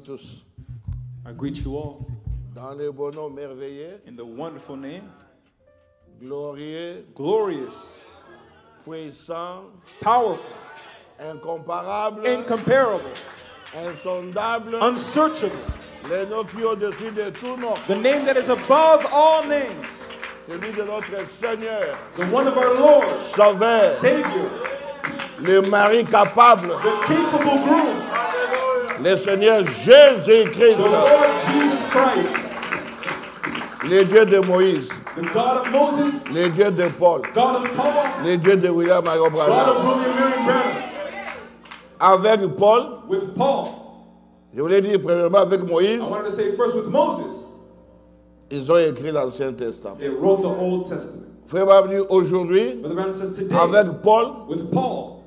salue tous. I greet you all Dans le bon nom merveilleux, in the wonderful name, glorieux, glorious, puissant, powerful, incomparable, incomparable, insondable, unsearchable, le nom qui est au-dessus de tout nom, the name that is above all names, celui de notre Seigneur, the one of our Lord, Sauveur, Savior, le mari capable, the capable groom, le Seigneur Jésus-Christ, the Lord Jesus Christ, le Dieu de Moïse, the God of Moses, le Dieu de Paul, God of Paul, le Dieu de William Mario God Branham. of William Marion Branham, Avec Paul, with Paul. je voulais dire premièrement avec Moïse, I wanted to say first with Moses, ils ont écrit l'Ancien Testament. they wrote the Old Testament. Frère dit aujourd'hui, avec Paul, with Paul,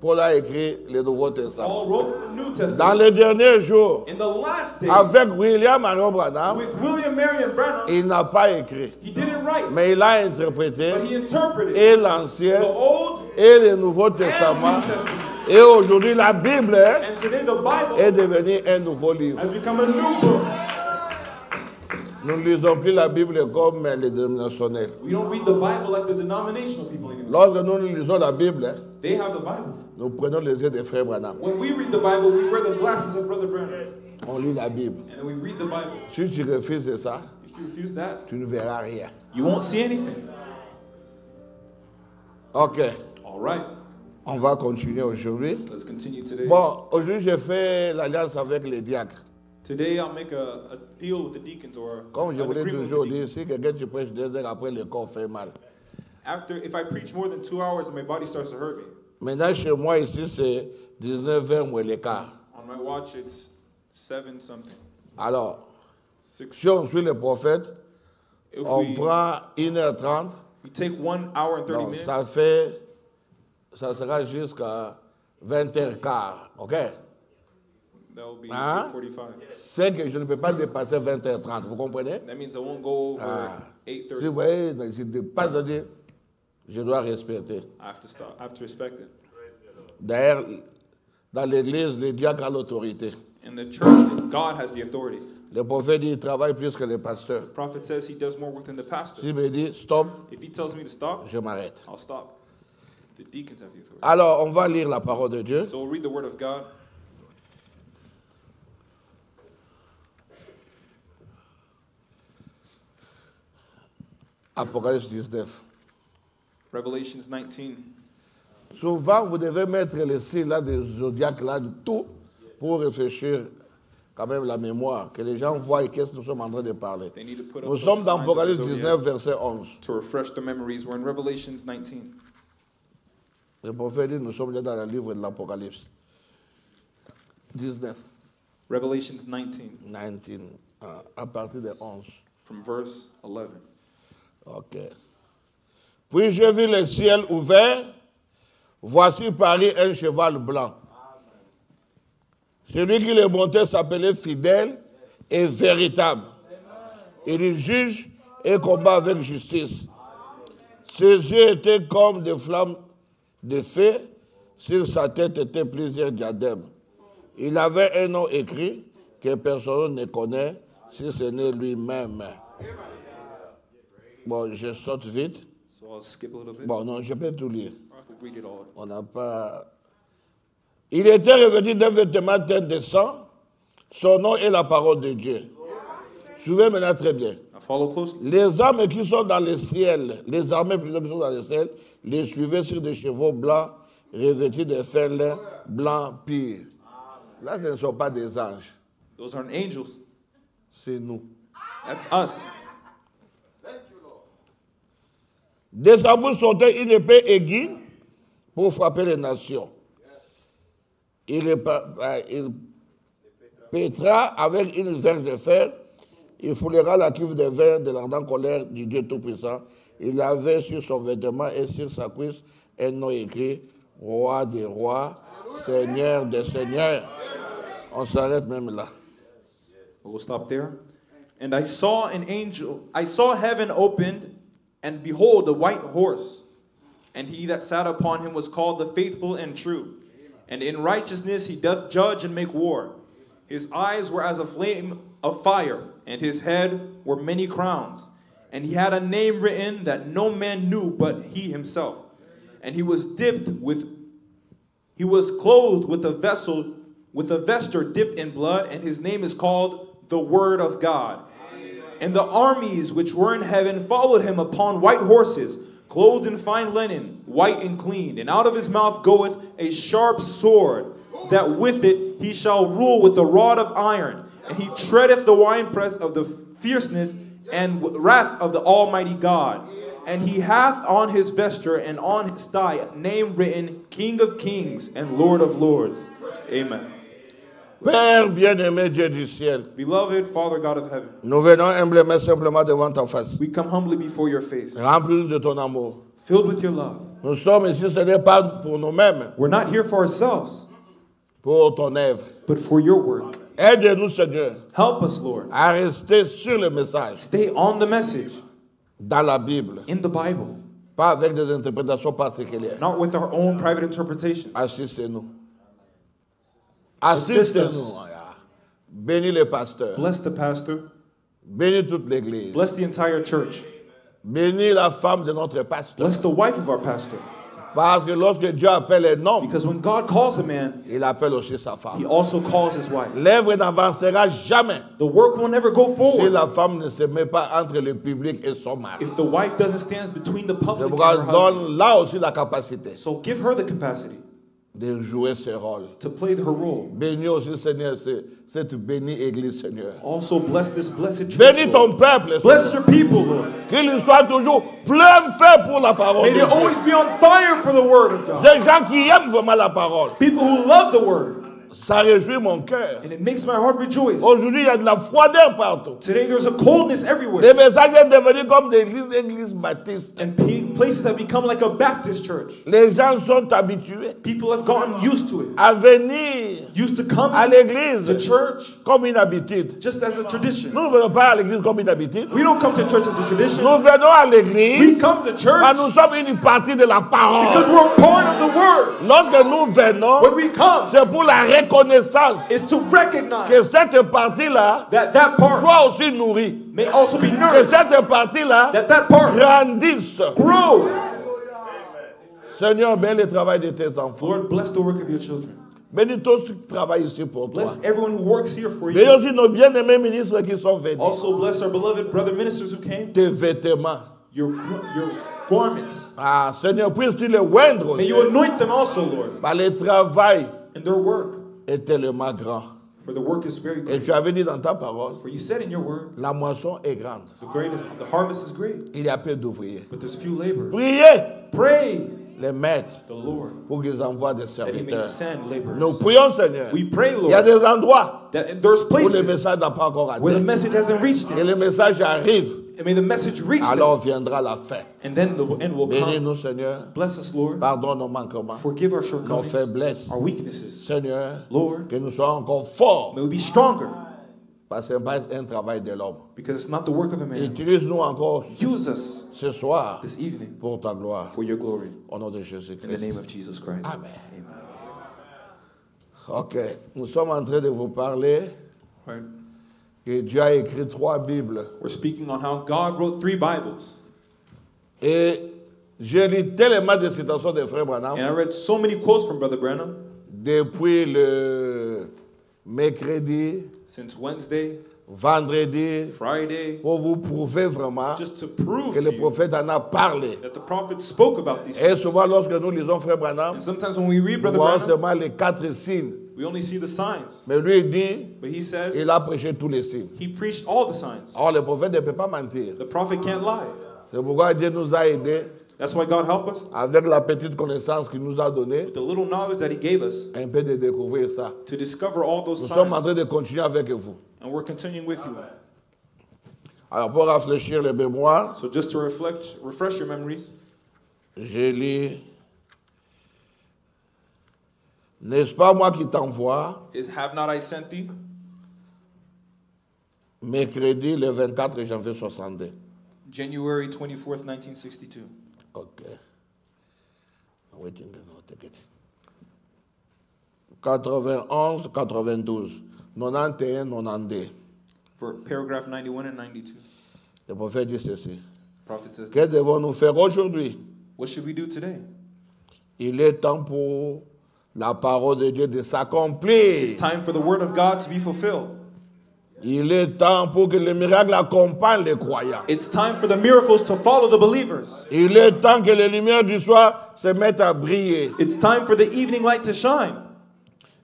Paul a écrit le Nouveau Testament. Dans les derniers jours, In the last days, avec William Marion Branham, with William Marion Branham, il n'a pas écrit, he didn't write, mais il a interprété but he interpreted et the l'Ancien et le Nouveau Testament. Et aujourd'hui, la Bible And today the Bible est devenue un nouveau livre. Nous ne lisons plus la Bible comme les dénominationnels. We don't read the Bible like the denominational people anymore. Lorsque nous lisons la Bible, They have the Bible. Nous prenons les yeux des frères Branham. When we read the Bible, we wear the glasses of Brother Branham. On lit la Bible. And we read the Bible. Si tu refuses ça, If you refuse that, tu ne verras rien. you won't see anything. Ok, All right, on va continuer aujourd'hui. let's continue today. Bon, aujourd'hui, j'ai fait l'alliance avec les diacres. Today I'll make a, a deal with the deacons or Comme je voulais toujours dire, si quelqu'un tu prêches deux heures après, le corps fait mal. After, if I preach more than two hours, my body starts to hurt me. Maintenant, chez moi, ici, c'est 19h moins le quart. On my watch, it's seven something. Alors, Six. si on suit le prophète, If on we, prend 1h30, if we take one hour and 30 donc minutes, ça fait, ça sera jusqu'à 20h15, ok? that will be Hein? 45. C'est que je ne peux pas dépasser 20h30, vous comprenez? That means I won't go over Ah. Si 8:30. vous voyez, je dépasse, je dois respecter. I have to stop. I have to respect it. D'ailleurs, dans l'église, les diacres ont l'autorité. In the church, God has the authority. Le prophète dit, il travaille plus que le pasteur. The prophet says he does more work than the pastor. S'il me dit, stop, If he tells me to stop, je m'arrête. I'll stop. The deacons have the authority. Alors, on va lire la parole de Dieu. So we'll read the word of God. Apocalypse 19. Revelations 19. Souvent, vous devez mettre les signes là, des zodiaques là, de tout, pour réfléchir quand même la mémoire, que les gens voient qu'est-ce que nous sommes en train de parler. To put Nous sommes dans the Apocalypse 19, verset 11. to refresh their memories. We're in Revelations 19. Le prophète dit, nous sommes déjà dans le livre de l'Apocalypse. 19, Revelations 19 19, euh, à partir de 11. from verse 11. Ok. Puis j'ai vu le ciel ouvert. Voici Paris un cheval blanc. Celui qui le montait s'appelait fidèle et véritable. Il juge et combat avec justice. Ses yeux étaient comme des flammes de feu. Sur sa tête étaient plusieurs diadèmes. Il avait un nom écrit que personne ne connaît si ce n'est lui-même. Bon, je saute vite. So I'll skip a little bit. Bon, non, je peux tout lire. I could read it all. On n'a pas. Il était revêtu d'un vêtement teint de sang. Son nom est la parole de Dieu. Suivez maintenant très bien. Les armes qui sont dans le ciel, les armées plutôt qui sont dans le ciel, les suivaient sur des chevaux blancs, revêtus de fin lin, blanc pur. Là, ce ne sont pas des anges, Those aren't angels. c'est nous. That's us. De sa bouche sortait une épée aiguë pour frapper les nations. Il, euh, il pétra avec une verge de fer, il foulera la cuve de vin de l'ardente colère du Dieu Tout-Puissant. Il avait sur son vêtement et sur sa cuisse un nom écrit Roi des rois, Seigneur des seigneurs. On s'arrête même là. We'll stop there. And I saw an angel, I saw heaven opened, and behold, a white horse. And he that sat upon him was called the faithful and true. And in righteousness he doth judge and make war. His eyes were as a flame of fire, and his head were many crowns. And he had a name written that no man knew but he himself. And he was dipped with he was clothed with a vessel, with a vesture dipped in blood, and his name is called the Word of God. And the armies which were in heaven followed him upon white horses, clothed in fine linen, white and clean. And out of his mouth goeth a sharp sword, that with it he shall rule with the rod of iron. And he treadeth the winepress of the fierceness and wrath of the Almighty God. And he hath on his vesture and on his thigh a name written King of Kings and Lord of Lords. Amen. Père bien-aimé Dieu du ciel, Beloved Father God of heaven, nous venons humblement simplement devant ta face, we come humbly before your face, remplis de ton amour. filled with your love. Nous sommes ici, ce n'est pas pour nous-mêmes, We're not here for ourselves, pour ton œuvre. but for your work. Aide-nous, Seigneur, Help us, Lord. à rester sur le message, Stay on the message dans la Bible, in the Bible, pas avec des interprétations particulières. not with our own private interpretation. Assistez-nous. Assist Assistez-nous. Bénis les pasteurs. Bless the pastor, Bénis toute l'église. bless the entire church, Bénis la femme de notre pasteur. bless the wife of our pastor. Parce que lorsque Dieu appelle un homme, Because when God calls a man, il appelle aussi sa he femme. also calls his wife. L'œuvre n'avancera jamais The work will never go si forward la femme ne se met pas entre le public et son mari. if the wife doesn't stand between the C'est public and pourquoi her husband. donne là aussi la capacité So give her the capacity de jouer ce rôle. to play her role. Bénis aussi, Seigneur, ce- cette bénie église, Seigneur. Also bless this blessed church. Bénis ton peuple, Bless Seigneur. your people, Lord. Qu'il soit toujours plein feu pour la parole. May they always be on fire for the word of God. Des gens qui aiment vraiment la parole. People who love the word. Ça réjouit mon cœur. And it makes my heart rejoice. Aujourd'hui, il y a de la froideur partout. Today there's a coldness everywhere. Les messages sont devenus comme des églises, églises baptistes. And places have become like a Baptist church. Les gens sont habitués People have gotten used to it. à venir Used to come à to l'église church comme une habitude. just as a tradition. Nous ne venons pas à l'église comme une habitude. We don't come to church as a tradition. Nous venons à We l'église come to car nous church sommes une partie de la because parole. we're part of the word. Lorsque nous venons, When we come, c'est pour la reconnaissance is to recognize que cette partie-là that that part soit aussi nourrie. may also be Que cette partie-là That that part grandisse. grow. Seigneur, bénis le travail de tes enfants. Lord, bless the work of your children. Bénis tous ceux qui travaillent ici pour toi. Bless everyone who works here for Bénis you. aussi nos bien-aimés ministres qui sont venus. Also bless our beloved brother ministers who came. Tes vêtements. Your your garments. Ah, Seigneur, puisses-tu les oindre May aussi? you anoint them also, Lord, Par le travail in their work. Est tellement grand. For the work is very Et tu avais dit dans ta parole, For you said in your word, la moisson est grande. the greatest the harvest is great, Il y a peu d'ouvriers. but there's few laborers. Priez Pray les maîtres Lord pour qu'ils envoient des serviteurs. send Nous prions, Seigneur. We pray, Il y a Lord, des endroits that où le message n'a pas encore atteint. Et le message arrive, may the message reach them. alors viendra la fin. And then the end will come. Bénis-nous, Seigneur. Bless us, Lord. Pardonne nos manquements, Forgive our nos shortcomings, faiblesses. our weaknesses. Seigneur, Lord, que nous soyons encore forts. may we be stronger Parce que ce n'est pas un travail de l'homme. because it's not the work of a man. Utilise-nous encore Use us ce soir this evening pour ta gloire. for your glory. Au nom de In the Jésus-Christ. name of Jesus Christ. Amen. Amen. Ok, nous sommes en train de vous parler Right? Que Dieu a écrit trois Bibles. We're speaking on how God wrote three Bibles. Et j'ai lu tellement de citations de Frère Branham And I read so many quotes from Brother Branham depuis le mercredi, since Wednesday, vendredi, Friday, pour vous prouver vraiment just to prove que to le prophète en a parlé. that the prophet spoke about these Et souvent, lorsque nous lisons Frère Branham, And sometimes when we read nous Brother Branham, seulement les quatre signes. We only see the signs. Mais lui, il dit, But he says il a prêché tous les signes. he preached all the signs. Or, le prophète ne peut pas mentir. The prophet can't lie. C'est pourquoi Dieu nous a aidés That's why God help us avec la petite connaissance qu'il nous a donnée, with the little knowledge that he gave us un peu de découvrir ça. to discover all those Nous sommes en train de continuer avec vous. And we're continuing with you. Alors, pour rafraîchir les mémoires, So just to reflect, refresh your memories, je lis. N'est-ce pas moi qui t'envoie, is Have not I sent thee? mercredi le 24 janvier 62. January 24th, 1962. Ok. Waiting, no, take it. 91, 92, 91, 92. For paragraph 91 and 92. Le prophète dit ceci. Prophet says, Que devons-nous faire aujourd'hui? What should we do today? Il est temps pour la parole de Dieu de s'accomplir. It's time for the word of God to be fulfilled. Il est temps pour que les miracles accompagnent les croyants. It's time for the miracles to follow the believers. Il est temps que les lumières du soir se mettent à briller. It's time for the evening light to shine.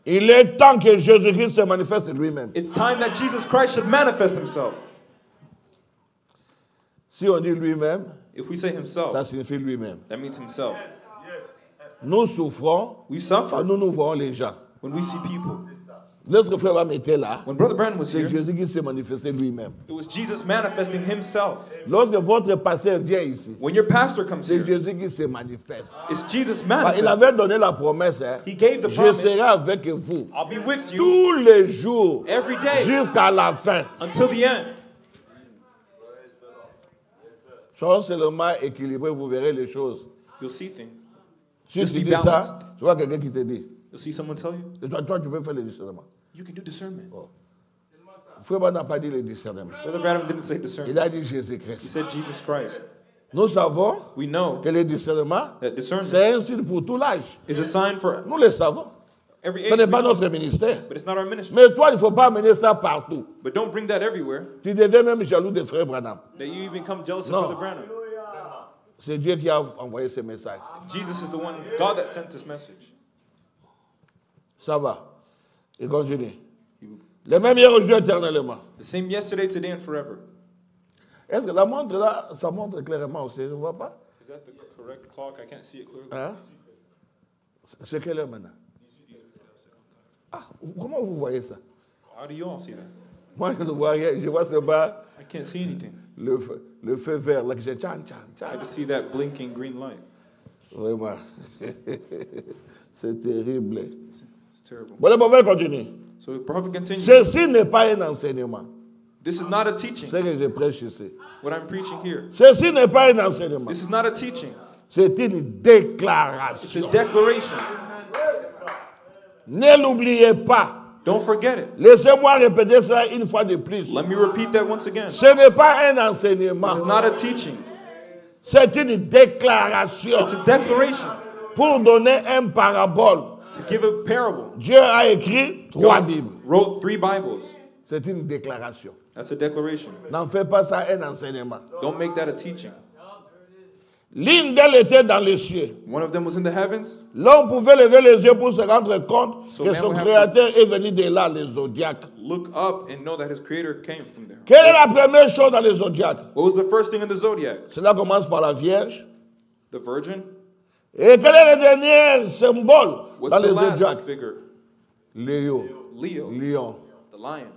Il est temps que Jésus-Christ se manifeste lui-même. It's time that Jesus Christ should manifest himself. Si on dit lui-même, If we say ça himself, signifie lui-même. that means himself. Nous souffrons We quand suffer nous nous voyons les gens. when we see people. Notre frère Abraham était là. When Brother Brandon was C'est Jésus qui s'est manifesté lui-même. it was Jesus manifesting himself. Lorsque votre pasteur vient ici, When your pastor comes c'est here, Jésus qui se manifeste. it's Jesus Bah, Il avait donné la promesse. hein. He gave the Je promise. serai avec vous I'll be with you tous les jours every day jusqu'à la fin. until the end. Soyons seulement équilibrés, vous verrez les choses. You'll see things. Si Just tu be dis balanced. ça, tu vois quelqu'un qui te dit. You'll see someone tell you, Et toi, toi, tu peux faire le discernement. you can do discernment. Frère Abraham n'a pas dit le discernement. Brother Branham didn't say Il discernment. a dit He Jésus-Christ. said Jesus Christ. Nous savons We know que le discernement, c'est un signe pour tout l'âge. is a sign for Nous le savons. every Ce n'est pas notre ministère. but it's not our ministry. Mais toi, il ne faut pas amener ça partout. But don't bring that everywhere Tu deviens même jaloux de frère Branham. that you even come jealous No. of Brother Branham. C'est Dieu qui a envoyé ce message. Jesus is the one, God that sent this message. Ça va. Il continue. Le même hier aujourd'hui éternellement. The same yesterday, today, and forever. Est-ce que la montre là, ça montre clairement aussi, je ne vois pas Is that the correct clock? I can't see it clearly. Hein? C'est quelle heure maintenant? Ah, comment vous voyez ça? How do you all see that? Moi, je ne vois rien. Je vois seulement I can't see anything. Le feu, le feu vert là que j'ai tchan, tchan, I tchan. just see that blinking green light. Vraiment. C'est terrible. It's, it's terrible. Bon, le prophète continue. So the prophet continues. Ceci n'est pas un enseignement. This is not a teaching. C'est que je prêche ici. What I'm preaching here. Ceci n'est pas un enseignement. This is not a teaching. C'est une It's déclaration. a declaration. Ne l'oubliez pas. Don't forget it. Laissez-moi répéter ça une fois de plus. Let me repeat that once again. Ce n'est pas un This is not a teaching. C'est une déclaration It's a declaration pour donner un parabole. to give a parable. Dieu a écrit trois God Bibles. wrote three Bibles. C'est une déclaration. That's a declaration. N'en fais pas ça un enseignement. Don't make that a teaching. L'une d'elles était dans les cieux. One of them was in the heavens. L'homme pouvait lever les yeux pour se rendre compte So que son créateur est venu de là, les zodiaques. Look up and know that his creator came from there. Quelle est la première chose dans les zodiaques? What was the first thing in the zodiac? Cela commence par la Vierge. The virgin? Et quel est le dernier symbole What's dans the les zodiaques? Léo. Leo, Lion. the lion.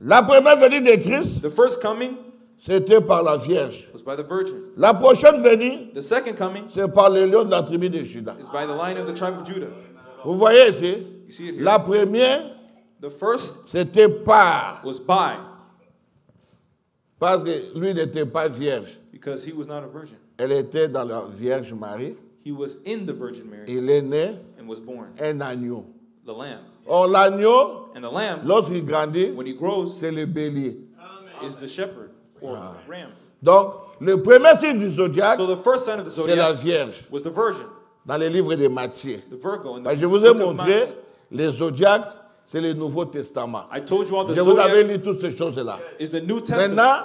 La première venue de Christ, The first coming? c'était par la Vierge. Was by the virgin. La prochaine venue, The second coming c'est par le lion de la tribu de Judas. is by the lion of the tribe of Judah. Vous voyez ici You see it here. La première, The first c'était par, was by parce que lui n'était pas vierge. because he was not a virgin. Elle était dans la Vierge Marie. He was in the Virgin Mary Il est né and was born. un agneau. the lamb. Or l'agneau, And the lamb, lorsqu'il grandit, when he grows, c'est le bélier. is the shepherd or Ah. ram. Donc, le premier signe du zodiaque, So the first sign of the c'est la zodiac Vierge, was the virgin, dans les livres de Matthieu. the Virgo. In the Ben, je vous ai book of montré, Matthew. les zodiaques, c'est le Nouveau Testament. I told you all the Je vous avais zodiac lu toutes ces choses-là. is the New Testament. Maintenant,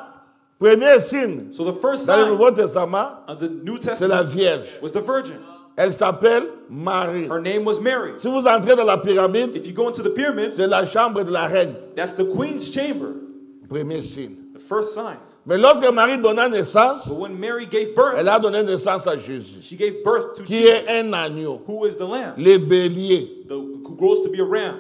premier signe So the first dans le sign Nouveau Testament, of the New c'est la Testament Vierge. was the virgin. Elle s'appelle Marie. Her name was Mary. Si vous entrez dans la pyramide, If you go into the pyramids, c'est la chambre de la reine. that's the queen's chamber, Premier signe. the first sign. Mais lorsque Marie donna naissance, But when Mary gave birth, elle a donné naissance à Jésus, she gave birth to qui Jesus, est un agneau, who is the lamb, le bélier. the, who grows to be a ram.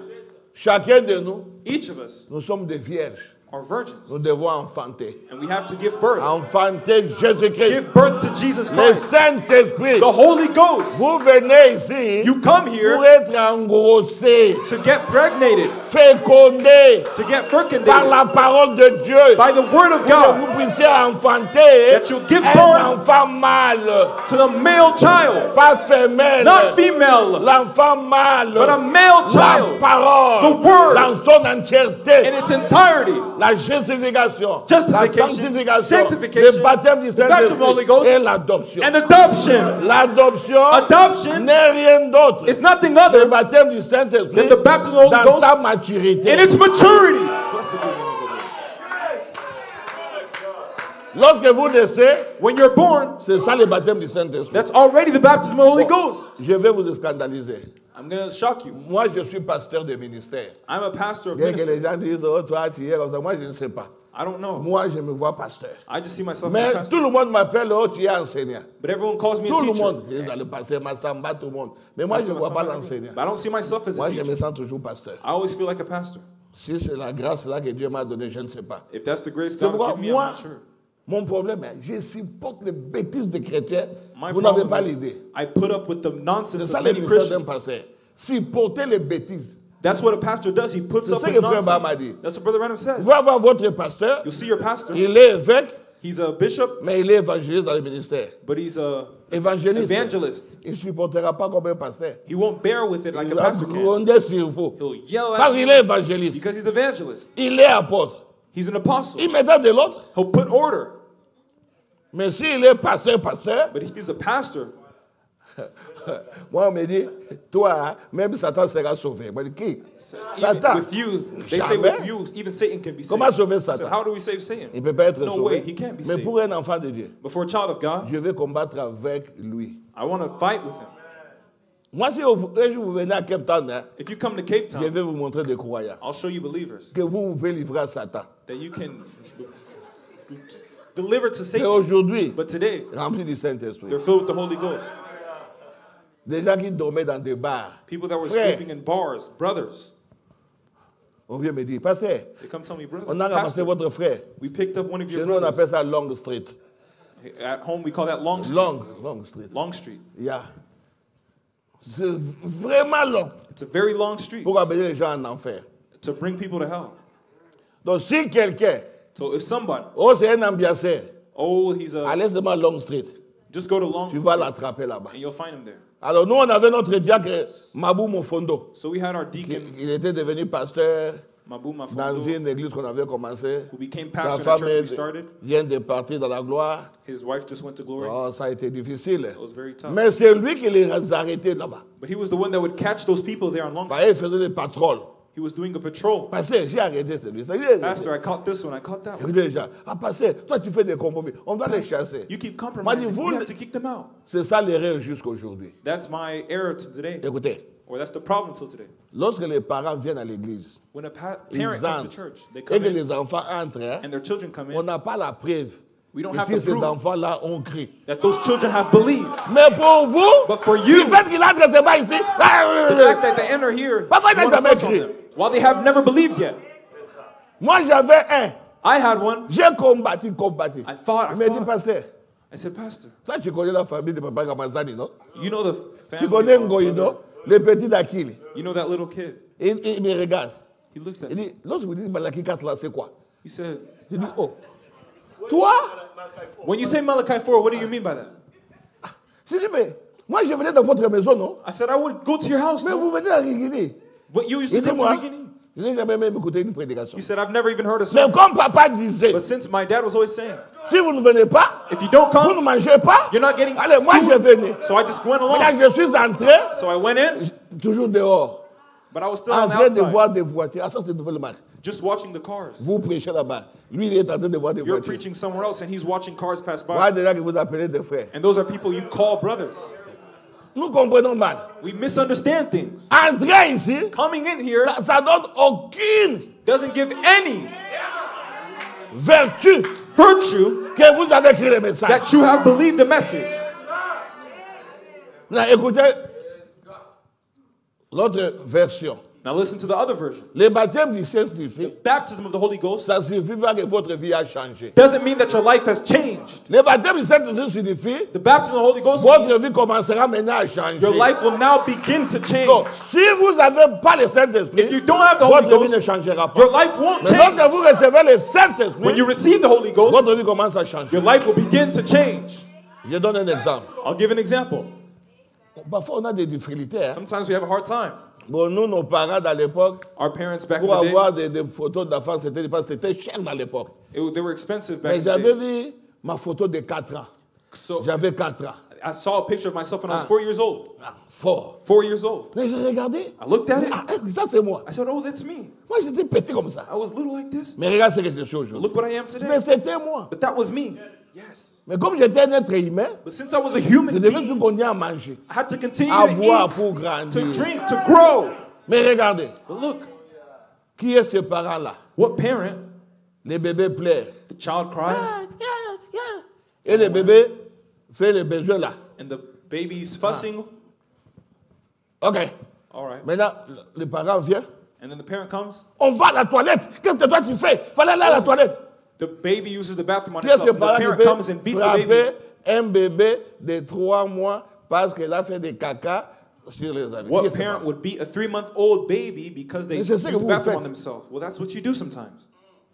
Chacun de nous, Each of us nous sommes des vierges. Are virgins, Nous devons enfanter. and we have to give birth. Enfanter Jésus-Christ. Give birth to Jesus Le Christ, Saint-Esprit. the Holy Ghost. Vous venez ici You come pour here être engrossé, to get pregnated, fécondé to get par la parole de Dieu. by the word of Pour que God vous puissiez enfanter That you give un birth enfant mâle, to the male child, pas femelle. not female, L'enfant mâle. but a male la child parole The word. dans son entièreté. in its entirety. La justification, Justification, la sanctification, sanctification, le baptême du the baptism of the Holy Ghost, Saint-Esprit et l'adoption. And adoption. L'adoption Adoption n'est rien d'autre is nothing que le other baptême du Saint-Esprit than the baptism of the Holy dans Ghost sa maturité. in its maturity. Blessed be the name of. Lorsque vous naissez, When you're born, c'est ça le baptême du Saint-Esprit. that's already the baptism of the Holy Ghost. Je vais vous scandaliser. I'm going to shock you. Moi, je suis pasteur de ministère. I'm a pastor of Bien que ministry. les gens disent, oh, toi, tu es comme ça. Moi, je ne sais pas. I don't know. Moi, je me vois pasteur. I just see myself as a Mais tout pastor. le monde m'appelle, oh, tu es enseignant. But everyone calls me a Tout le teacher. monde. Ils dans le passé, Massamba, tout le monde. Mais moi, je Pastor ne vois pas Masamba, l'enseignant. But I don't see myself as a Moi, je me teacher. sens toujours pasteur. I always feel like a pastor. Si c'est la grâce là que Dieu m'a donnée, je ne sais pas. If that's the grace C'est God has pourquoi given me, I'm moi, not sure. Mon problème, est, je supporte les bêtises des chrétiens. My Vous n'avez pas l'idée. I put up with the C'est nonsense ça of le many ministère d'un Christians. pasteur. Supporter les bêtises. That's what a pastor does. He puts C'est up ce with que Frère Bam a nonsense. dit. That's what Brother Branham says. Vous allez voir votre pasteur, You'll see your pastor. il est évêque, He's a bishop, mais il est évangéliste dans le ministère. but he's a Évangéliste. evangelist. Il ne supportera pas comme un pasteur. He won't bear with it like il a va pastor can. gronder sur vous. He'll yell Parce at qu'il you est évangéliste. because he's evangelist. Il est apôtre. He's an apostle. Il mettra de l'autre. He'll put order. Mais s'il est pasteur, pasteur, But if he's a pastor, moi on me dit, toi, hein, même Satan sera sauvé. Moi je qui? Satan. with you, they say Jamais. with you, even Satan can be saved. Comment sauver Satan? how do we save Satan? Il ne peut pas être No way, sauvé. he can't be Mais saved. pour un enfant de Dieu, But for a child of God, je vais combattre avec lui. I want to fight with him. Moi, si vous- vous venez à Cape Town, hein, If you come to Cape je Town, vais vous montrer des croyants. I'll show you believers Que vous pouvez livrer à Satan. That you can deliver to Satan. aujourd'hui, But today, rempli du Saint-Esprit. they're filled with the Holy Ghost. Des gens qui dormaient dans des bars. People that were Frère, sleeping in bars, brothers, on vient me dire, pasteur, they come tell me, brother, on a ramassé pastor, votre frère. we picked up one of Chez your nous, on brothers. appelle ça Long Street. At home, we call that Long Street. Long, Long Street. Long Street. Yeah. C'est vraiment long It's a very long street pour amener les gens en enfer. to bring people to hell. Donc, si quelqu'un, So if somebody, oh, c'est un ambianceur, oh, he's a, allez seulement Long Street. just go to Long Tu vas l'attraper là-bas. and you'll find him there. Alors, nous, on avait notre diacre Mabou Mofondo. So we had our qui- deacon, Il était devenu pasteur dans une église qu'on avait commencé. who became Sa pastor femme we started. vient de partir dans la gloire. His wife just went to glory. Oh, ça a été difficile. It was very tough. Mais c'est lui qui les a arrêtés là-bas. But he was the one that would catch those people there on Long Street. Bah, il faisait des patrolles. He was doing a patrol. Parce que j'ai arrêté celui. Ça, il est- Pastor, I caught this one, I caught that one. Gens. Ah, pasteur, toi tu fais des compromis. On doit les chasser. You keep compromising. vous, We have to kick them out. c'est ça l'erreur jusqu'à aujourd'hui. That's my error to today, Écoutez, or that's the problem till today. lorsque les parents viennent à l'église, When a pa- ils parent comes entrent, to church, they et come que in les enfants entrent, hein, and their children come on in, n'a pas la preuve We don't que have si ces enfants-là ont cru. that those children have believed. Mais pour vous, But for you- le fait qu'il entre, c'est pas ici. The fact that they enter here, Papa, you wanna t'as jamais on cru? While they have never believed yet. Moi, j'avais un. I had one. J'ai combattu, combattu. I fought, I Il dit, fought. pasteur, I said, Pastor, toi, tu connais la famille de Papa Gamazani, non you know the Tu family. connais of our Ngoïdo, le petit d'Akil. You know that little kid. Il, il me regarde. He looks at Il dit, lorsque vous dites Malaki 4 là, c'est quoi He said, Je dis, oh, toi When you say Malachi 4, what do you mean by that? Ah, je dis, mais moi, je venais dans votre maison, non I said, I would go to your house, Mais vous venez à Rigini. What you used to come to moi, beginning. je n'ai jamais même écouté une prédication. He said, I've never even heard a Mais sermon. comme papa disait, But since my dad was always saying, si vous ne venez pas, if you don't vous ne come, mangez pas, you're not getting allez, moi je food. venais. So I just went along. Maintenant, je suis entré, So I went in, toujours dehors, but I was still en on the train de outside, voir des voitures. Ah, ça, c'est une nouvelle marque. just watching the cars. Vous prêchez là-bas. Lui, il est en train de voir des You're voitures. preaching somewhere else, and he's watching cars pass Voilà by. des gens que vous appelez des frères. And those are people you call brothers. Nous comprenons mal. We misunderstand things. Entrer ici, Coming in here ça, ça donne aucune doesn't give any vertu virtue que vous avez écrit le message. that you have believed the message. Là, écoutez l'autre version. Now listen to the other version. Le baptême du Saint-Esprit, Baptism of the Holy Ghost ça suffit pas que votre vie a changé. doesn't mean that your life has changed. Le baptême du Saint-Esprit signifie The baptism of the Holy Ghost votre means vie commencera maintenant à changer. your life will now begin to change. Donc, si vous n'avez pas le Saint-Esprit, If you don't have the Holy votre vie ne changera pas. your life won't Mais change. lorsque vous recevez le When Saint-Esprit, you receive the Holy Ghost, votre vie commence à changer. your life will begin to change. Je donne un exemple. I'll give an example. Parfois, on a des difficultés. Sometimes we have a hard time. Bon, nous, nos parents, dans l'époque, Our parents back in pour the day, avoir des, des photos d'enfants, c'était c'était cher dans l'époque. it, they were expensive back Mais in the j'avais day. vu ma photo de 4 ans. So J'avais 4 ans. I saw a picture of myself when I was four years old. Ah, fort. Four years old. Mais j'ai regardé. I looked at it. Ah, ça, c'est moi. I said, oh, that's me. Moi, j'étais pété comme ça. I was little like this. Mais regarde ce que je suis aujourd'hui. Look what I am Mais today. c'était moi. But that was me. Yes. Mais comme j'étais un être humain, But since I was a je human devais being, tout continuer à manger, I had to continue à to boire eat, pour to grandir. drink, to grow. Mais regardez, But look, qui est ce parent-là? what parent, Les bébés pleurent. the child cries, Ah, yeah, yeah. Et le bébé fait le besoin là. and the baby's fussing. Ok. All right. Maintenant, le- le parent vient. And then the parent comes. On va à la toilette. Qu'est-ce que toi tu fais? Fallait aller à la toilette. The baby uses the bathroom on Qui est ce himself. The parent qui parent peut comes and beats the baby. un bébé de trois mois parce qu'il a fait des caca sur les amis Qui est What parent would beat a three-month-old baby because they Mais use c'est ça the vous bathroom faites. on themselves? Well, that's what you do sometimes.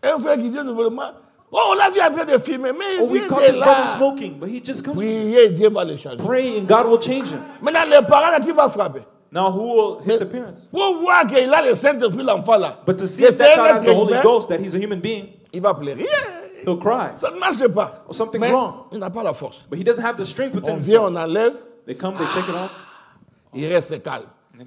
Un frère qui vient nouvellement. Oh, on l'a vu en train de filmer, mais Oh, il we vient caught de this brother là. smoking, but he just comes. Priez, Dieu va le changer. Pray and God will change him. Maintenant, les parents là qui va frapper. Now, who will hit the parents? Pour voir qu'il a le Saint-Esprit, l'enfant là. But to see que if that child has the Holy humain, Ghost, that he's a human being, Il va pleurer. he'll cry. Ça ne marche pas. Oh, something's Mais wrong. il n'a pas la force. But he doesn't have the strength On within vient, himself. on enlève, They come, they take it off. il reste calme.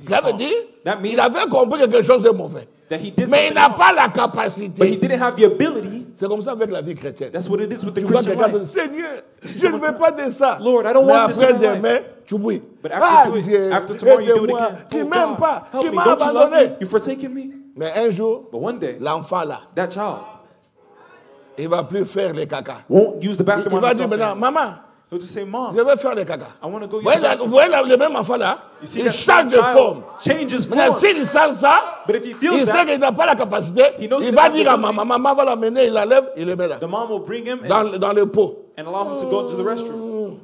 Ça veut calm. dire That means il avait compris quelque chose de mauvais. that he did Mais il n'a pas la But he capacité. didn't have the ability. C'est comme ça avec la vie chrétienne. That's what it is with the Tu vois Christian dire, life. Seigneur, je ne veux pas de ça. Lord, I don't Mais want this après demain, tu oublies. But after, Ah do it, Dieu, after tomorrow, you do it again. Tu Oh, m'aimes pas. Tu m'as you abandonné. You've forsaken me? Mais un jour, But one day, l'enfant là, that child il va plus faire les caca. won't use the Il, bathroom il on va dire maintenant, maman, He'll just say, Mom, je vais faire les caca. I want to go Vous use voyez, the la- bathroom. vous voyez la- le même enfant là You see Il change de forme. changes Maintenant, form. s'il sent ça, But if he feels il sait qu'il n'a pas la capacité, He knows il va dire the à maman, maman va l'amener, il la lève, il le met là, the mom will bring him and, dans, dans le pot. and allow him to go to the restroom.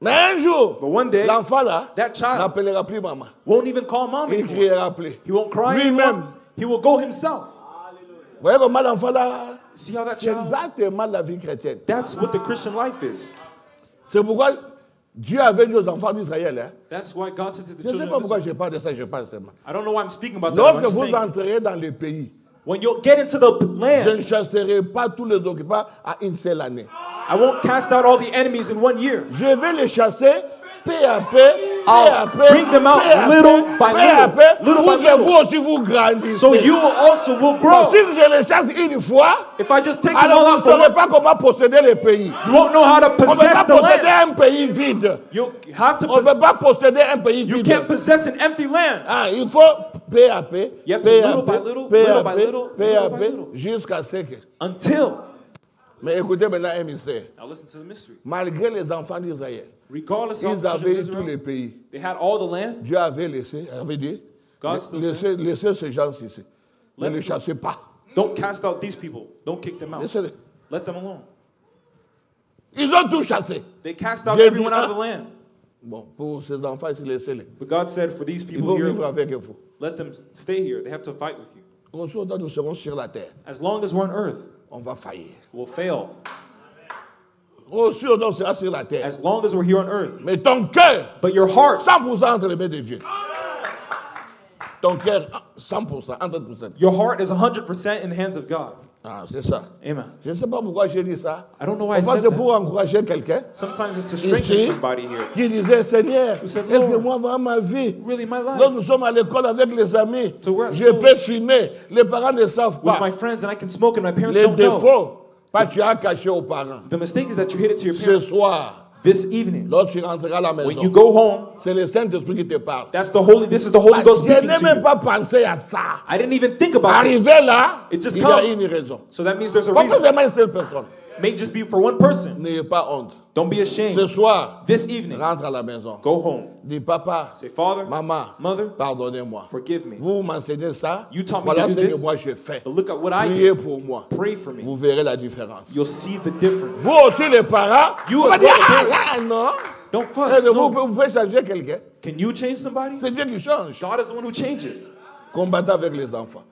Mais un jour, But one day, l'enfant là that child n'appellera plus maman. won't even call mom Il anymore. criera plus. He won't cry Lui-même. He will go himself. Voyez comment l'enfant là See how that C'est child? exactement la vie chrétienne. That's what the Christian life is. C'est pourquoi Dieu avait dit aux enfants d'Israël. Hein, That's why God said to the je ne sais children pas of pourquoi Israel. je parle de ça, je parle seulement. I don't know why I'm speaking about that. but I'm Lorsque just vous saying, entrerez dans le pays, when you get into the je land, ne chasserai pas tous les occupants à une seule année. I won't cast out all the enemies in one year. Je vais les chasser peu à peu, peu I'll à peu, bring them out little by little, little by little. vous aussi vous grandissez. So you also will grow. si je les chasse une fois, If I just take them alors all vous out for once, pas comment posséder le pays. you won't know how to On ne peut pas possess the posséder land. un pays vide. You have to On ne peut possess. pas posséder un pays You can't possess an empty land. Ah, il faut peu à peu, You have to peu à little by peu, little, peu little à by peu, little, peu little à by peu, little. jusqu'à ce que. Until. Mais écoutez maintenant un mystère. Now listen to the mystery. Malgré les enfants d'Israël, Regardless of ils the children avaient of eu tout le Israel, pays. they had all the land. Dieu avait laissé, avait dit, God still laissez, laissez ces gens ici. Ne Let les them- chassez pas. Don't cast out these people. Don't kick them out. Laissez-les. Let them alone. Ils ont tout chassé. They cast out Dieu everyone dit, out of the ah. land. Bon, pour ces enfants ici, laissez-les. But God said, for these Ils people vont here, vivre avec vous. let them stay here. They have to fight with you. Nous serons sur la terre. As long as we're on earth, On va faillir. we'll fail. Grosso modo, on sera sur la terre. As long as we're here on earth. Mais ton cœur, But your heart 100% entre les mains de Dieu. ton cœur 100%, 100%. Your heart is 100% in the hands of God. Ah, c'est ça. Amen. Je ne sais pas pourquoi j'ai dit ça. I don't know why I Parfois, said c'est pour that. encourager quelqu'un? Sometimes it's to strengthen ici somebody here. qui disait Seigneur, Who said, est-ce que Lord, moi, vraiment ma vie, Really, my Lorsque life nous sommes à l'école avec les amis, So we're at je school? peux fumer. Les parents ne savent with pas. my friends and I can smoke and my parents Les don't know. défauts, pas tu as caché aux parents. The mistake is that you hid it to your Ce parents. soir, This evening, lorsque tu rentreras à la when you go home, c'est le Saint-Esprit qui te parle. that's the Holy. This is the Holy Ghost Je speaking n'ai to même you. pas pensé à ça. I didn't even think about this. Arrivé là, It just il y a comes. une raison. So that means there's a Pas reason. forcément une seule personne. May just be for one person. N'ayez pas honte. Don't be Ce ashamed. soir, This evening, rentre à la maison. go home. Dis, papa, Say, Father, maman, Mother, pardonnez-moi. forgive me. Vous m'enseignez ça. You taught me Voilà do ce que moi je fais. But look at what I Priez did. pour moi. Pray for me. Vous verrez la différence. You'll see the difference. Vous aussi les parents, You vous dire, ah, non. Don't Eh, fuss. vous, No. vous pouvez changer quelqu'un. Can you change somebody? C'est Dieu qui change. God is the one who changes. Combattez avec les enfants.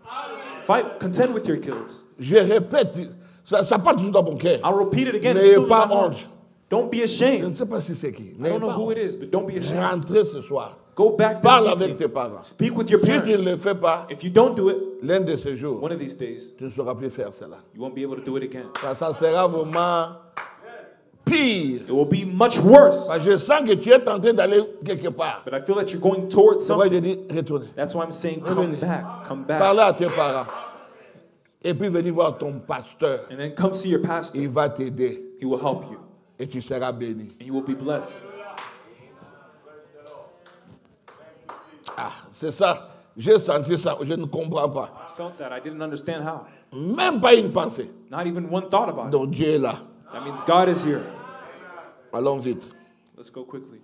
Fight, contend with your kids. Je répète, ça, ça part toujours dans mon cœur. I'll repeat it again. N'ayez pas honte. Don't be Je ne ashamed. sais pas si c'est qui. I don't know who it is, but don't be ashamed. Rentrez ce soir. Go back Parle this avec evening. tes parents. Speak with your Si tu ne parents. le fais pas, If you don't do it, l'un de ces jours, one of these days, tu ne sauras plus faire cela. you won't be able to do it again. Ça, ça sera vraiment pire. It will be much worse. Parce que je sens que tu es en train d'aller quelque part. But I feel that you're going towards C'est pourquoi something. je dis retournez. That's why I'm saying come Revenez. back. Come back. Parlez à tes parents. Et puis venir voir ton pasteur. And then come see your pastor. Il va t'aider. He will help you. Et tu seras béni. And you will be blessed. Ah, c'est ça. J'ai senti ça. Je ne comprends pas. I felt that. I didn't understand how. Même pas une pensée. Not even one thought about it. Donc Dieu est là. That means God is here. Allons vite. Let's go quickly.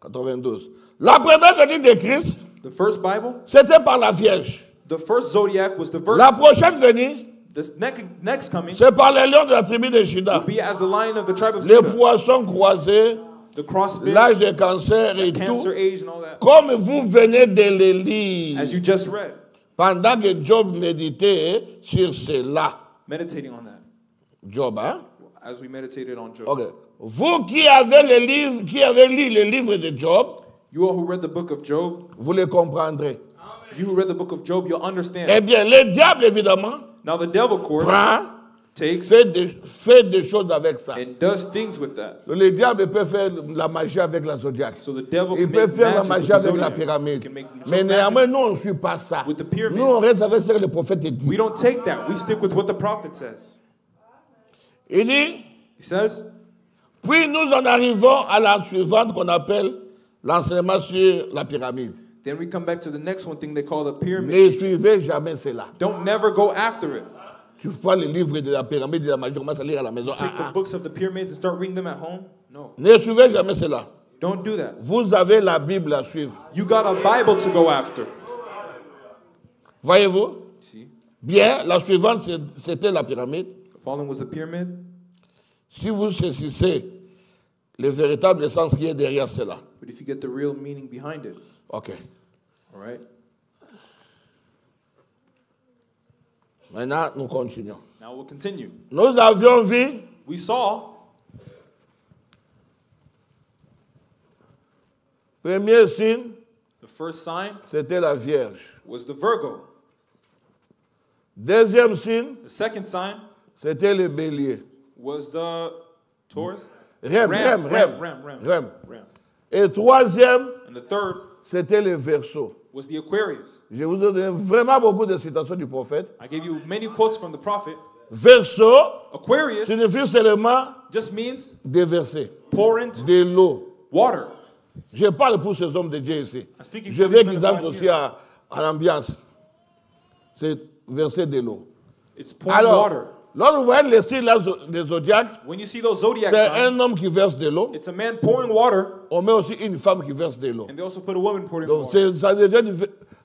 92. La première venue de Christ, The first Bible, c'était par la Vierge. the first zodiac was the virgin. La prochaine venue, This next, next coming c'est par les lions de la tribu de Juda. will be as the lion of the tribe of Les poissons croisés, l'âge de cancer et tout. cancer age, and all that. Comme vous venez de le lire. As you just read, Pendant que Job méditait sur cela. meditating on that. Job, hein? As we meditated on Job. Vous qui avez le livre, qui avez lu le livre de Job, You all who read the book of Job, vous le comprendrez. you who read the book of Job, you'll understand. Eh bien, le diable, évidemment, Now the devil, of course, prend, takes fait des, fait des choses avec ça. and does things with that. Le diable peut faire la magie avec la zodiaque. So the devil Il can peut make faire la magie with the avec la pyramide. Mais néanmoins, nous, on ne suit pas ça. With the pyramids. Nous, on reste avec ce que le prophète dit. We don't take that. We stick with what the prophet says. Il dit, He says, puis nous en arrivons à la suivante qu'on appelle l'enseignement sur la pyramide. Then we come back to the next one thing they call the pyramid. Ne suivez jamais cela. Don't never go after it. Tu vois le livre de la pyramide de la magie, commence à lire à la maison. Take Ah, the ah. books of the pyramids and start reading them at home? No, Ne suivez jamais cela. don't do that. Vous avez la Bible à suivre. You got a Bible to go after. Voyez-vous? See, Bien, la suivante, c'était la pyramide. the following was the pyramid. Si vous saisissez le véritable sens qui est derrière cela. But if you get the real meaning behind it, OK. all right. Maintenant, nous continuons. Now we'll continue. Nous avions vu We saw premier signe, the first sign c'était la Vierge. was the Virgo. Deuxième signe, The second sign c'était le bélier. was the Taurus. Rem, rem, Ram, rem. ram, ram, Rem. ram. Et troisième, And the third c'était le verso. was the Aquarius. Je vous ai donné vraiment beaucoup de citations du prophète. I gave you many quotes from the prophet. Verso Aquarius signifie seulement just means déverser, pour into de l'eau. water. Je parle pour ces hommes de Dieu ici. Je veux qu'ils entrent aussi à, à l'ambiance. C'est verser de l'eau. It's pouring Alors, water. Lorsque vous voyez les signes des zodiacs, When you see those zodiac c'est un homme qui verse de l'eau. it's a man pouring water, On met aussi une femme qui verse de l'eau. and they also put a woman pouring Donc, ça devient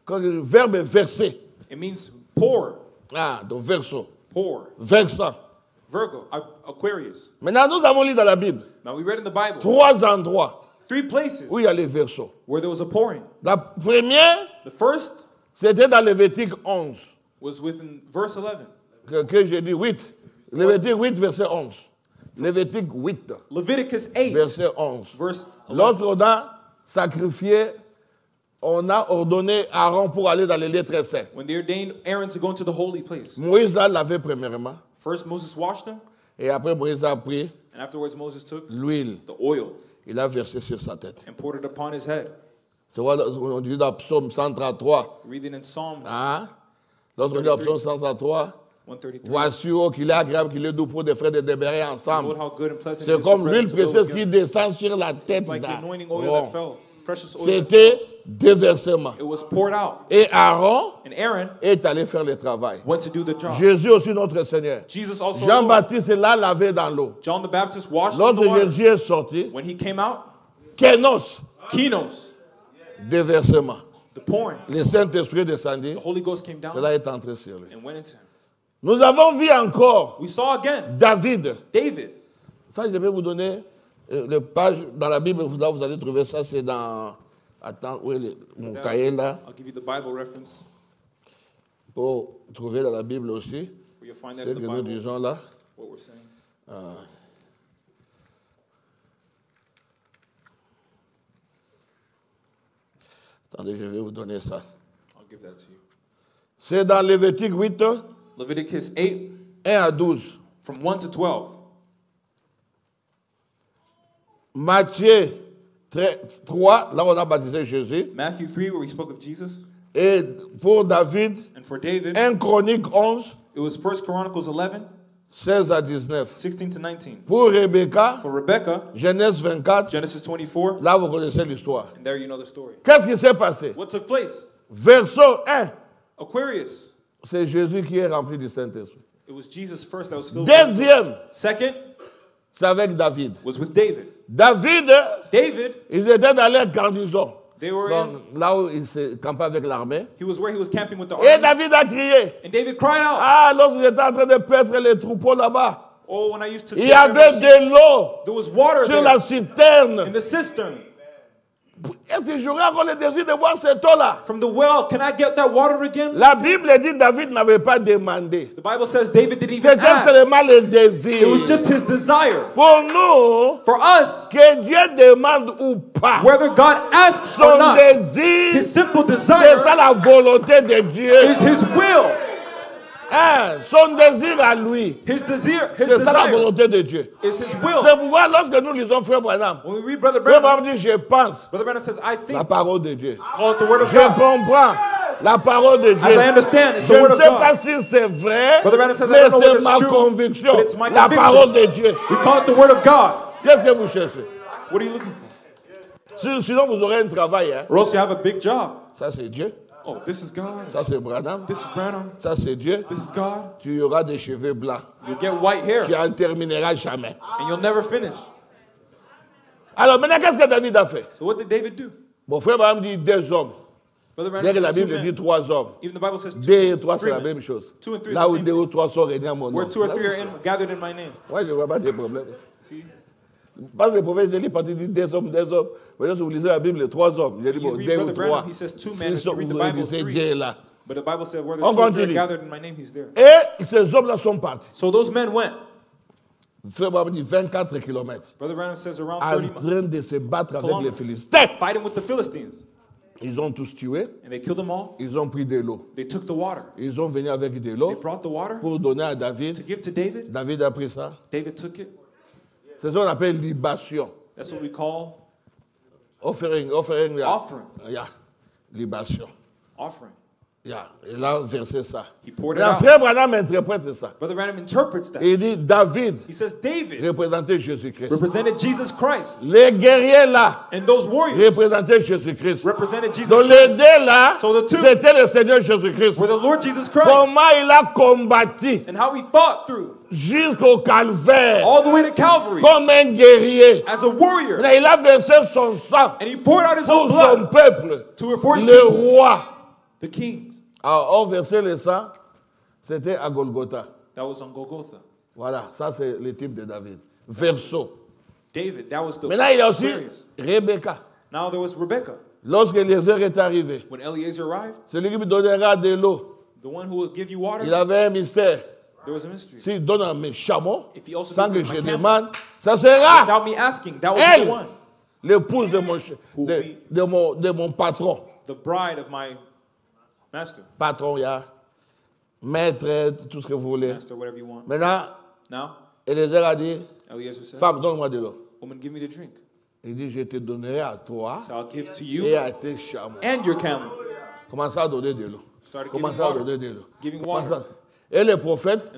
le verbe verser. It means pour, Ah, donc verso. pour. Versant. Virgo, Aqu- Aquarius. Maintenant, nous avons lu dans la Bible Now we read in the Bible trois endroits three places où il y a les versos. where there was a pouring. La première, The first c'était dans Lévitique 11. was within verse 11. Que, que j'ai dit 8. Lévitique 8, verset 11. Lévitique 8, Leviticus 8, verset 11. verse 11. L'autre, on a sacrifié on a ordonné Aaron pour aller dans les lieux très saints. When they ordained Aaron to go into the holy place, Moïse l'a lavé premièrement. first Moses washed them, Et après, Moïse a pris and afterwards Moses took l'huile. the oil Il a versé sur sa tête. and poured it upon his head. C'est quoi, on dit dans Psaume 133. Reading in Psalms Hein? Lorsqu'on dit dans Psaume 133, 133. Voici qu'il est agréable, qu'il est doux pour des frères de Lord, ensemble. C'est comme l'huile précieuse qui descend sur la tête d'Aaron. C'était déversement. fell. It was poured out, Et Aaron and Aaron est allé faire le travail. went to do the job. Jésus aussi notre Seigneur. Jean-Baptiste l'a lavé dans l'eau. Water. Jésus est sorti, When he came out, Kénos, Kenos, déversement. the pouring, Le Saint-Esprit came down cela est entré sur lui. Nous avons vu encore We saw again David. David. Ça, je vais vous donner euh, le page dans la Bible, vous là, vous allez trouver ça, c'est dans. Attends, où est le- mon cahier là? I'll give you the Bible reference Pour trouver dans la Bible aussi, where you'll find that ce in que nous disons là. what we're saying. Attendez, je vais vous donner ça. C'est dans Lévitique 8, Leviticus 8, 1 à 12. from 1 to 12. Matthieu 3, là on a baptisé Jésus. Matthew 3, where we spoke of Jesus. Et pour David, And for David, 1 Chronique 11, it was 1 Chronicles 11, 16 à 19. 16 to 19. Pour Rebecca, For Rebecca, Genèse 24, Genesis 24, là vous connaissez l'histoire. and there you know the story. Qu'est-ce qui s'est passé What took place? Verset 1, Aquarius. C'est Jésus qui est rempli du Saint-Esprit. It was Jesus first that was filled with the Holy Ghost. Deuxième, Second c'est avec David. was with David. David, David, ils étaient dans leur garnison. they were in, là où il se campait avec l'armée. he was where he was camping with the Et army. David a crié. And David cried out, Ah, lorsqu'il était en train de perdre les troupeaux là-bas, Oh, when I used to il y avait de l'eau sur there la citerne. in the cistern. Est-ce que j'aurais encore le désir de boire cette eau-là From the well, can I get that water again? La Bible dit David n'avait pas demandé. The Bible says David didn't even C'était ask. seulement le désir. It was just his desire. Pour nous, For us, que Dieu demande ou pas, whether God asks or not, désir, his simple c'est ça desire la volonté de Dieu. is his will. Hein, son désir à lui, His desire, his c'est ça la volonté de Dieu. C'est pourquoi lorsque nous lisons Frère Branham, Frère Branham, dit je pense says, I la think, parole de Dieu. Je comprends la parole de Dieu. As I understand, it's Je ne sais pas si c'est vrai, mais c'est ma conviction. La parole de Dieu. Qu'est-ce que vous cherchez? What are you looking for? Si- Sinon, vous aurez un travail. Hein. Or else you have a big job. Ça, c'est Dieu. Oh, this is God. Ça, c'est Branham. This is Branham. Ça, c'est Dieu. This is God. Tu auras des cheveux blancs. You'll get white hair Tu en termineras jamais. and you'll never finish. Alors maintenant, qu'est-ce que David a fait? So what did David do? Mon frère Branham dit deux hommes. Dès que la Bible dit trois hommes. Even the Bible says two. Deux et trois, c'est la même chose. Two and three is Là où deux ou trois sont réunis à mon nom. Where two or three are in, gathered in my name. Moi, je ne vois pas de problème. Parce que le prophète Jésus, il dit deux hommes, deux hommes, maintenant, si vous lisez la Bible, trois hommes. Il dit, bon, deux ou trois. Read the vous Bible, lisez. Dieu là. But the Bible said, where the On two are gathered in my name, he's there. Et ces hommes-là sont partis. So those men went. Frère Branham dit 24 kilomètres. Brother Branham says around En 30 miles, train de se battre avec les Philistins. fighting with the Philistines. Ils ont tous tué. And they killed them all. Ils ont pris de l'eau. They took the water. Ils ont venu avec de They l'eau brought the water pour donner à to David. give to David. David a pris ça. David took it. C'est ce qu'on appelle libation. That's what we call Offering, offering. yeah. offering. Yeah. Libation. Offering. Yeah. Il a versé ça. He poured it out. frère Branham interprète ça. Brother Branham interprets that. Il dit David He says David représentait Jésus-Christ. represented Jesus Christ. Les guerriers là And those warriors représentaient Jésus-Christ. represented Jesus Donc les deux là, So the two- c'était le Seigneur Jésus-Christ. Were the Lord Jesus Christ. Comment il a combattu? And how he fought through jusqu'au calvaire all the way to Calvary comme un guerrier. as a warrior. Mais il a versé son sang And he poured out his pour own son blood peuple. to Le people, roi the kings. A on versé le sang, c'était à Golgotha. That was on Golgotha. Voilà, ça c'est le type de David. Verso. David, that was the Maintenant, il y a aussi. Rebecca. Now there was Rebecca. Lorsque Eliezer est arrivé, When Eliezer arrived, celui qui me donnera de l'eau, the one who would give you water, il avait un mystère. there was a mystery. S'il donne à mes chameaux, sans que je demande, ça sera Without me asking, that was Elle. the one. l'épouse de mon, de, de mon, de mon patron. the bride of my master. Patron, il y a maître, tout ce que vous voulez. Master, whatever you want. Maintenant, Now, Eliezer a dit, Eliezer said, femme, donne-moi de l'eau. Woman, give me the drink. Il dit, je te donnerai à toi So I'll give to et you à tes chameaux. and your camel. Commence à donner de l'eau. Started Commence giving à donner de l'eau. Giving water. Et le prophète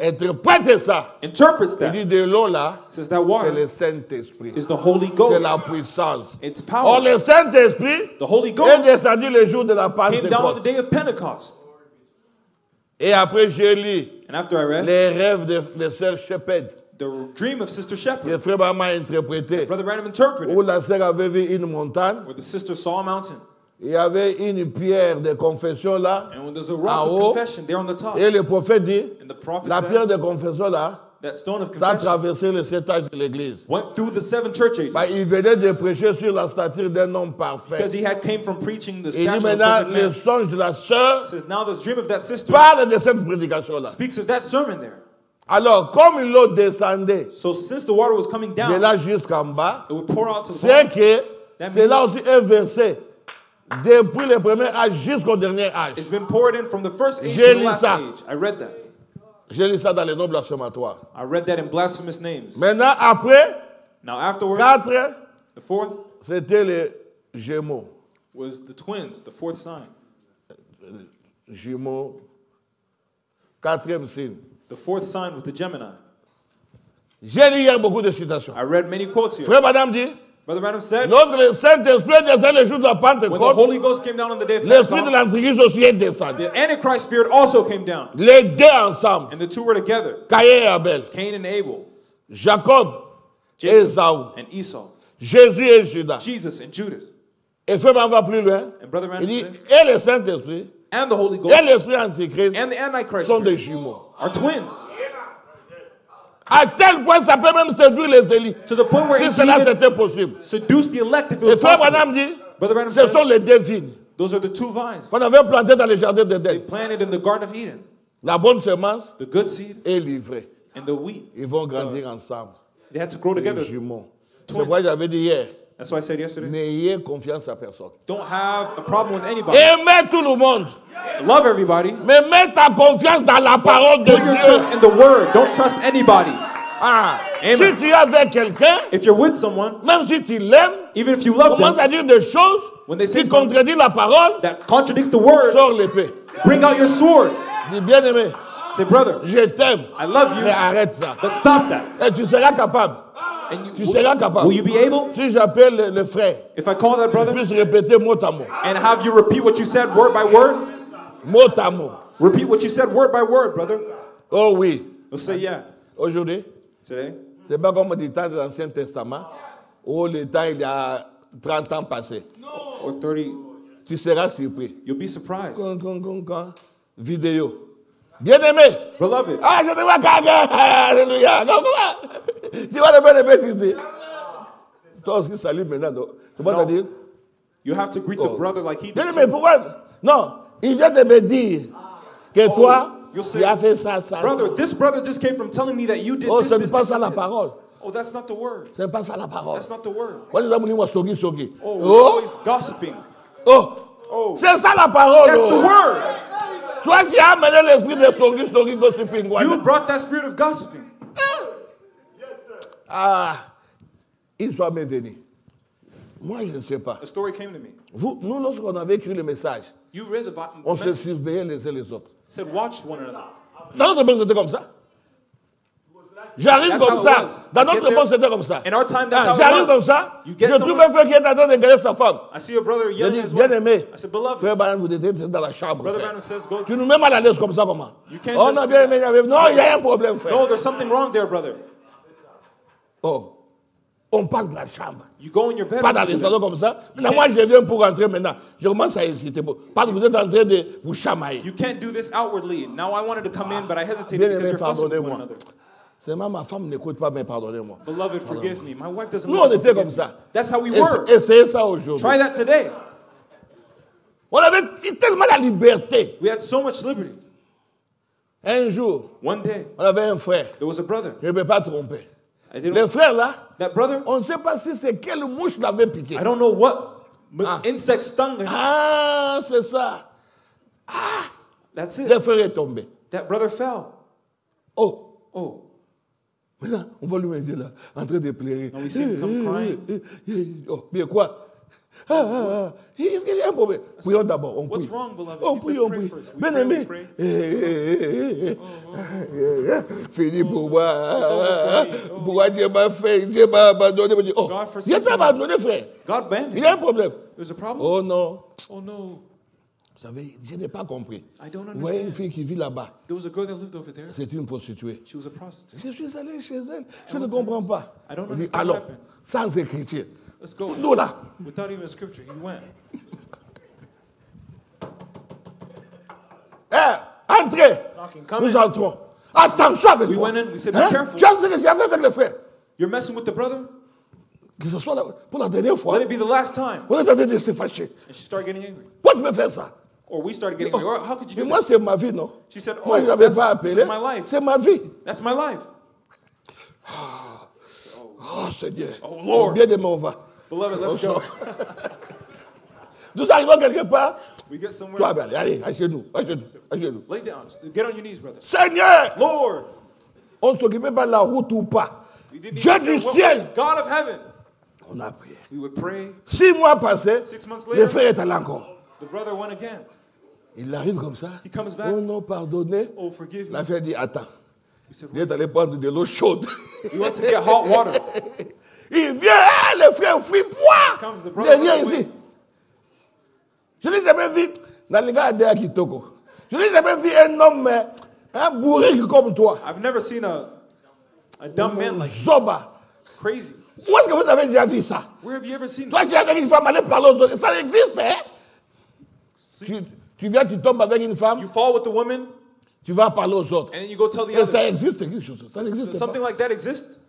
interprète ça. Il dit, de l'eau là, c'est le Saint-Esprit. C'est la puissance. Or le Saint-Esprit est descendu le jour de la Pentecôte. Et après, j'ai lu And after I read les rêves de, de sœur Shepard, the dream of Sister que Shepherd, frère Branham a interprété, Brother Branham interpreted, où la sœur avait vu une montagne, where the sister saw a mountain. Il y avait une pierre de confession là, En haut. confession there on the top, et le prophète dit, la pierre de confession là, that stone of ça a traversé les sept âges de l'église. Bah, il venait de prêcher sur la stature d'un homme parfait. because he had came from preaching the Il dit maintenant, le songe de la sœur parle de cette prédication là. speaks of that sermon there. Alors, comme l'eau descendait So since the water was coming de là jusqu'en bas, c'est que c'est là aussi un verset depuis le premier âge jusqu'au dernier âge. It's been poured in from the first age J'ai to the lu last ça. age. I read that. J'ai lu ça dans les noms blasphématoires. I read that in blasphemous names. Maintenant, après, Now afterward, quatre, the fourth c'était les Gémeaux. was the twins, the fourth sign. Jumeaux. Quatrième signe. The fourth sign was the Gemini. J'ai lu hier beaucoup de citations. I read many quotes here. Frère Madame dit, Brother Branham said, lorsque le Saint-Esprit descend le jour de la when the Holy Ghost came down on the day of l'esprit de Pentecost, l'Antichrist aussi est descendu. the Antichrist spirit also came down. Les deux ensemble, And the two were together, Caïn et Abel, Cain and Abel, Jacob et Jacob Esaü, and Esau, Jésus et Judas. Jesus and Judas. Et va plus loin. And Brother Il Branham dit, says, et le Saint-Esprit and the Holy et Ghost l'esprit Antichrist and the Antichrist sont des jumeaux. are twins. À tel point, ça peut même séduire les élites. To the point where Si cela c'était possible. seduce the elect if it Et was frère possible. Madame dit, Branham ce sont les deux vignes those are the two vines qu'on avait plantées dans le jardin they d'Éden. planted in the Garden of Eden. La bonne semence The good seed est livrée. and the wheat. Ils vont grandir ensemble. They had to grow Les together. jumeaux. C'est pourquoi j'avais dit hier, That's why I said yesterday. n'ayez confiance à personne. Don't have a problem with anybody. Aimez tout le monde. Love everybody. Mais mets ta confiance dans la parole de Put your Dieu. trust in the word. Don't trust anybody. Ah, Amen. si tu es avec quelqu'un, If you're with someone, même si tu l'aimes, even if you love commence them, à dire des choses When they say qui something- contredisent la parole, that contradicts the word, sors l'épée. bring out your sword. Dis bien aimé, Say, brother, je t'aime, I love you, mais arrête ça. but stop that. Et tu seras capable. Tu seras capable. will you be able, Si j'appelle le, frère, if I call that brother, puisse répéter mot à mot. and have you repeat what you said word by word? Mot à mot. Repeat what you said word by word, brother. Oh oui. He'll say, yeah. Aujourd'hui, Today, c'est pas comme du temps de l'Ancien Testament, où le temps il y a 30 ans passé. or 30, Tu seras surpris. you'll be surprised. Con, con, con, con. Vidéo. Bien aimé. Beloved, Ah, je te vois caguer. Alléluia. Non, comment Tu vas le faire le. Toi aussi, salut maintenant. Tu vas te dire. you have to greet the Oh. brother like he did. aimé, pourquoi Non, il vient de me dire que toi, you'll say, as fait ça, ça. Brother, this brother just came from telling me that you did Oh, this, ce n'est pas ça la parole. Oh, that's not the word. Ce n'est pas ça la parole. That's not the word. Moi, les amis, moi, sogi, sogi. Oh, Oh, always gossiping. oh. Oh, C'est ça la parole. that's the oh. word. Toi, tu as amené l'esprit de sogi, sogi, gossiping. You brought that spirit of gossiping. Ah, yes, sir. ah il soit bienvenu. Moi, je ne sais pas. A story came to me. Vous, nous, lorsqu'on avait écrit le message, You read the Bible. on se message. surveillait les uns les autres. said, watch one another. Dans notre époque, c'était comme ça. J'arrive comme ça. Dans notre époque, c'était comme ça. Ah, J'arrive comme ça. Je trouve un frère qui est en train de gagner sa femme. A Je dis, bien aimé, frère Baran, vous êtes dans la chambre. Tu nous mets mal à l'aise comme ça, Oh just non, do bien aimé, non, il y a un problème, frère. No, there's something wrong there, brother. Oh, on parle de la chambre. You go in your bed. Pas dans les salons comme ça. Maintenant, moi, je viens pour rentrer maintenant. Je commence à hésiter. Parce que vous êtes en train de vous chamailler. You can't do this outwardly. Now I wanted to come in, but I hesitated because you're fussing with one another. Seulement, ma femme n'écoute pas, mais pardonnez-moi. Beloved, forgive me. My wife doesn't Nous, on était comme me. ça. That's how we were. Essayez ça aujourd'hui. Try that today. On avait tellement la liberté. We had so much liberty. Un jour, One day, on avait un frère. there was a brother. Je ne peux pas tromper. Le frère là, That brother, on ne sait pas si c'est quelle mouche l'avait piqué. I don't know what Ah. insects stung him. Ah, c'est ça. That's it. Le frère est tombé. That brother fell. Oh, Oh, maintenant, on voit lui là, en train de pleurer. Him come crying. Oh, bien quoi? Ah, ah, ah. Qu'il y a un problème? Prions d'abord, on What's prie. wrong, beloved? On prie, on prie. Bien aimé. Eh, eh, eh, eh, eh. Fini pour moi. Oh. Pourquoi Dieu m'a fait Dieu m'a abandonné. Oh, Dieu t'a abandonné, frère. Il y a un problème. Oh non. Oh no, Vous savez, je n'ai pas compris. Vous voyez une fille qui vit là-bas. C'est une prostituée. She was a prostitute. Je suis allé chez elle. Je ne comprends pas. Dit, alors, sans écriture. Let's go. Nous là. Without even a scripture, he went. Eh, entrez. Knocking, come Nous entrons. Attention avec We went in, we said, be Hein? careful. Tu as ce que j'ai fait avec le frère? You're messing with the brother? Que ce soit la- pour la dernière fois. Let it be the last time. On est en train de se fâcher. And she started getting angry. Pourquoi tu me fais ça? Or we started getting. Or how could you Mais do moi, that? c'est ma vie, non? She said, Moi, je oh, n'avais pas appelé. is my life. C'est ma vie. That's my life. Oh, Seigneur. Oh, Lord. Bien aimé, on va. Beloved, let's go. sort. Nous arrivons quelque part. We get Toi, somewhere. ben, allez, allez, à genoux, à genoux, à genoux. Lay down. Get on your knees, brother. Seigneur, Lord. on ne s'occupait pas de la route ou pas. Dieu du ciel. God of heaven. On a prié. We would pray. Six mois passés, Six months le later, frère est allé encore. the brother went again. Il arrive comme ça. He comes back. Oh non, pardonnez. Oh, forgive me. La frère dit, attends. Il est allé prendre de l'eau chaude. we went to get hot water? Il vient, ah, le frère brother Il vient ici. Je n'ai jamais vu, dans les gars de Kitoko, je n'ai jamais vu un homme, un bourrique comme toi. I've never seen a, a dumb man like. Zoba. Crazy. Où est-ce que vous avez déjà vu ça? Where have you ever seen Toi, tu avec une femme, aller parler aux autres. Ça existe, hein? Tu, tu viens, tu tombes avec une femme, You fall with the woman tu vas parler aux autres. and then you go tell the Et ça existe, quelque chose. Ça n'existe Does pas. something like that exist?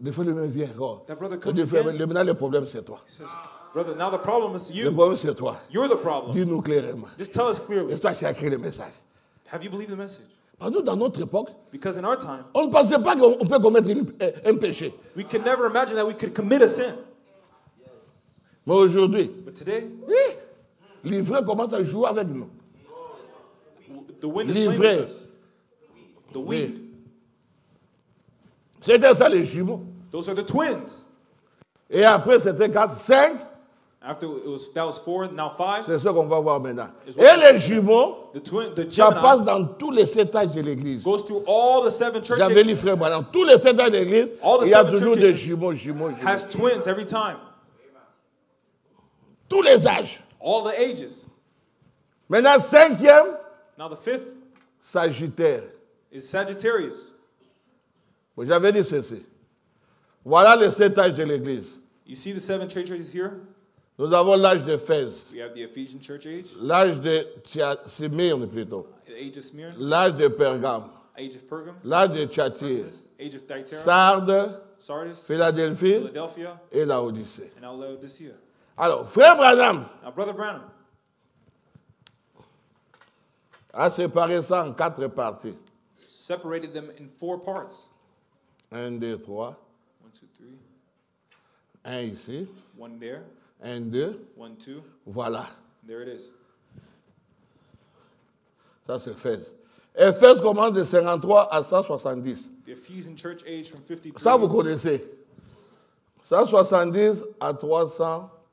Des fois, le même vient. Oh. That brother comes dit, frère, again. le- maintenant, le problème, c'est toi. He says, brother, now the problem is Le you. problème, c'est toi. You're the problem. Dis-nous clairement. Just tell us Et clearly. toi, tu as le message? Have you believed the message? Parce que nous, dans notre époque, Because in our time, on ne pensait pas qu'on on peut commettre une- un péché. we could never imagine that we could commit a sin. Mais aujourd'hui, But today, l'ivraie commence à jouer avec nous. weed. C'était ça les jumeaux. Those are the twins. Et après, c'était 4, 5. After it was that was four, now five. C'est ce qu'on va voir maintenant. Et les jumeaux, The twin, the ça passe dans tous les étages de l'église. goes through all the seven church J'avais frère, dans tous les étages de l'église, il y a toujours des jumeaux, jumeaux, jumeaux. has twins every time. Tous les âges. All the ages. Maintenant, cinquième, Now the fifth Sagittaire. is Sagittarius. J'avais dit ceci. Voilà les sept âges de l'église. You see the seven church ages here? Nous avons l'âge de Fès, We have the Ephesian church age, l'âge de Thia- Smyrne plutôt, the age of Smyrna, l'âge de Pergame, age of Pergam, l'âge de Thyatire, age of Thyatira, Sardes, Sardis, Philadelphie Philadelphia, et la Odyssée. and now Laodicea. Alors, frère Branham Now, Brother Branham a séparé ça en quatre parties. separated them in four parts. Un, deux, trois. One, two, three. Un ici, One there, un, deux. one, two. Voilà. There it is. Ça, c'est Fès. Éphèse commence de 53 à 170. The Ephesian church age from 53 Ça, vous connaissez. 170 à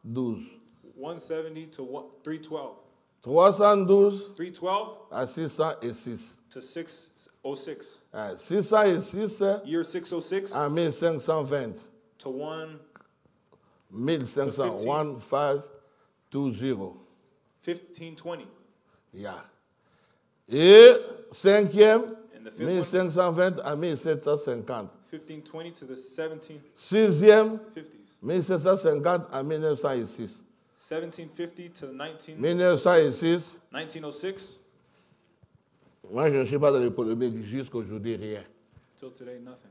312. 170 to 312. 312 312 à 606. to 606. Ah, 606 Year 606 à 1520. to 1 1500. 1520. 1520. Yeah. Et cinquième, And fifth 1520 à 1750. 1520 to the 1750s. Sixième, 1750 à 1906. 1750 to the 19, 1906, 1906 moi je ne suis pas dans les polémiques jusqu'aujourd'hui, rien. till today, nothing.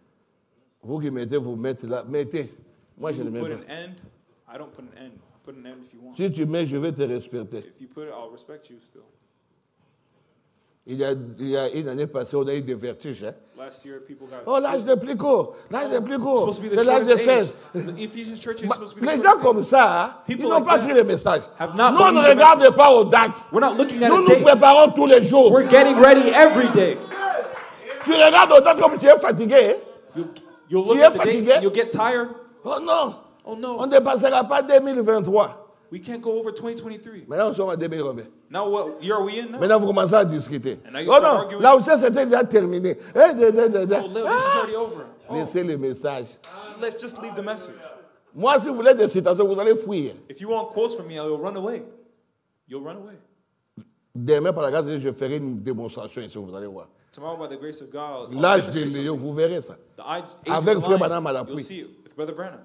Vous qui mettez, vous mettez là, mettez. Moi je You ne mets put pas. an end. I don't put an end. Put an end if you want. Si tu mets, je vais te respecter. If you put it, I'll respect you still. Il y, a, il y a une année passée, on a eu des vertiges. Hein? Last year, people got. Oh, l'âge le plus court, l'âge le plus court, c'est l'âge de shortest age. 16. The Ephesians church is Bah, supposed to be the Les gens comme ça, hein, ils People n'ont like pas pris le message. Nous, on ne regarde pas aux dates. We're not looking at Nous nous date. préparons tous les jours. We're getting ready every day. Tu regardes aux dates comme tu es fatigué. hein. You, you'll look Tu es at the date fatigué? and you'll get tired. Oh non, Oh on no, ne dépassera pas 2023. We can't go over 2023. Maintenant, nous sommes en 2020. Now, what year are we in now? Maintenant, vous commencez à discuter. Oh non, là où ça, c'était déjà terminé. Eh, de, de, de, de. Oh, Lil, this is Ah! already over. Oh, Laissez le message. let's just leave the message. Moi, si vous voulez des citations, vous allez fuir. If you want quotes from me, you'll run away. You'll run away. Demain, par la grâce de Dieu, je ferai une démonstration ici, vous allez voir. Tomorrow, by the grace of God, I'll L'âge lions, vous verrez ça. The age, age Avec Frère. You'll see it with Brother Branham.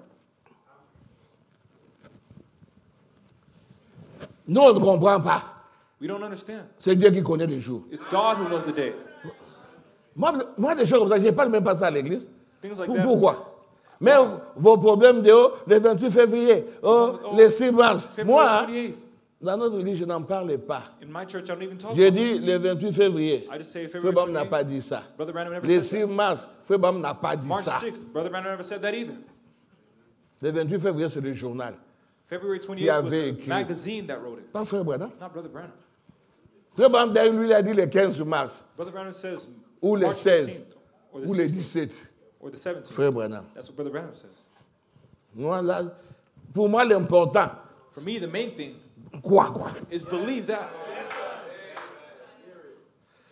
Nous, on ne comprend pas. We don't understand. C'est Dieu qui connaît les jours. It's God who knows the day. Moi, moi des choses comme ça, je n'ai pas même pas ça à l'église. Like that. Pourquoi? Mais vos problèmes de oh, le 28 février, oh, Oh, le 6 mars. Moi, 28th. dans notre église, je n'en parle pas. In my church, I don't even talk J'ai dit it. le 28 février. Frère Bam n'a 28th. pas dit ça. Le said 6 mars, Frère Bam n'a pas dit March ça. 6th, Brother Branham never said that either. Le 28 février, c'est le journal. February Qui 28th was the magazine that wrote it, Pas Frère Branham. not Brother Branham. Frère Bam, d'ailleurs, lui, il a dit le 15 mars Brother Branham says Ou le March 16, 15th, or the ou le 16th, 17. or the 17th. Frère Branham. That's what Brother Branham says. Moi, là, pour moi, l'important, For me, the main thing quoi, quoi is believe that.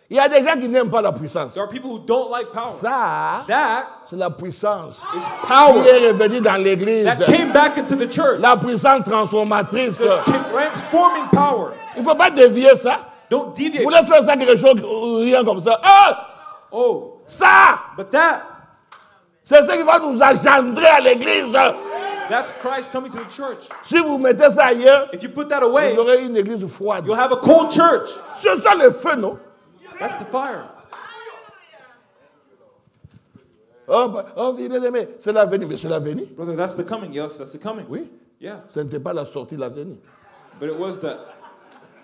Il y a des gens qui n'aiment pas la puissance. There are people who don't like power. Ça, c'est la puissance is qui power est revenue dans l'église. that came back into the church. La puissance transformatrice. The transforming power. Il ne faut pas dévier ça. Don't Vous deviate. voulez faire ça quelque chose, rien comme ça. Ah, Oh, ça, but that, c'est ce qui va nous engendrer à l'église. that's Christ coming to the church. Si vous mettez ça ailleurs, If you put that vous away, aurez une église froide. you'll have a cold church. C'est ça le feu, non? That's the fire. Oh, bah, oh bien aimé, c'est l'avenir. Mais c'est l'avenir. Brother, that's the coming. Yes, that's the coming. Oui. Yeah. Ce n'était pas la sortie, l'avenir. But it was the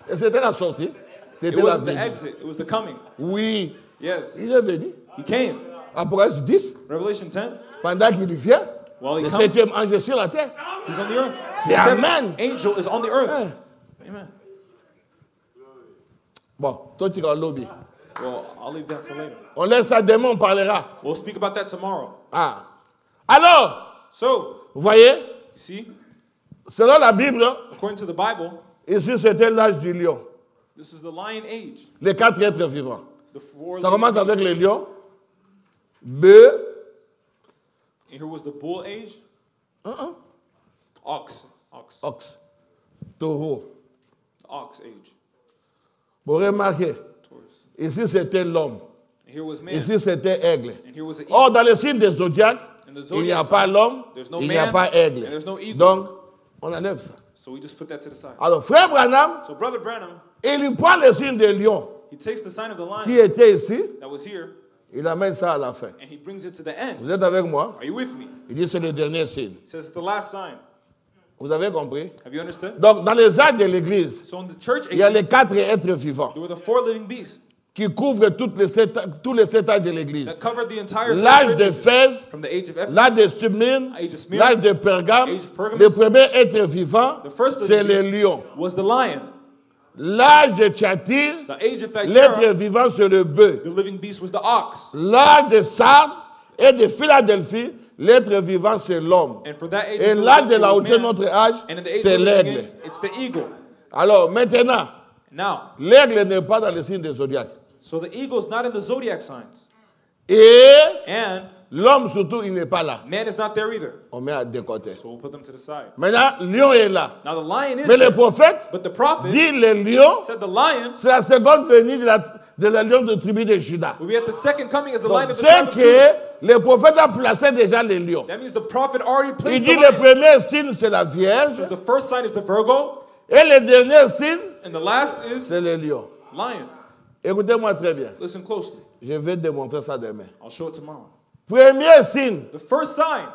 c'était la sortie. it C'était wasn't the exit. It was the coming. Oui. Yes. Il est venu. He came. Apocalypse 10, Revelation 10. pendant qu'il vient, While he le comes, septième ange est sur la terre. he's on the earth. The seventh amen. angel is on the earth. Hein. Amen. Bon, toi tu vas au lobby. Well, I'll leave that for later. On laisse ça demain, on parlera. We'll speak about that tomorrow. Ah. Alors, So, vous voyez, see, selon la Bible, according to the Bible, ici c'était l'âge du lion. this is the lion age. Les quatre êtres vivants. The four Ça commence avec le lion, bœuf, And here was the bull age, hein, hein, ox, ox, ox, taureau. ox age, Vous remarquez. Ici c'était l'homme, ici c'était aigle? Or dans le signe des zodiacs, il n'y a pas l'homme, no il n'y a pas aigle. no. Donc, on enlève ça. So we just put that to the side. Alors, frère Branham, So Brother Branham, il lui prend le signe de lion he takes the sign of the qui lion était ici, that was here, il amène ça à la fin. and he brings it to the end. Vous êtes avec moi? Are you with me? Il dit c'est le dernier signe. He says it's the last sign. Vous avez compris? Have you understood? Donc, dans les âges de l'Église, So in the church il y a les quatre êtres vivants there were the four living beasts qui couvrent toutes les sept, tous les sept âges de l'Église. L'âge Ephesus. l'âge de Smyrne, l'âge de Pergame, le premier être vivant, c'est le lion. L'âge de of l'être vivant, c'est le bœuf. L'âge de Sardes et de Philadelphie, l'être vivant, c'est l'homme. Et l'âge de la hauteur de notre âge, c'est l'aigle. Alors, maintenant, l'aigle n'est pas dans le signe des zodiacs. So the eagle's not in the zodiac signs. Et And l'homme, surtout, il n'est pas là. man is not there either. Oh, On met à deux côtés. So we'll put them to the side. Maintenant, lion est là. Now the lion is Mais le there. prophète But the prophet dit le lion, said the lion c'est la seconde venue de la, de la lion de tribu de Judas. will be at the second coming as the Donc, lion of the tribe c'est of Judah. que le prophète a placé déjà les lions. That means the prophet already Il placed the dit le lion. premier signe, c'est la Vierge. The first sign is the Virgo, Et le dernier signe, and the last is c'est le lion. lion. Écoutez-moi très bien. Listen closely. Je vais démontrer ça demain. I'll show it tomorrow. Premier signe, The first sign,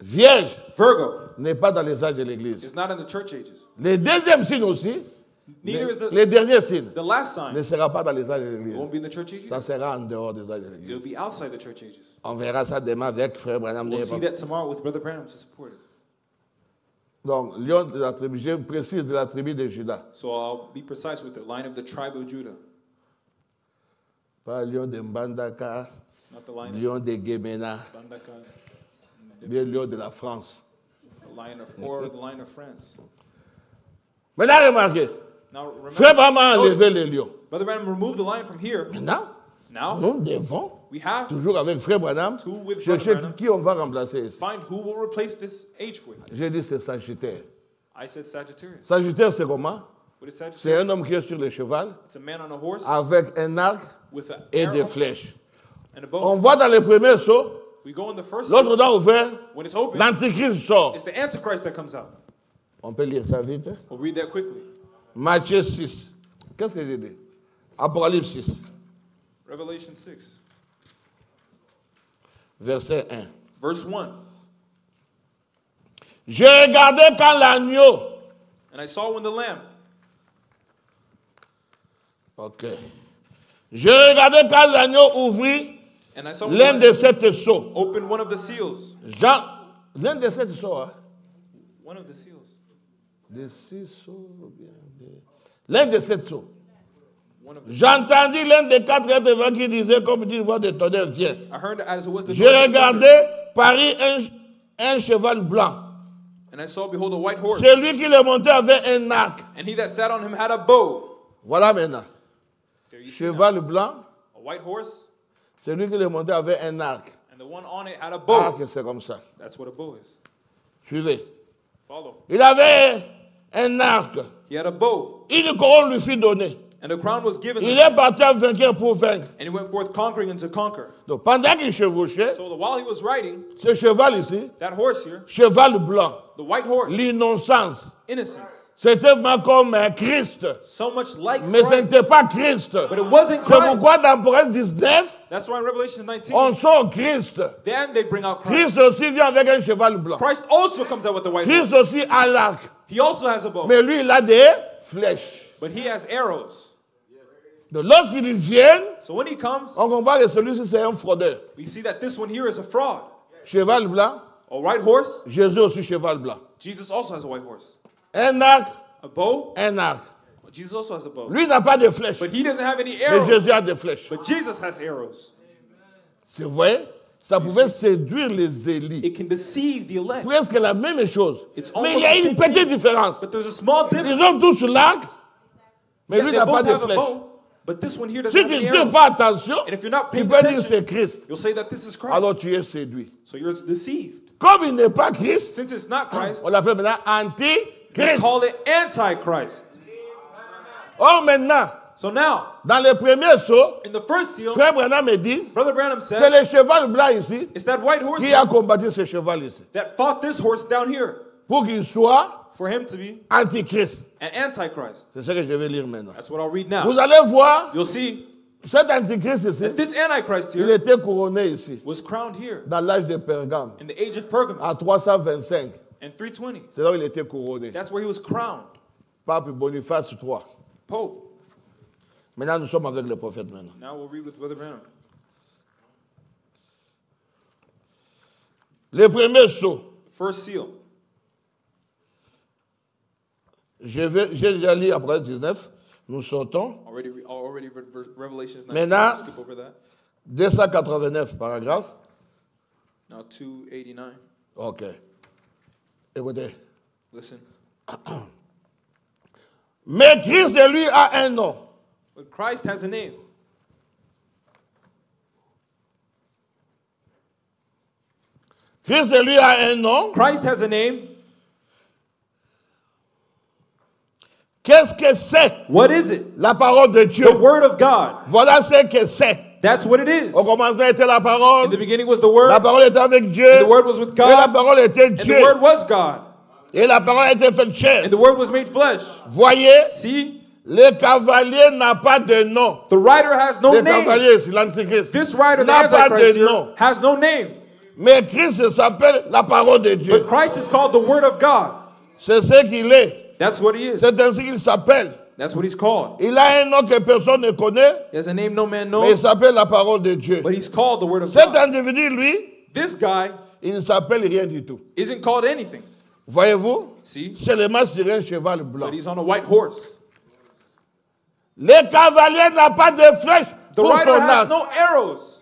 Vierge, Virgo, n'est pas dans les âges de l'Église. is not in the church ages. Le deuxième signe aussi, Neither is Le, the, le dernier signe the last sign. ne sera pas dans les âges de l'Église. won't be in the church ages. Ça sera en dehors des âges de It'll l'Église. be outside the church ages. On verra ça demain avec Frère Branham. We'll see that tomorrow with Brother Branham to support it. Donc, lion de la tribu, je précise de la tribu de Judas. So I'll be precise with the line of the tribe of Judah, Pas lion de Mbandaka, lion de Gemena, bien lion de la France. Maintenant, remarquez, Frère Branham a enlevé le lion. Brother Branham removed the line from here. Maintenant, Now nous devons, we have to toujours avec Frère Branham, chercher qui on va remplacer find who will replace this age with. J'ai dit c'est Sagittaire. I said Sagittarius. Sagittaire, c'est comment? C'est un homme qui est sur le cheval It's a man on a horse avec un arc et des flèches. On voit dans le premier saut, We go in the first. l'autre doigt ouvert, When it's open, l'antichrist sort. it's the Antichrist that comes out. On peut lire ça vite. hein? Matthieu 6. Qu'est-ce que j'ai dit? Apocalypse 6, Revelation 6, verset 1. verse 1. J'ai regardé quand l'agneau. And I saw when the Lamb. Ok. J'ai regardé quand l'agneau ouvrit l'un de sept sceaux. opened one of the seals. Jean, l'un de sept sceaux, hein? One of the seals. De six sceaux, ou bien L'un de sept the J'entendis l'un des quatre êtres vivants qui disait comme une voix de tonnerre, viens. Thunder, regardé paris un, un cheval blanc. and I saw behold a white horse. Celui qui le montait avait un arc. And he that sat on him had a bow. Voilà maintenant. There you see now. Cheval blanc, a white horse, celui qui le montait avait un arc. and the one on it had a bow. Arc, c'est comme ça. That's what a bow is. Suivez. Follow. Il avait un arc. He had a bow, Une couronne lui fut donnée. and the crown was given. Il est parti en vainqueur pour vaincre. and he went forth conquering and to conquer. Donc pendant qu'il chevauchait, So while he was riding, ce cheval ici, that horse here, cheval blanc, the white horse, l'innocence, innocence, c'était comme un Christ. so much like Mais ce n'était pas Christ. C'est pourquoi dans Proverbe 19, That's why in Revelation 19, on sort Christ. then they bring out Christ. Christ aussi vient avec un cheval blanc. Christ also comes out with the white Christ horse. aussi a l'arc. He also has a bow, Mais lui, il a des flèches. but he has arrows. Donc lorsqu'il vient, So when he comes, on comprend que celui-ci, c'est un fraudeur. we see that this one here is a fraud. Cheval blanc, A white horse, Jésus aussi cheval blanc. Jesus also has a white horse. Un arc, A bow, un arc. Jesus also has a bow. Lui n'a pas de flèches, But he doesn't have any mais arrows. Jésus a des flèches. But Jesus has arrows. C'est vrai, ça pouvait séduire les élites. It can deceive the elect. Presque la même chose? It's Mais il y a une petite différence. But there's a small Ils difference. ont tous l'arc, mais lui n'a pas de bow, but this one here doesn't Si tu ne fais pas attention, And if you're not tu peux dire c'est Christ. you'll say that this is Christ. Alors tu es séduit. So you're deceived. Comme il n'est pas Christ, Since it's not Christ, on l'appelle maintenant they call it Antichrist. Or maintenant, So now, dans le premier saut, in the first seal, Frère Branham me dit, Brother Branham c'est says le cheval blanc ici it's that white horse qui a combattu ce cheval ici. that fought this horse down here Pour qu'il soit for him to be antichrist. an Antichrist. C'est ce que je vais lire maintenant. That's what I'll read now. Vous allez voir, You'll see cet antichrist ici, that this Antichrist il here était couronné ici, was crowned here dans l'âge de Pergame, in the age of Pergamus à 325. In 320. C'est là où il était couronné. That's where he was crowned. Pape Boniface III. Pope. Maintenant, nous sommes avec le prophète maintenant. Now we'll read with Brother Branham. Le premier saut, First seal. je vais- j'ai déjà lu après 19, nous sautons. Already, re- already Revelations 19. Maintenant- Skip over that. 289 paragraphe. Now 289. Ok. Écoutez. Listen. Mais Christ, lui, a un nom. But Christ has a name. Christ, lui, a un nom. Christ has a name. Qu'est-ce que c'est What is it? la parole de Dieu The Word of God. Voilà ce que c'est. That's what it is. Au commencement était la In the beginning was the Word. La parole était avec Dieu. And the Word was with Et la God. parole était And the Word was God. Et la parole était faite chair. And the Word was made flesh. Voyez, See? le cavalier n'a pas de nom. The writer has no Le name. cavalier, c'est l'antichrist. This writer, the pas de Antichrist here, nom. has no name. Mais Christ s'appelle la parole de Dieu. But Christ is called the Word of God. C'est ce qu'il est. That's what he is. C'est ainsi qu'il s'appelle. That's what he's called. Il a un nom que personne ne connaît, He has a name no man mais il knows, s'appelle la parole de Dieu. but he's called the word of Cet God. individu, lui, This guy il ne s'appelle rien du tout. isn't called anything. Voyez-vous? See? Seulement sur un cheval blanc. But he's on a white horse. Le cavalier n'a pas de flèche The pour rider son has arc. no arrows.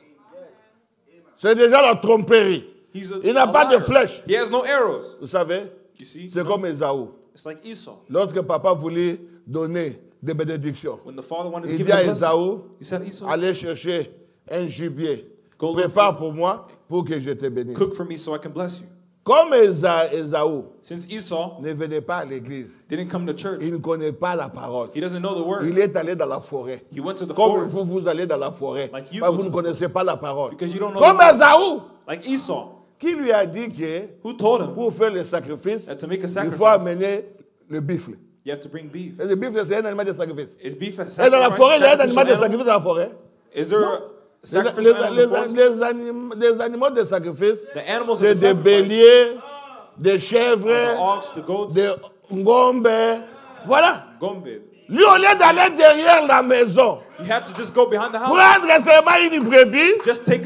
C'est déjà la tromperie. He's a, Il n'a a pas de liar. flèche. He has no arrows. Vous savez, You see? c'est comme Esaü. It's like Esau. Lorsque papa voulait donner des bénédictions, When the father wanted to il give dit à Esaü, he said, Esau, allez chercher un gibier. Prépare for- pour moi pour que je te bénisse. cook for me so I can bless you. Comme Esa- Esaü Since Esau ne venait pas à l'église, didn't come to church, il ne connaît pas la parole. he doesn't know the word. Il est allé dans la forêt. He went to the Comme forest vous, vous allez dans la forêt. Like you parce go que vous to ne the connaissez pas la parole. because you don't know Comme the word. Esaü, like Esau, qui lui a dit que who told him pour faire le sacrifice, that to make a il faut amener le buffle. You have to bring beef. Et le buffle, c'est un animal de sacrifice. Is beef a Et dans la sacrifice? forêt, il y a un animal de sacrifice dans la forêt. Is there a les- in les- the forest? les anim- les animaux de sacrifice, The animals the des sacrifice, béliers, des the chèvres, ox, the goats, des ngombe. Voilà. gombe. Lui, au lieu d'aller derrière la maison, You to just go behind the house. prendre seulement une brebis,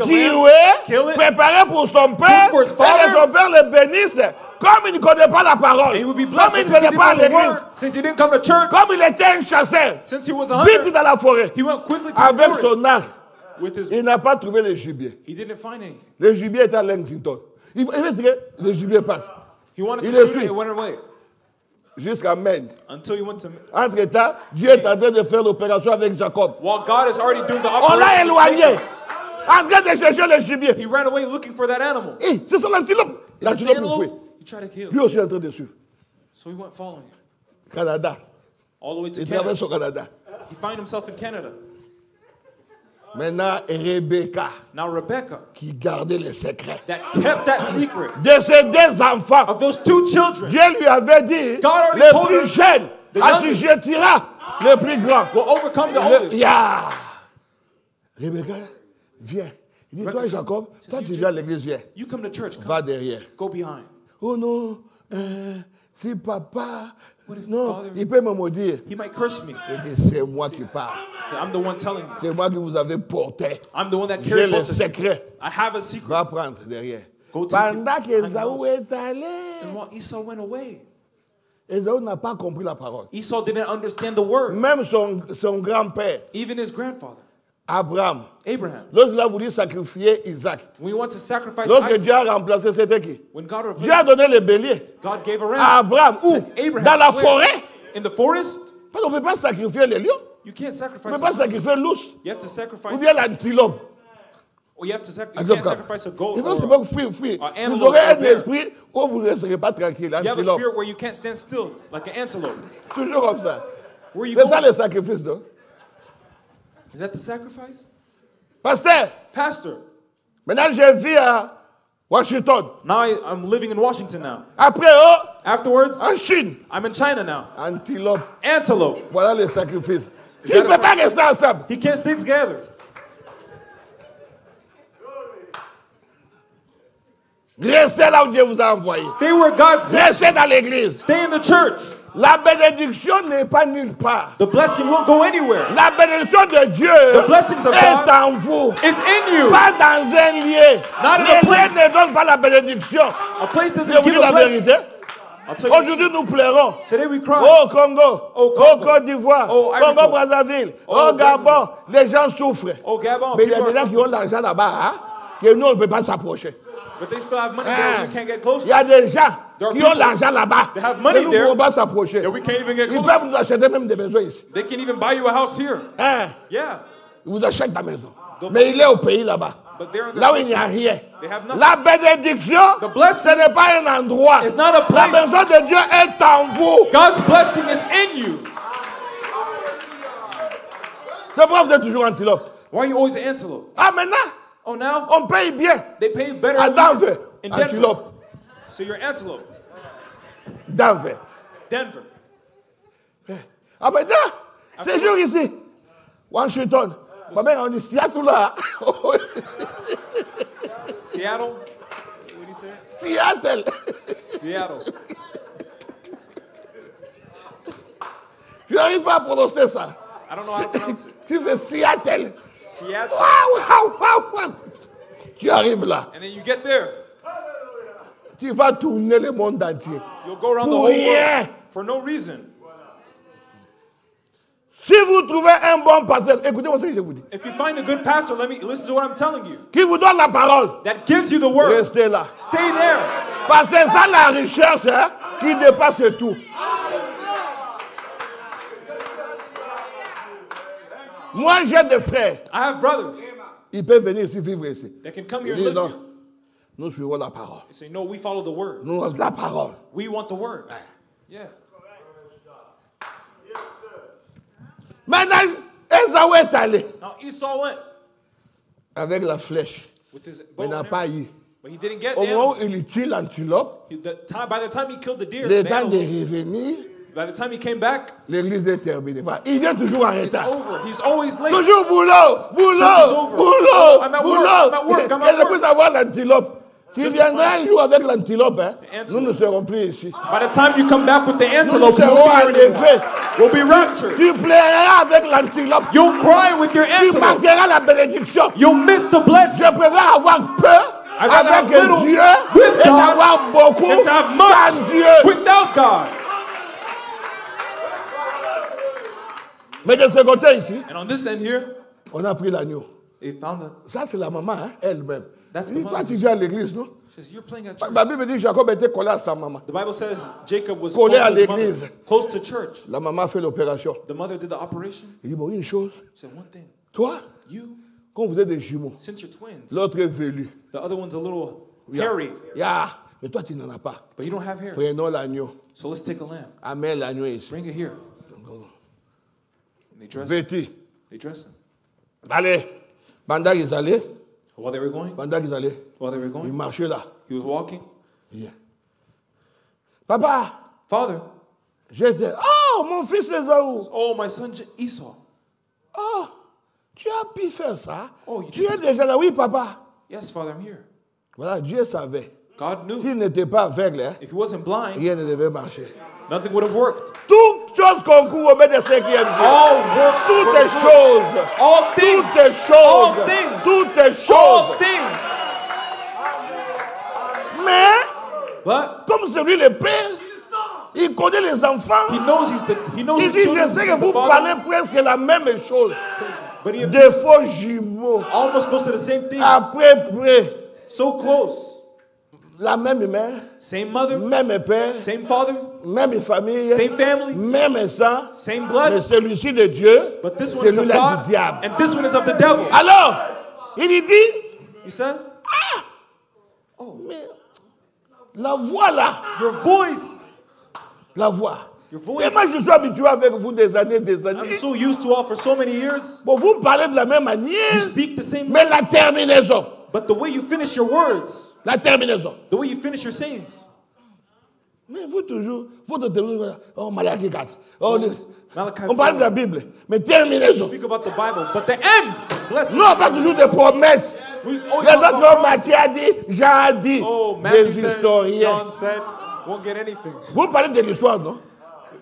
tuer, préparer pour son père, for his et que son père le bénisse, comme il ne connaît pas la parole, he be comme blessed. Il ne didn't pas l'église, to comme il était un chasseur, since he was a vite dans la forêt, he went quickly to the avec son arc, his. il n'a pas trouvé le gibier. He didn't find anything. Le gibier était à Lexington. Il il le gibier passe He wanted to Il est shoot it, fui. it went away jusqu'à to. Entre-temps, Dieu est en train de faire l'opération avec Jacob. While God is already doing the On l'a éloigné, en train de chercher le gibier. he ran away looking for that animal. C'est ça l'antilope. L'antilope suit. He tried to kill. Lui aussi est en train de suivre. So he went following him Canada. all the way to Il Canada. traverse au Canada. He found himself in Canada. Maintenant, Rebecca, Now Rebecca, qui gardait le secret that kept that secret de ses deux enfants, of those two children, Dieu lui avait dit, le plus jeune assujettira le plus grand. will overcome the Le- oldest. Ya. Rebecca, viens. Il dit, toi, Jacob, toi, you tu viens à l'église, viens. You come to church, come, Va derrière. go behind. Oh non, euh, si papa, non, il peut me maudire. He might curse me. Dit, c'est moi qui parle. I'm the one telling you. C'est moi qui vous avez porté. I'm the one that carried le both of you. secret. I have a secret. Va prendre derrière. Go Pendant behind the qu'Esaü house. est allé, And while Esau went away, Esaü n'a pas compris la parole. Esau didn't understand the word. Même son, son grand-père, Even his grandfather, Abraham, Abraham, lorsqu'il a voulu sacrifier Isaac, when he went to sacrifice lorsque Isaac, Dieu a remplacé, c'était qui? When God Dieu a donné le bélier God gave a à Abraham. Où? Abraham. Dans la Where? forêt? In the forest, Parce qu'on ne peut pas sacrifier les lions. you can't On ne sacrifice. peut pas sacrifier l'ours. You have to Ou sacrifice. bien l'antilope. Or you have to sac- you can't sacrifice a goat. Or, savoir fuir, fuir. or Vous aurez un esprit où vous ne resterez pas tranquille. you have a spirit where you can't stand still, like an antelope. Toujours comme ça. Where you C'est ça le sacrifice, non? Is that the sacrifice? Pasteur, Pastor, maintenant je vis à Washington. now I, I'm living in Washington now. Après, oh, Afterwards, en Chine. I'm in China now. Antilope. Antelope. Voilà le sacrifice. Is Ils ne peuvent pas rester ensemble. He can't stay together. Restez là où Dieu vous a envoyé. Stay where God sent. Restez dans l'église. Stay in the church. La bénédiction n'est pas nulle part. The blessing won't go anywhere. La bénédiction de Dieu The blessings of est God en vous. It's in you. Pas dans un lieu. Not in a place. ne donne pas la bénédiction. A place Je doesn't vous give la a blessing. vérité. Aujourd'hui, nous pleurons. truth. Today we cry. Au Congo, Au au Congo. Côte d'Ivoire, Au Ivory Congo. Brazzaville, Au au Gabon, les gens souffrent. Oh, Gabon. Mais il y a des gens qui ont l'argent là-bas, hein, que nous, on ne peut pas s'approcher. But they still have money there. We can't get close. Il y a des gens qui ont l'argent là-bas, money nous ne pouvons pas s'approcher. that we can't even get Ils peuvent nous acheter même des maisons ici. They can even buy you a house here. Hein, Yeah. ils vous achètent ta maison. Mais il est au pays là-bas. Là où il n'y a rien. La bénédiction, The ce n'est pas un endroit. is not a La maison de Dieu est en vous. God's blessing is in you. C'est pourquoi vous êtes toujours antilope. Why are you always an antelope? Ah, maintenant, Oh, now on paye bien. they pay better À Denver, in Denver. antilope. So you're antelope. Denver. Denver. Ah, maintenant, c'est jour ici. Washington. Ma mère, on dit Seattle là. Seattle? What do you say? Seattle. Seattle. Je n'arrive pas à prononcer ça. I don't know how to pronounce it. Si c'est Seattle. Seattle. Waouh, waouh, waouh. Tu arrives là. And then you get there. Tu vas tourner le monde entier. You'll go around the Pour whole rien. world for no reason. Si vous trouvez un bon pasteur, écoutez-moi ce que je vous dis. If you find a good pastor, let me listen to what I'm telling you. Qui vous donne la parole, That gives you the word. restez là. Stay there. Parce que c'est ça la recherche hein, qui dépasse tout. Moi, j'ai des frères. I have brothers Ils peuvent venir ici vivre ici. that can come Ils here and live non, here. nous suivons la parole. They say, no, we follow the word. Nous, la parole. We want the word. Yeah. Maintenant, Esaü est allé Now Esau went avec la flèche, with his bow mais n'a pas eu. but he didn't get Au moment où il tue l'antilope, by the time he killed the deer, le temps de revenir, by the time he came back, l'église est terminée. Voilà. Il vient toujours en retard. over. He's always late. Toujours boulot, boulot, boulot, I'm at work, boulot. I'm at work, I'm at Qu'elle work. avoir l'antilope. Tu viendras un jour avec l'antilope, hein, nous ne serons plus ici. By the time you come back with the antelope, you serons won't be here enlevés. We'll be raptured. Tu plairas avec l'antilope. You'll cry with your Tu antelope. manqueras la bénédiction. You'll miss the blessing. Je préfère avoir peur avec Dieu with et d'avoir beaucoup than to have sans Dieu. without God. Mais de ce côté ici, And on this end here, on a pris l'agneau. they found the. Ça, c'est la maman hein, elle-même. That's the Et Toi, mother. tu viens à l'église, non? Says you're playing at La church. la Bible dit Jacob était collé à sa maman. The Bible says Jacob was Collé close à to his mother, l'église. close to church. La maman fait l'opération. The mother did the operation. Il dit, bon, une chose. Said one thing. Toi, You, quand vous êtes des jumeaux, since you're twins, l'autre est velu. the other one's a little hairy, Yeah. Mais toi, tu n'en as pas. but you don't have hair. Prenons l'agneau. So let's take a lamb. Amène l'agneau ici. Bring it here. And they dress him. Vêtu. They dress him. Allez. Pendant qu'ils allaient, While they were going, pendant qu'ils allaient, while they were ils going, marchaient là. he was walking? Viens. Papa, Father, j'étais. Oh, mon fils Esaü. oh my son Esau. Oh, tu as pu faire ça. Oh, you tu es déjà là. Oui, papa. Yes, Father, I'm here. Voilà, Dieu savait. God knew. S'il n'était pas aveugle, hein, If he wasn't blind, rien ne devait marcher. Nothing would have worked. Toute chose concourt au maître de cinquième jour. All work, Toutes les choses. all things, Toutes les all choses. things, Toutes les all choses. things. Mais, But comme c'est lui le père, il connaît les enfants. he knows he's the he knows Il dit, je sais que vous parlez presque la même chose. but he Des faux jumeaux. almost goes to the same thing. Après, près. So close. La même mère, Same mother, même père, same father, même famille, same family, même sang. same Mais blood. celui-ci de Dieu, But this one c'est is of God, du diable. and this one is of the devil. Alors, il lui dit, He said, mais la voix là, "Your voice, la voix. your voice. Et moi, je suis habitué avec vous des années, des I'm années. so used to all for so many years. Bon, vous parlez de la même You manière, speak the same mais la terminaison, but the way you finish your words, la terminaison. the way you finish your sayings. Mais vous toujours, vous toujours, oh, Malachi 4. Oh, Malachi on parle de la 4. Bible, mais terminaison. Speak about the Bible, but the end, bless. Non, pas toujours des promesses. Always Les autres. Matthieu a dit, Jean a dit, Oh, Matthew des historiens. John said, won't get anything. Vous parlez de l'histoire, non?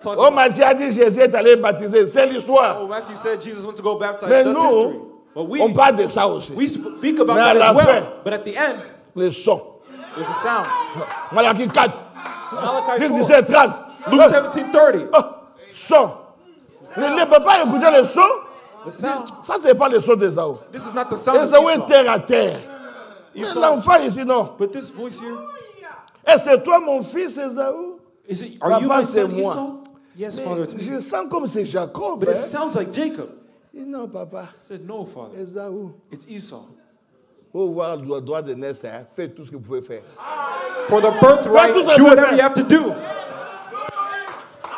Oh, Matthieu a dit, Jésus est allé baptiser. C'est l'histoire. oh, Matthew said Jesus went to go baptize. Mais That's history. nous, But we, on parle de ça aussi. we speak about Mais that as well. But at the end, Le son. there's a sound. Malachi 4, Malachi Luc 4, 17, 30. Luke 17, 30. Oh, son. Ne, ne peut pas écouter le son. The sound. Ça, c'est pas le son d'Esaü. This is not the sound of Esaü est terre à. L'enfant ici, non. But this voice here, que toi, mon fils Esaü is it, are you Papa, my c'est son moi. Esau? Yes, Mais Father, it's me. Je sens comme c'est Jacob. But it hein. sounds like Jacob. Non, papa. I said, no, Father. Esaü. It's Esau. Pour voir le droit de hein, faites tout ce que vous pouvez faire. For the birthright, do whatever you have to do.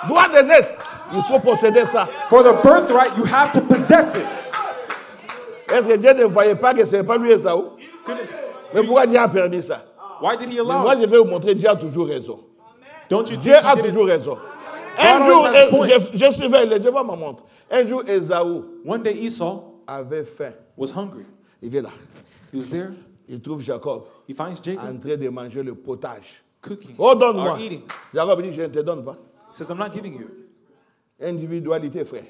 Droit de naissance, il faut posséder ça. For the birthright, you have to possess it. Est-ce que Dieu ne voyait pas que ce n'est pas lui Esaü. Mais pourquoi Dieu a permis ça? Why did he Mais allow Moi, it? je vais vous montrer, Dieu a toujours raison. Don't you Dieu a toujours raison. Un jour, je, je suivais, le- je vois ma montre. Un jour, Esaü One day Esau avait faim. was hungry. Il est là. He was there? Il trouve Jacob He finds Jacob en train de manger le potage. cooking Oh, donne-moi. or eating. Jacob dit, je ne te donne pas. He says, I'm not giving you. Individualité, frère.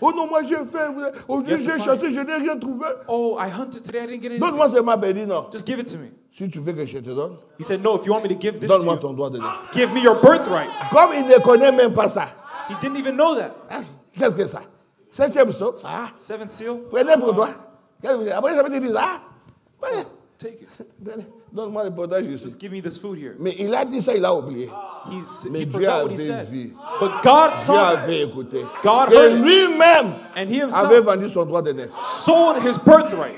Oh non, moi j'ai fait, aujourd'hui You have to j'ai chassé, je n'ai rien trouvé. Oh, I hunted today. I didn't get anything. Donne-moi seulement, ben dis non. Just give it to me. Si tu veux que je te donne, He said, No, if you want me to give this to donne-moi you, ton droit de nez. give me your birthright. Comme il ne connaît même pas ça. He didn't even know that. Hein? Qu'est-ce que ça? Septième saut. Ah, Seventh seal, prenez pour toi. Après, dire, ah, ouais, take it. donne- donne-moi le potage ici. Just give me this food here. Mais il a dit ça, il a oublié. He's, Mais he Dieu avait said. vu. But God Dieu saw it, avait écouté. God Et lui-même avait vendu son droit de naissance. sold his birthright.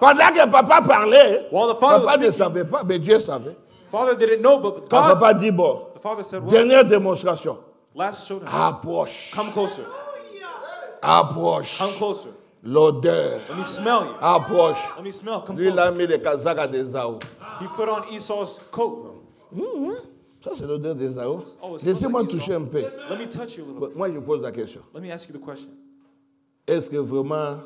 Pendant que papa parlait, While the father papa ne savait pas, mais Dieu savait. Father didn't know, but God, papa dit, bon, the father said, Well, dernière démonstration. last showdown. Approche, Come closer. approche. Come closer. L'odeur, Let me smell you. approche. Let me smell. Come Lui, il a mis les casaques à d'Ésaü. He put on Esau's coat. Ça, c'est l'odeur d'Ésaü. Oh, it smells Laissez-moi like toucher un peu. Let me touch you a little bit. Moi, je pose la question. Let me ask you the question. Est-ce que vraiment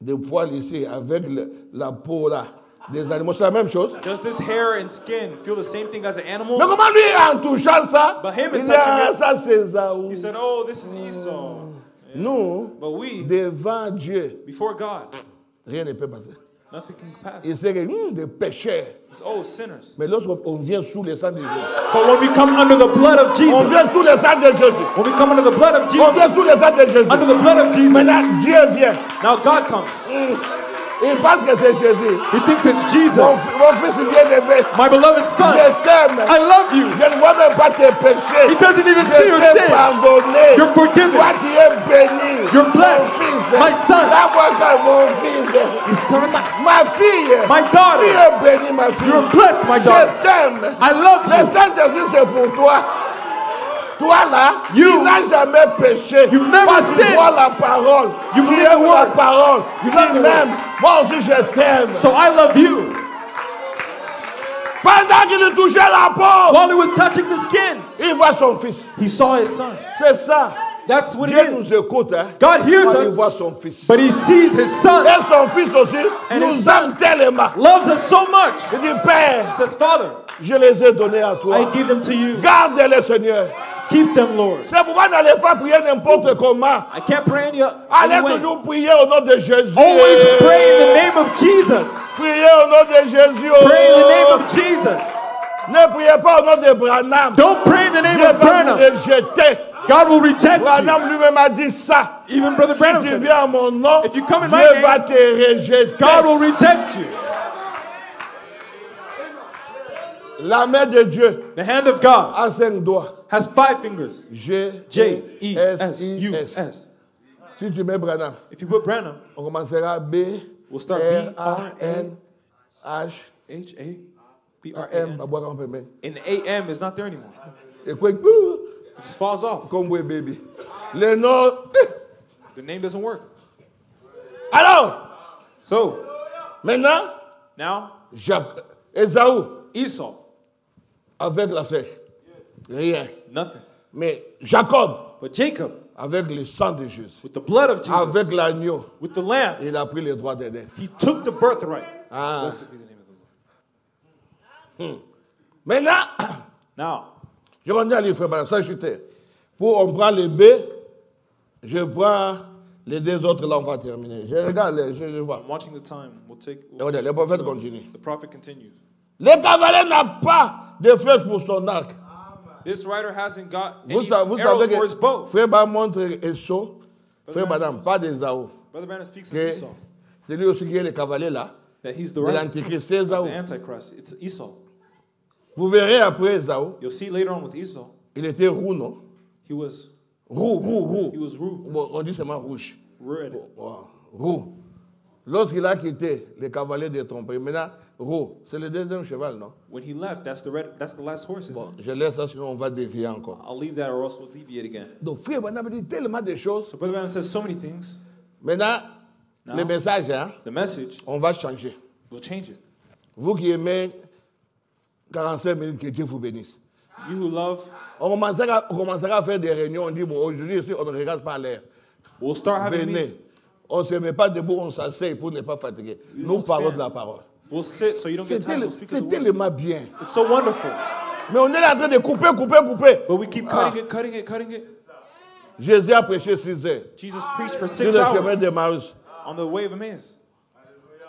des poils ici avec le- la peau là des animaux, c'est la même chose Does this hair and skin feel the same thing as an animal? Mais comment lui, en touchant ça, But him in ah, touching it- ça c'est. He said, Oh, this is Esau. Nous, But we, devant Dieu, before God, rien ne peut passer. nothing can pass. Il sait hmm, que des pécheurs. It's, oh, sinners. Mais lorsqu'on vient sous le sang de Jésus, But when we come under the blood of on Jesus, vient sous le sang de Jésus. when we come under the blood of On Jesus, vient sous le sang de Jésus. under the blood of Jesus, Maintenant, Dieu vient. now God comes. Hmm. Il pense que c'est Jésus. He thinks it's Jesus, mon fils bien-aimé, my beloved je son. t'aime. I love you. Je ne vois même pas tes péchés. He doesn't even Je see your sin. pardonné. You're forgiven. Toi es béni. You're blessed. Mon fils. My son. Moi, quand mon fils. He's coming. Ma fille. My Tu daughter. es béni, ma fille. You're blessed, my Je daughter. t'aime. I love Le you. Saint-Esprit, c'est pour toi. Toi là, You. tu n'as jamais péché. You've never Toi, tu sinned. vois la parole. You tu aimes la parole. You tu m'aimes. Moi aussi, je t'aime. So I love you. Pendant qu'il touchait la peau, While he was touching the skin, il voit son fils. he saw his son. C'est ça. That's what Dieu nous écoute. Hein, God hears quand il us, voit son fils. but he sees his son, Et son fils aussi And nous aime tellement. loves us so much. Il dit, Père, Says, Father, je les ai donnés à toi. I give them to you. Garde-les, Seigneur. Keep them, Lord. C'est pourquoi n'allez pas prier n'importe comment. I can't pray any, Allez toujours prier au nom de Jésus. Always pray in the name of Jesus. Priez au nom de Jésus. Pray in the name of Jesus. Ne priez pas au nom de Branham. Don't pray in the name Dieu of Branham. rejeter. God will reject you. Branham lui-même a dit ça. Even Brother Si Branham tu said, viens à mon nom, If you come in my name, va te rejeter. God will reject you. La main de Dieu The hand of God a cinq doigts. has five fingers. G, J, E, S, U, S. S. Si tu mets Branham, If you put Branham, on commencera B, We'll start R, B, A, A. N, H, H, A, B, R, A, M, N. à boire un peu. And AM is not there anymore. Et quoi, ouh, It just falls off. comme oui, baby. Le nom. eh. The name doesn't work. Alors, So, maintenant, now, Jacques, Esaü, Esau, avec la flèche. Rien. nothing. Mais Jacob, But Jacob, avec le sang de Jésus, with the blood of Jesus, avec l'agneau, with the lamb, il a pris les droits d'aînesse. he took the birthright. Ah. Blessed be the name of the Lord. Maintenant, Now, je reviens à madame, ça j'étais. Pour on prend les B, je prends les deux autres, là on va terminer. Je regarde, les- je, je vois. I'm watching the time. We'll take. Et regarde, le prophète continue. The prophet continues. Le cavalier n'a pas de flèche pour son arc. This writer hasn't got Vous, any sa- vous arrows savez for his bow. Frère Bas montre Esso, Frère Madame, pas d'Esaü. Brother Banner speaks of Esau, C'est lui aussi qui est le cavalier là, that he's the de right, l'Antichrist, c'est the. Antichrist. It's Esau. Vous verrez après Esaü, You'll see later on with Esau, il était roux, non? He was Roux, roux, roux. he was rude, Bon, on dit seulement rouge. red. Wow, Roux. Lorsqu'il a quitté le cavalier de tromperie, maintenant, roux, c'est le deuxième cheval, non? When he left, that's the red. That's the last horse. Bon, je laisse ça, sinon on va dévier encore. I'll leave that, or else we'll deviate again. Donc, frère Madame dit tellement de choses. So Brother Banner says so many things. Maintenant, Non. le message, hein, The message on va changer. will change it. Vous qui aimez 45 minutes, que Dieu vous bénisse. You love, On commencera, on commencera à faire des réunions, on dit, bon, aujourd'hui, on ne regarde pas l'air. we'll start meetings. Venez. On ne se met pas debout, on s'asseye pour ne pas fatiguer. Nous parlons de la parole. We'll sit so you don't C'est get tired. telle- We'll speak of c'est the word. tellement bien. It's so wonderful. Mais on est là en train de couper, couper, couper. But we keep cutting it, cutting it, cutting it. Jésus a prêché 6 heures. Jesus preached for Sur six le chemin hours de Maïs. on the way of Emmaus.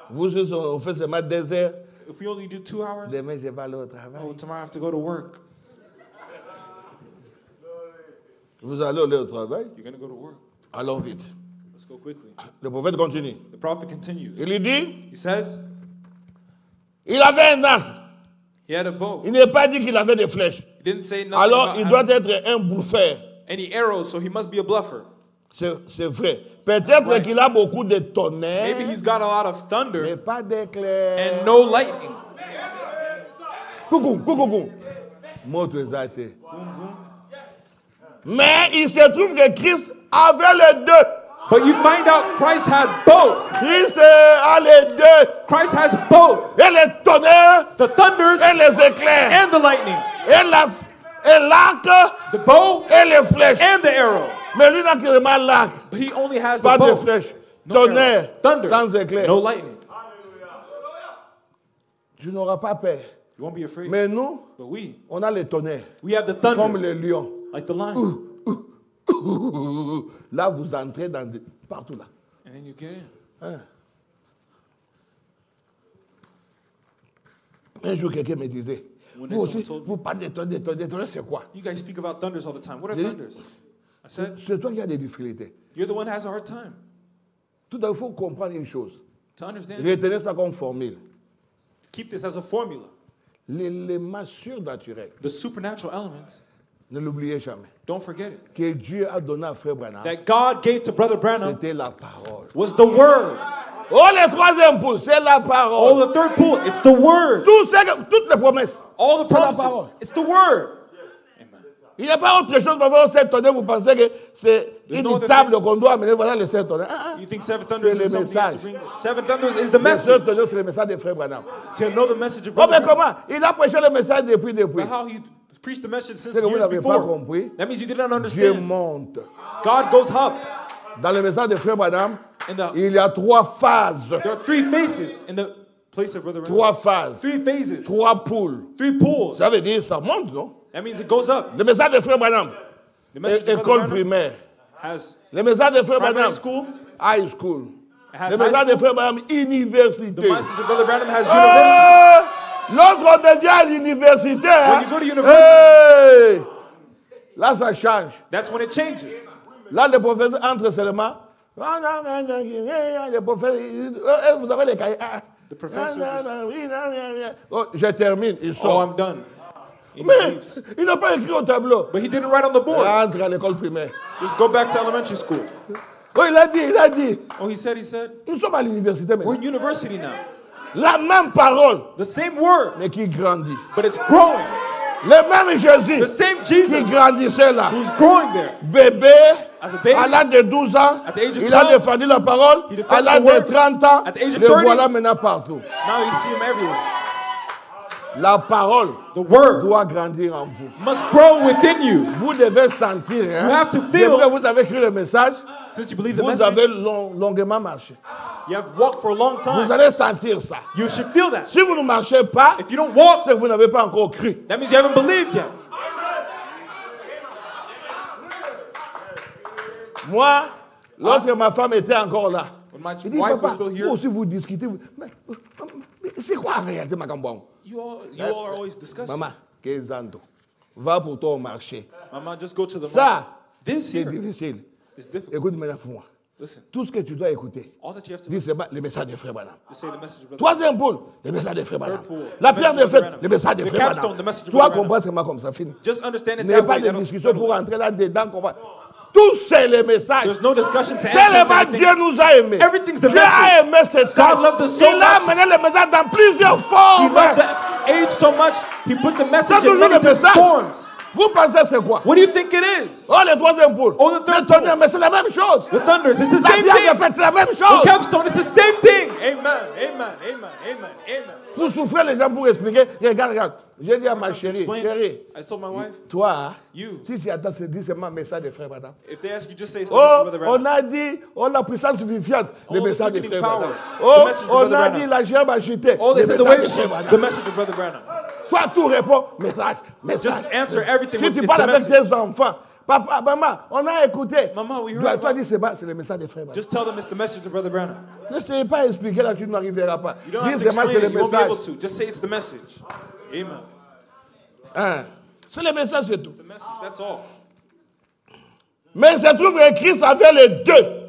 Vous, on fait seulement des heures. If we only do two hours, Demain, je vais aller au oh, tomorrow I have to go to work. Vous allez aller au travail. You're going to go to work. Allons vite. Let's go quickly. Le prophète continue. The prophet continues. Il lui dit, He says il avait un arc. he had a bow. Il n'est pas dit qu'il avait des flèches. He didn't say nothing Alors, about il doit être un bouffeur. any arrows, so he must be a bluffer. C'est vrai. Peut-être Right. qu'il a beaucoup de tonnerre, Maybe he's got a lot of mais thunder pas d'éclair. and no lightning. Coucou, coucou, coucou. Montre exalté. Mais il se trouve que Christ avait les deux. But you find out Christ had both. Christ a les deux. Christ has both Et les tonnerres, the thunders et les éclairs, and the lightning, et la- et l'arc, the bow et les flèches. and the arrow. Mais lui n'a carrément l'arc, But he only has the pas de bow. flèches. No Tonnerre. Thunder. sans éclair. No lightning. Tu n'auras pas peur. You won't be afraid. Mais nous, But we, on a les tonnerres, we have the comme thunder, les lions. like the lion. Là, vous entrez dans des- partout là. And then you get in. Hein? Un jour, quelqu'un me disait, When vous someone aussi, told me- vous parlez de tonnerres, des tonnerres, des tonnerres, c'est quoi? You guys speak about thunders all the time. What are thunders? C'est toi qui as des difficultés. you're the one that has a hard time Tout à il faut comprendre une chose. to understand. Retenez ça comme formule. Keep this as a formula. L'élément surnaturel, The supernatural elements, ne l'oubliez jamais, don't forget it. que Dieu a donné à Frère Branham, That God gave to Brother Branham c'était la parole. was the word. Oh, le troisième pouce, c'est la Oh, parole. the third pool, it's the word. Tout ce que- toutes les promesses. All the C'est la promises, parole. it's the word. Il n'y a pas autre chose pour faire sept tonnerres, vous pensez que c'est une table qu'on doit amener, voilà les sept tonnerres. Ah. You think seven C'est le message. bring? Seven thunders is the message. tonnerres, c'est le message de Frère Branham. Oh, mais comment? Il a prêché le message depuis, depuis. But how he preached the message since C'est que vous n'avez pas compris. That means you didn't Dieu understand. monte. God goes up. Dans le message de Frère Branham, il y a trois phases. there are three faces in the place of Brother Branham. Trois phases. Three phases. Trois poules. Three pools. Ça veut dire ça monte, non? That means it goes up. Le message de Frère Branham, The école primaire. has Le message de Frère Branham, school. high school. Le message de. Frère Branham, The université. message of Brother Branham has university. Euh, L'autre, on devient à l'université. hein? When you go to university- Hey! Là, ça change. That's when it changes. Là, le professeur entre seulement. Le professeur, il- vous avez les cahiers. Ah. The professor Oh, je termine, il Oh, sort. I'm done. Mais il n'a pas écrit au tableau. But he didn't write on the board. entre à l'école primaire. Just go back to elementary school. Oh, il a dit, il a dit. Oh, he said, he said, Nous sommes à l'université we're maintenant. in university now. La même parole, The same word, mais qui grandit. but it's growing. Le même The Jésus same qui Jesus grandissait là. who's growing there. Bébé, As a baby, à l'âge de 12 ans, At the age of il a 12, défendu la parole. he defended À l'âge the de 30 ans, At the age of le 30, voilà maintenant partout. now you see him everywhere. La parole The word doit grandir en vous. must grow within you. Vous devez sentir, hein, You have to depuis feel- que vous avez écrit le message, Since you believe the vous message, avez long- longuement marché. you have walked for a long Vous time. allez sentir ça. You should feel that. Si vous ne marchez pas, If you don't walk, c'est que vous n'avez pas encore cru. that means you haven't believed yet. Moi, lorsque ma femme était encore là, il dit, papa, vous aussi vous discutez. vous- mais, mais c'est quoi en réalité, ma campagne you all, you all are always discussing. Maman, 15 ans, va pour toi au marché. Mama, just go to the Ça, c'est difficile. Écoute maintenant pour moi. Listen, Tout ce que tu dois écouter, dis seulement le message de Frère Branham. Troisième poule, le message de Frère Branham. La pierre de fête, le message de The Frère capstone, Branham. Toi, comprends seulement comme ça, fini. Just understand it Il n'y that a pas de discussion pour it. rentrer là-dedans. Tout c'est le message. There's no discussion to answer Tellement. Dieu nous a aimés. Everything's the Dieu a aimé cet us so Il a amené le message dans plusieurs He formes. loved the age so much, he put the message in many different forms. Vous pensez c'est quoi? What do you think it is? Oh, le troisième poule. Oh, the third Le tonnerre, pool. mais c'est la même chose. The thunders, it's the La same thing. c'est la même The chose. capstone, it's the same thing. Amen, amen, amen, amen, amen. Vous souffrez les gens pour expliquer. Regarde, regarde. J'ai dit à ma chérie, chérie, I told my wife, toi, You. si tu attends, c'est dit seulement message de frère Madame. if they ask you, just say Oh, on a dit, oh, la puissance vivifiante, le Oh, message de quickening frère power, Madame. Oh, on a dit la gerbe agitée, Oh, le message wave de frère shift, Madame. the message of Brother Branham. Toi, tout répond, message, message. Just answer everything Si tu parles avec tes enfants, papa, maman, on a écouté. Maman, we heard Toi, toi dis, c'est le message des frères. Just tell them it's the message of Brother Branham. N'essayez pas d'expliquer là, tu n'arriveras pas. Dis c'est le it. You won't be able message. to. Just say it's the message. Amen. Hein? C'est le message, c'est tout. The message. That's all. Mais se trouve que Christ avait les deux,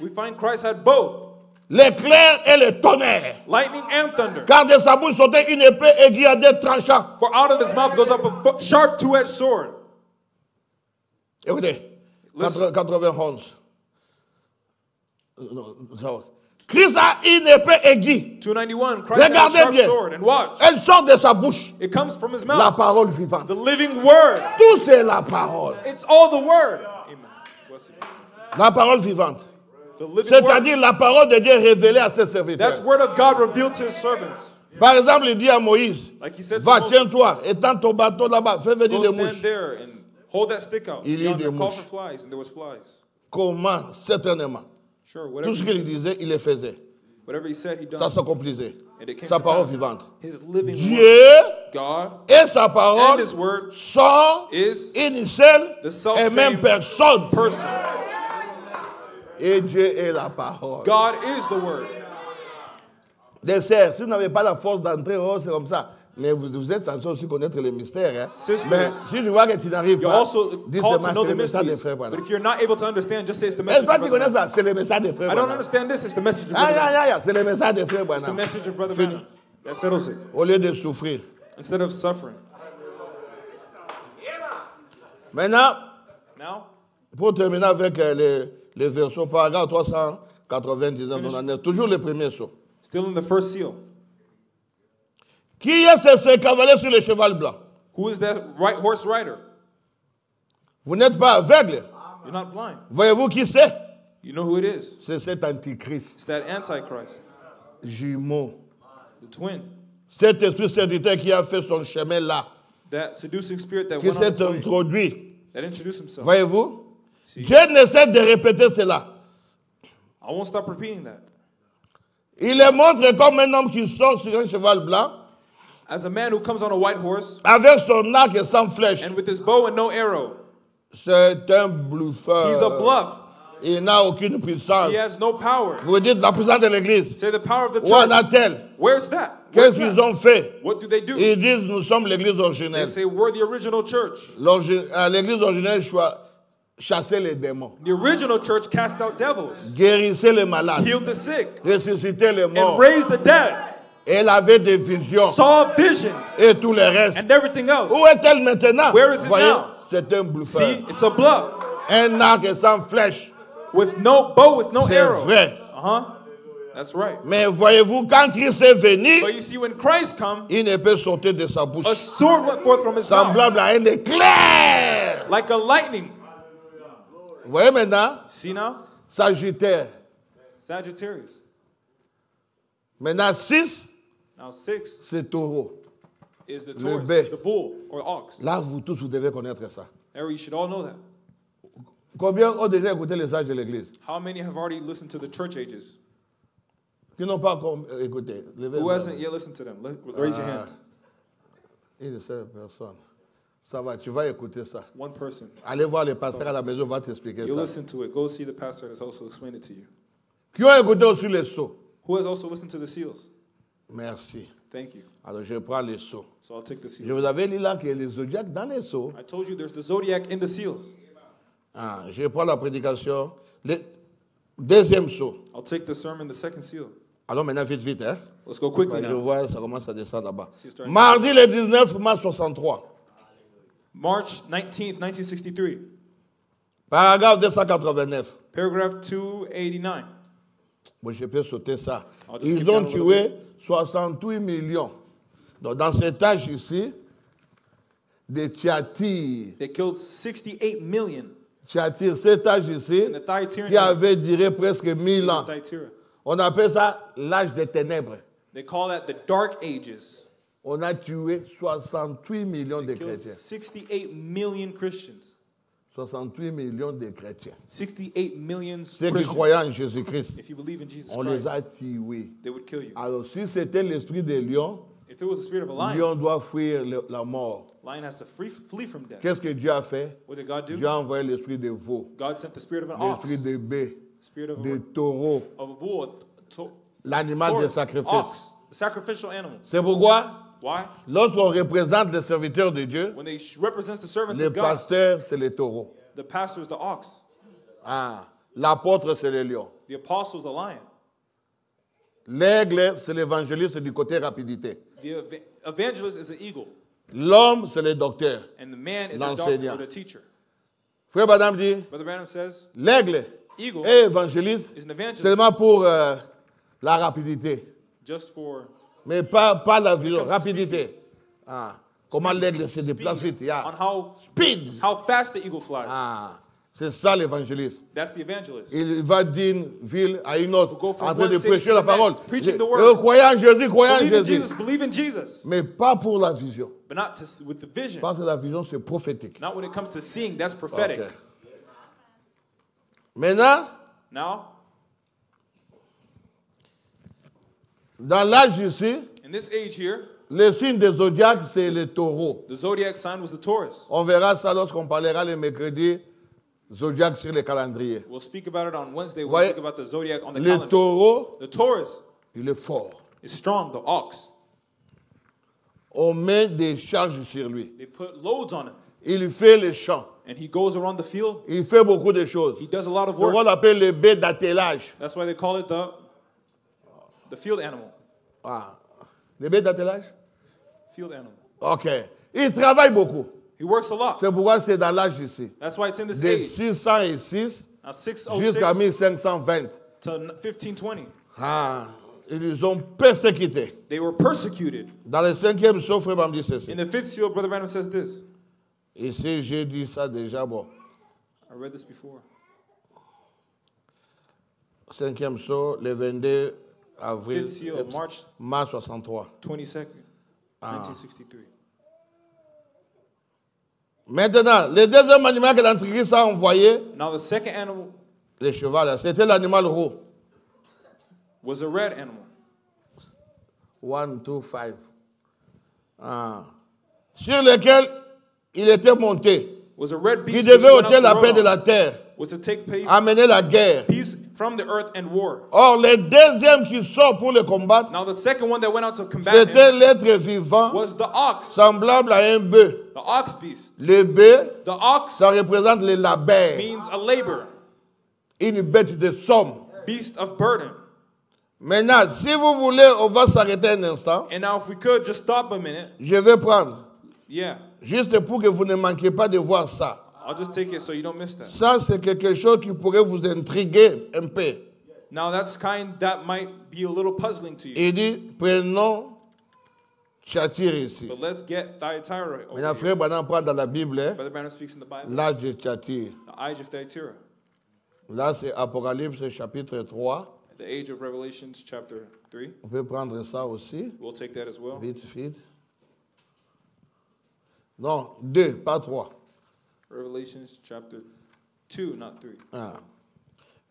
We find Christ had both l'éclair et le tonnerre. lightning and thunder. Car de sa bouche sortait une épée aiguë à des tranchants. For out of his mouth goes up a sharp two-edged sword. Écoutez, Listen. 91. Euh. Christ a une épée aiguë. 291. Christ a Regardez bien. sword. And watch. Elle sort de sa bouche. It comes from his La mouth. parole vivante. The living word. Tout c'est la parole. It's all the word. Amen. La parole vivante. C'est-à-dire la parole de Dieu révélée à ses That's serviteurs. word of God revealed to his servants. Par exemple, il dit à Moïse, Like he said va, tiens-toi, étends ton bateau là-bas, fais venir stand mouches. There and hold that stick out. Il y a des mouches. for flies. And there was flies. Comment Certainement. Sure, Tout whatever ce he, qu'il disait, il le faisait. whatever he said, he Ça s'accomplissait. And Sa parole vivante. His living word. Dieu God et sa and parole his word sont is une seule the et même personne. person. Et Dieu est la parole. God is the word. Des sœurs, si vous n'avez pas la force d'entrer, oh, c'est comme ça. Mais vous, vous êtes censé aussi connaître les mystères. Hein. Mais si je vois que tu n'arrives pas, dis seulement c'est le message des frères. Voilà. Est-ce of tu connais ça? C'est le message des frères. I don't Branham. understand this. It's the message of Ah, c'est le message des frères. It's the message of Brother Fini. Branham. That settles it. Au lieu de souffrir. Instead of suffering. Maintenant, Now, pour terminer avec euh, les, les paragraphe 399, 99, toujours le premier saut. still in the first seal. Qui est ce, cavalier sur le cheval blanc? Who is that right horse rider? Vous n'êtes pas aveugle. You're not blind. Voyez-vous qui c'est? You know who it is. C'est cet antichrist, It's that Antichrist, jumeau. the twin, Cet esprit séducteur qui a fait son chemin là, that seducing spirit that qui s'est introduit. that introduced himself. Voyez-vous? Dieu ne cesse de répéter cela. I won't stop repeating that. Il le montre comme un homme qui sort sur un cheval blanc As a man who comes on a white horse avec son arc et sans flèche. and with his bow and no arrow, C'est un bluffeur. he's a bluff. Il n'a aucune puissance. He has no power. Vous dites la puissance de l'église. Say the power of the church. Où en a-t-elle Where's that? Qu'est-ce qu'ils ont fait What do they do? Ils disent nous sommes l'église originelle. They say we're the original church. L'église uh, originelle choi- chassait les démons, The original church cast out devils, guérissait les malades, healed the sick, ressuscitait les and morts. raised the dead, Elle avait des visions saw visions, et tout le reste. and everything else. Où est-elle maintenant? Where is it Voyez, now? c'est un bluffeur. See, it's a bluff Un arc sans flèche. with no bow, with no C'est arrow. vrai. Uh huh. That's right. Mais voyez-vous, quand Christ est venu, But you see, when Christ comes, il ne peut sauter de sa bouche. a sword went forth from his mouth, Semblable à un éclair. like a lightning. Vous voyez maintenant? See now, Sagittaire. Sagittarius. Maintenant, 6, Now six c'est taureau. is the Le Taurus, the bull or ox. Là, vous tous, vous devez connaître ça. There, you should all know that. Combien ont déjà écouté les sages de l'église How many have already listened to the church ages? Qui n'ont pas com- écouté Levez Who hasn't yet listened to them? Raise your ah. hands. Une seule personne. Ça va, tu vas écouter ça. One person. Allez voir le pasteur à la maison, va t'expliquer You'll ça. listen to it. Go see the pastor that's also explained it to you. Qui ont écouté aussi les sceaux Who has also listened to the seals? Merci. Thank you. Alors, je prends les sceaux. So I'll take the Je vous avais dit là qu'il y a les zodiacs dans les sceaux. I told you there's the zodiac in the seals. Ah, je prends la prédication. Le deuxième sceau. I'll take the sermon, the second seal. Alors maintenant, vite, vite. Hein? Let's go quickly Ouais, je now. vois, ça commence à descendre là-bas. Mardi le 19 mars 63. March 19th, 1963. Paragraphe 289. Paragraph 289. Bon, je peux sauter ça. I'll just Ils skip ont down a little tué 68 millions. Donc, dans cet âge ici, des Thyatires, They killed 68 million Thyatire, cet âge ici, qui avait duré presque 1000 ans. On appelle ça l'âge des ténèbres. They call that the Dark Ages. On a tué 68 millions de Killed chrétiens. 68 million Christians. 68 millions de chrétiens. 68 million Ceux qui croyaient en Jésus-Christ, on les a tués. they would kill you. Alors, si c'était l'esprit des lions, If If it was the spirit of a lion, lion doit fuir le- la mort. lion. Qu'est-ce que Dieu a fait? What did God do? Dieu a envoyé l'esprit de veau, God sent the spirit of an ox, l'esprit de bœuf, de taureau, of a bull, a to- l'animal de sacrifice. C'est pourquoi? Lorsqu'on représente les serviteurs de Dieu, When they represents the servants les of God, pasteurs, c'est les taureaux. the pastor is the ox, Ah, L'apôtre, c'est le lion. the apostle is the lion, L'aigle, c'est l'évangéliste du côté rapidité. the eva- evangelist is an eagle, L'homme, c'est le docteur. and the man is the L'enseignant. doctor or the teacher. Frère Madame dit, Brother Branham says, l'aigle eagle est évangéliste is an evangelist seulement pour euh, la rapidité, just for mais pas, pas la vision, rapidité. Ah, comment l'aigle se déplace vite. on Yeah. how Speed. how fast the eagle flies. Ah, c'est ça l'évangéliste. That's the evangelist. Il va d'une ville à une autre en train de prêcher la parole. next, preaching the Et- croyez en Jésus, croyez en Believe in Jésus. Jesus, believe in Jesus, Mais pas pour la vision. but not to, with the vision. Parce que la vision, c'est prophétique. Not when it comes to seeing, that's prophetic. Ok. Maintenant, Now, dans l'âge ici, in this age here, le signe des zodiaques, c'est le taureau. the zodiac sign was the Taurus. On verra ça lorsqu'on parlera le mercredi, zodiaque sur le calendrier. We'll speak about it on Wednesday. We'll Voyez, speak about the zodiac on the Le calendar. taureau, The Taurus il est fort. is strong, the ox. On met des charges sur lui. They put loads on him, Il fait les champs. and he goes around the field. Il fait beaucoup de choses. He does a lot of Ce work. qu'on appelle le bête d'attelage. That's why they call it the the field animal. Ah. Le bête d'attelage? Field animal. Ok. Il travaille beaucoup. He works a lot. C'est pourquoi c'est dans l'âge ici. That's why it's in this De age. 606 Now jusqu'à 606 1520. to 1520, Ah, ils ont persécutés. they were persecuted. Dans le cinquième saut, frère Bam dit ceci. In the fifth seal, Brother Branham says this. Ici, j'ai dit ça déjà. Bon, I read this before. cinquième saut, le 22 avril, March mars 63. 22nd, 1963. Maintenant, le deuxième animal que l'Antichrist a envoyé, Now, the second animal le cheval, c'était l'animal roux. was a red animal. 1, 2, 5. Ah. Sur lequel il était monté. Was a red Qui beast devait which went ôter la paix de la terre, was to take peace, amener la guerre. peace from the earth and war. Or, le deuxième qui sort pour le combattre, Now, the second one that went out to combat c'était him l'être vivant was the ox, semblable à un bœuf. the ox beast. Le bœuf, The ox ça représente le labeur, means a labor, une bête de somme. beast of burden. Maintenant, si vous voulez, on va s'arrêter un instant. And now, if we could just stop a minute, Je vais prendre, yeah, juste pour que vous ne manquiez pas de voir ça. I'll just take it so you don't miss that. Ça, c'est quelque chose qui pourrait vous intriguer un peu. Now, that's kind that might be a little puzzling to you. Il dit, prenons Tchatir ici. But let's get Thyatira over Maintenant, here. frère Branham prend dans la Bible hein, Brother Branham speaks in the Bible, l'âge de the age of Thyatira, Là, c'est Apocalypse chapitre 3. the age of Revelations, chapter 3. On peut prendre ça aussi, We'll take that as well. vite, vite. Non, 2, pas 3. Revelations, chapter 2, not 3. Ah.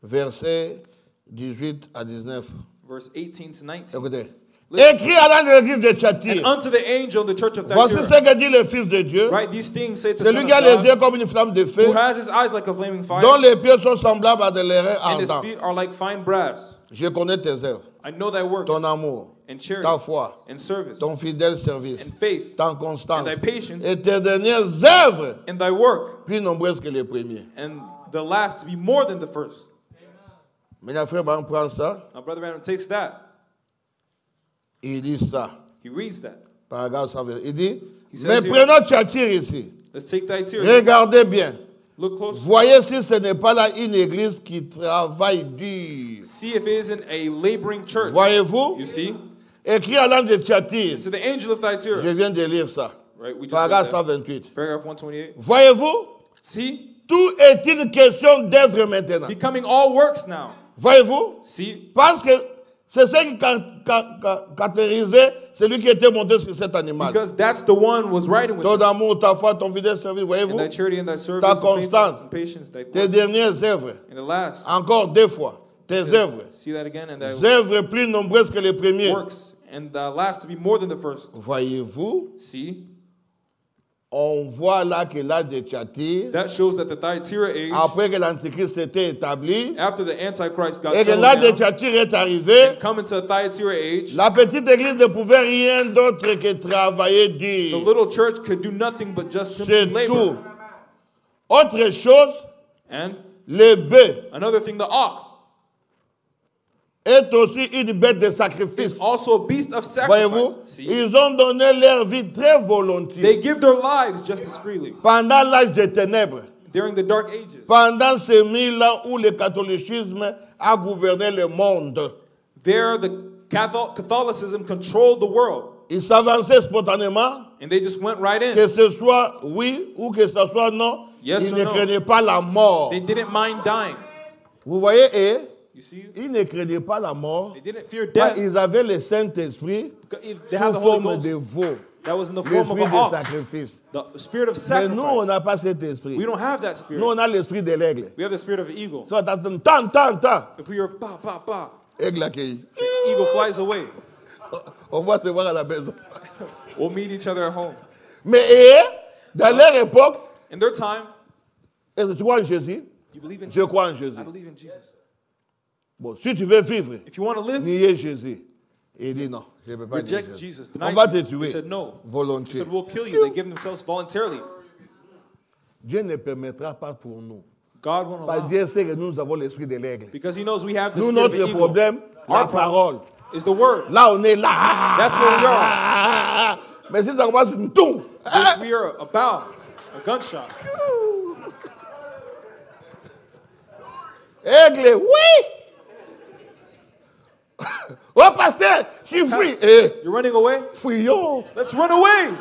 Verset 18 à 19. Verse 18 to 19. Écoutez. Écrit à l'âge de l'église de And Tchatir. unto the angel of the church of Voici ce que dit le Fils de Dieu. right? These things say to the Celui qui a les yeux comme une flamme de feu, who has his eyes like a flaming fire, dont les pieds sont semblables à des lérins and his ardents. feet are like fine brass. Je connais tes œuvres, I know thy works, ton amour, and ta foi, and service, ton fidèle service, and faith, ta constance and thy patience, et tes dernières œuvres and thy work, plus nombreuses que les premiers. and the last to be more than the first. Maintenant, frère Branham prend ça, Now, Brother Branham takes that. il dit ça. He reads that. Paragraphe 120. Il dit, He mais prenons Tchatir ici. Let's take Thyatira. Regardez bien. Look close. Voyez si ce n'est pas là une église qui travaille dur. See if it isn't a laboring church. Voyez-vous? You see? Écrit à l'âge de Tchatir. To the angel of Je Thyatira. viens de lire ça. Right? We just Paragraphe that. 128. Paragraph 128. Voyez-vous? See? Tout est une question d'œuvre maintenant. Becoming all works now. Voyez-vous? See? Parce que c'est ce qui ca- ca- ca- caractérisait celui qui était monté sur cet animal. Because that's the one was riding with Ton amour, ta foi, ton fidèle service, voyez-vous? Thy charity and thy service Ta constance. Tes dernières œuvres. And the last. Encore deux fois. Tes œuvres. See that again? And thy œuvres plus nombreuses que les premiers. works and the last to be more than the first. Voyez-vous, See, on voit là que l'âge de Thyatire, that shows that the Thyatira age, après que l'Antichrist établi, after the Antichrist got et que l'âge de Thyatire est arrivé, come into the Thyatira age, la petite église ne pouvait rien d'autre que travailler the little church could do nothing but just simply C'est labor. tout. Autre chose, And le bœuf another thing, the ox est aussi une bête de sacrifice. Voyez-vous, ils ont donné leur vie très volontiers they give their lives just as freely pendant l'âge des ténèbres, during the dark ages. pendant ces mille ans où le catholicisme a gouverné le monde. There, the Cathol- Catholicism controlled the world, Ils s'avançaient spontanément, and they just went right in. que ce soit oui ou que ce soit non, Yes ils ne no? craignaient pas la mort. They didn't mind dying. Vous voyez, et ils ne craignaient pas la mort, they didn't fear car death. ils avaient le Saint-Esprit sous forme de veau, that was in the form of an ox, sacrifice. the spirit of Mais nous, on n'a pas cet esprit. We don't have that Nous, spirit. on a l'esprit de l'aigle. We have the spirit of eagle. If we are pa pa pa, Aigle accueilli. the eagle flies away. On va se voir à la maison. We'll meet each other at home. Mais et, dans leur époque, In their time, est-ce que tu crois en Jésus? you believe in Je Jesus. crois en Jésus. I believe in Jesus. Bon, si tu veux vivre, If you want to live, nier Jésus. Il dit non, je ne peux pas nier reject Jésus. Jesus. On va te. He tuer said no. He volontiers. said we'll kill you. They give themselves voluntarily. Dieu ne permettra pas pour nous. God won't Parce allow. que Dieu sait que nous avons l'esprit de l'aigle. Because he knows we have the Nous, spirit of notre problème, la Our parole. is the word. Là, on est là. That's where we are. Mais si ça commence toux, If we are a bow, a gunshot. aigle, oui. Oh, pasteur, je suis fui. Eh, You're running away? fuyons. Let's run away.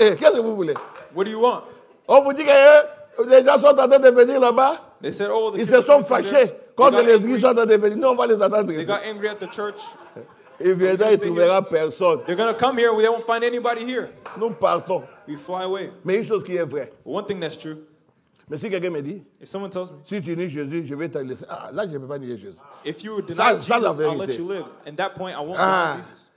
Eh, qu'est-ce que vous voulez What do you want? On vous dit que eh, les gens sont en train de venir là-bas. They said, oh, the Ils se sont fâchés there. They contre got les églises sont en train de venir. Nous, on va les attendre. They got angry at the church. Ils viendront, ils ne trouveront personne. They're going to come here. We won't find anybody here. Nous partons. We fly away. Mais une chose qui est vraie. One thing that's true, Mais si quelqu'un me dit, if someone tells me, si tu nies Jésus, je vais te laisser. Ah, là, je ne peux pas nier Jésus. if you deny Ça- ça, la Jesus, I'll let vérité. you live. And that point, I won't Ah. Jesus.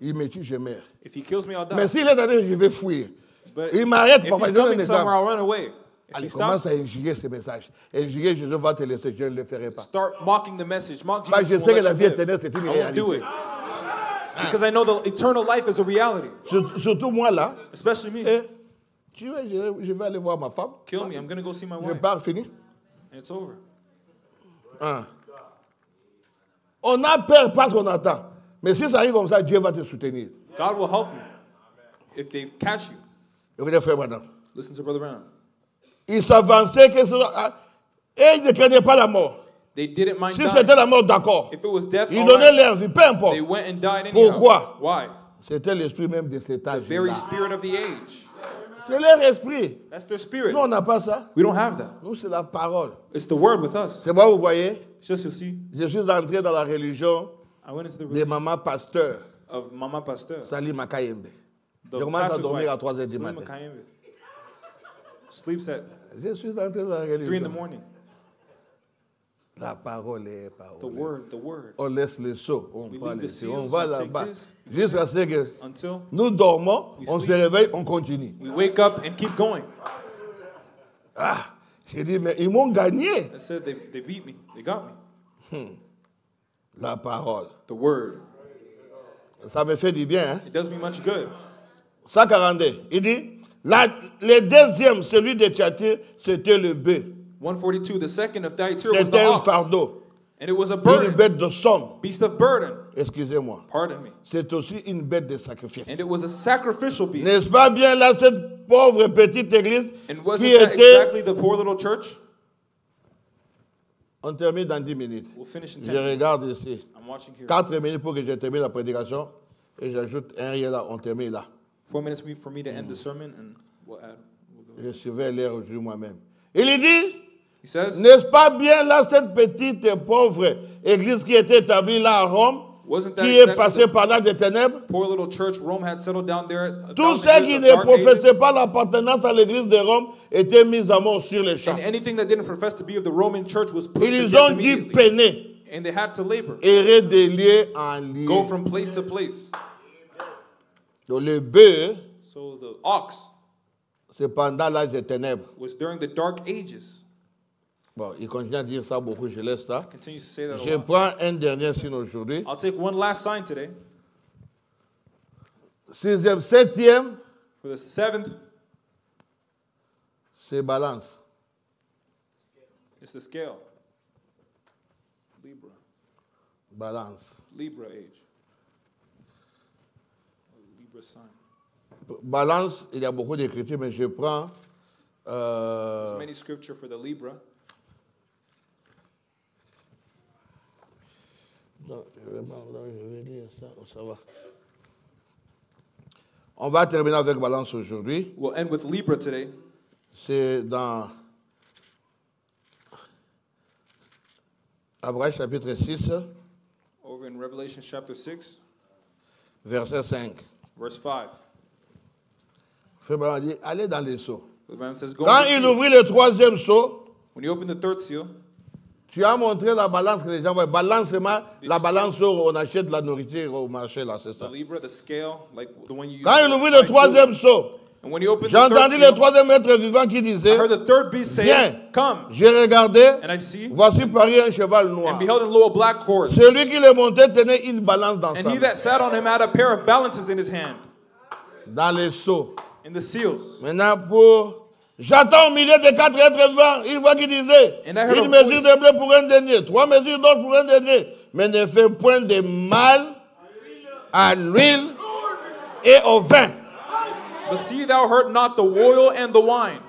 Il me tue, je meurs. If he kills me, I'll die. Mais s'il est de je vais fuir. But il m'arrête faire donner coming un exemple. I'll run away. If Allez, commence à injurer ce message. Injurer Jésus va te laisser, je ne le ferai pas. start mocking the message. Mock Bah, Jesus. je won't sais que la vie éternelle, c'est une I won't do réalité. it. Because I know the eternal life is a reality. Sur- Surtout moi là, Especially me. eh, tu vois, je, je vais aller voir ma femme. Kill me. I'm to go see my Je wife. pars, fini. And it's over. Hein. On a peur parce qu'on attend. Mais si ça arrive comme ça, Dieu va te soutenir. God will help you if they catch you. Écoutez, frère Branham. Listen to Brother Branham. Il s'avançait que ah, et ils ne craignaient pas la mort. They didn't mind Si c'était la mort, d'accord. If it was death, Ils donnaient right. leur vie, peu importe. they went and died anyhow. Pourquoi? Why? C'était l'esprit même de cet The âge. very spirit of the age. C'est leur esprit. That's their spirit. Nous, on n'a pas ça. We don't have that. Nous, c'est la parole. It's the word with us. C'est moi, vous voyez, It's just you see. je suis entré dans la religion I went into the des religion mamans pasteurs, of Mama Pasteur. Sali Makayembe. The Je commence à pastor's dormir à wife, 3 heures du Salima matin. Kayembe. Sleeps at Je suis entré dans la 3 in the religion. morning. La parole est The parole. word, the word. On laisse les seaux, on We prend leave les the seaux, on va là-bas. Jusqu'à ce que Until nous dormons, We on se réveille, on continue. we wake up and keep going. Ah, j'ai dit, mais ils m'ont gagné. I said they, they beat me. They got me. La parole. The word. Ça me fait du bien. Hein? It does me much good. 142. Il dit, la- le deuxième, celui de Thyatire, c'était le bœuf. 142. The second of Thyatira was the C'était un ox. fardeau. And it was a Une bête de somme. Beast of burden. Excusez-moi. Pardon me. C'est aussi une bête de sacrifice. And it was a sacrificial beast. N'est-ce pas bien là, cette pauvre petite église And wasn't qui that était... exactly the poor little church? On termine dans 10 minutes. We'll finish in 10 Je minutes. regarde ici. I'm watching here. 4 minutes pour que je termine la prédication. Et j'ajoute un rien là, on termine là. Four minutes me- for me to end the sermon, and we'll add. We'll go. Je surveille l'heure aujourd'hui moi-même. Il dit, says, n'est-ce pas bien là cette petite et pauvre église qui était établie là à Rome, qui est passée par là des ténèbres? poor little church Rome had settled down there? a Tous ceux qui ne professaient pas l'appartenance à l'église de Rome étaient mis à mort sur les champs. And anything that didn't profess to be of the Roman church was put to Ils ont dû peiner. And they had to labor, errer de lieu en lieu. go from place to place. Donc le bœuf, So the ox c'est pendant l'âge des ténèbres. was during the dark ages. Bon, il continue à dire ça beaucoup, je laisse ça. Je prends un dernier signe aujourd'hui. I'll take one last sign today. Sixième, septième, For the seventh, c'est balance. it's the scale. Libra. Balance. Libra age. Libra sign. Balance, il y a beaucoup d'écritures, mais je prends There's euh, many scripture for the Libra. Je vais ça, ça va. On va terminer avec balance aujourd'hui. We'll end with Libra today. C'est dans Abraham chapitre 6, Over in Revelation chapter 6, verset 5. verse 5. Frère Branham dit, allez dans les seaux. Quand il ouvrit le troisième seau, When you open the third seal, tu as montré la balance que les gens voient. Balancement, la balance où on achète la nourriture au marché, là, c'est ça. Quand il ouvrit le troisième seau, j'ai entendu le troisième être vivant qui disait, Viens. J'ai regardé, voici paris un cheval noir. Celui qui le montait tenait une balance dans sa main, dans les seaux. Maintenant, pour. J'attends au milieu des quatre êtres vivants une voix qui disait Une mesure de blé pour un dernier, trois mesures d'or pour un dernier, mais ne fait point de mal à l'huile et au vin. But see thou hurt not the oil and the wine.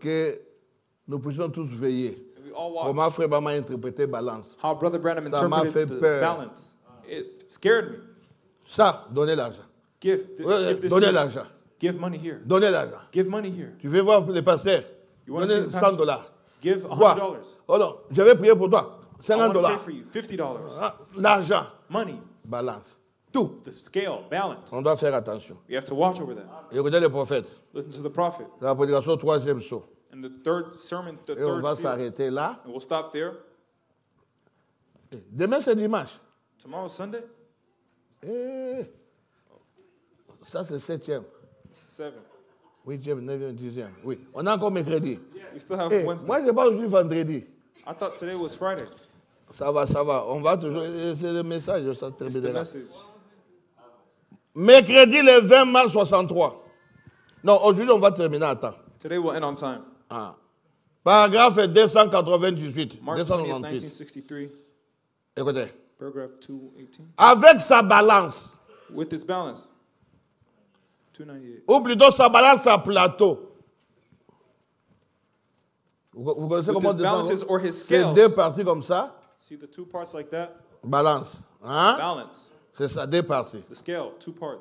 Que nous puissions tous veiller. Comment frère Bama a interprété balance? How Brother Branham Ça m'a fait peur. balance. It scared me. Ça, donnez l'argent. Give, give, donnez l'argent. Give money here. Donnez l'argent. Give money here. Tu veux voir le pasteur You see Donnez the 100 pastor? dollars. Give $100. Quoi? Oh non, je vais prier pour toi. I 50 want to pray dollars. for you. $50. Ah, L'argent, Money. balance. Tout. The scale. Balance. On doit faire attention. We have to watch over that. Écoutez le prophète. Listen to the prophet. La prédication troisième saut. And the third sermon, the Et on third va s'arrêter là. And we'll stop there. Demain, c'est dimanche. Tomorrow's Sunday? Eh, ça, c'est septième, Seven. huitième, neuvième, dixième. Oui, on a encore mercredi. Have Eh, moi, je parle aujourd'hui vendredi. I thought today was Friday. Ça va, ça va. On va toujours. eh, C'est le message, ça. Mercredi, le 20 mars 63. Non, aujourd'hui, on va terminer à temps. Today will end on time. Ah. Paragraphe 298. March 20th, 298. 1963, Écoutez. paragraph 218. Avec sa balance, With its balance. 298. ou plutôt sa balance à plateau. Vous, vous connaissez With comment his C'est deux parties comme ça. See the two parts like that? Balance. Hein? Balance. C'est ça, deux parties. The scale, two parts.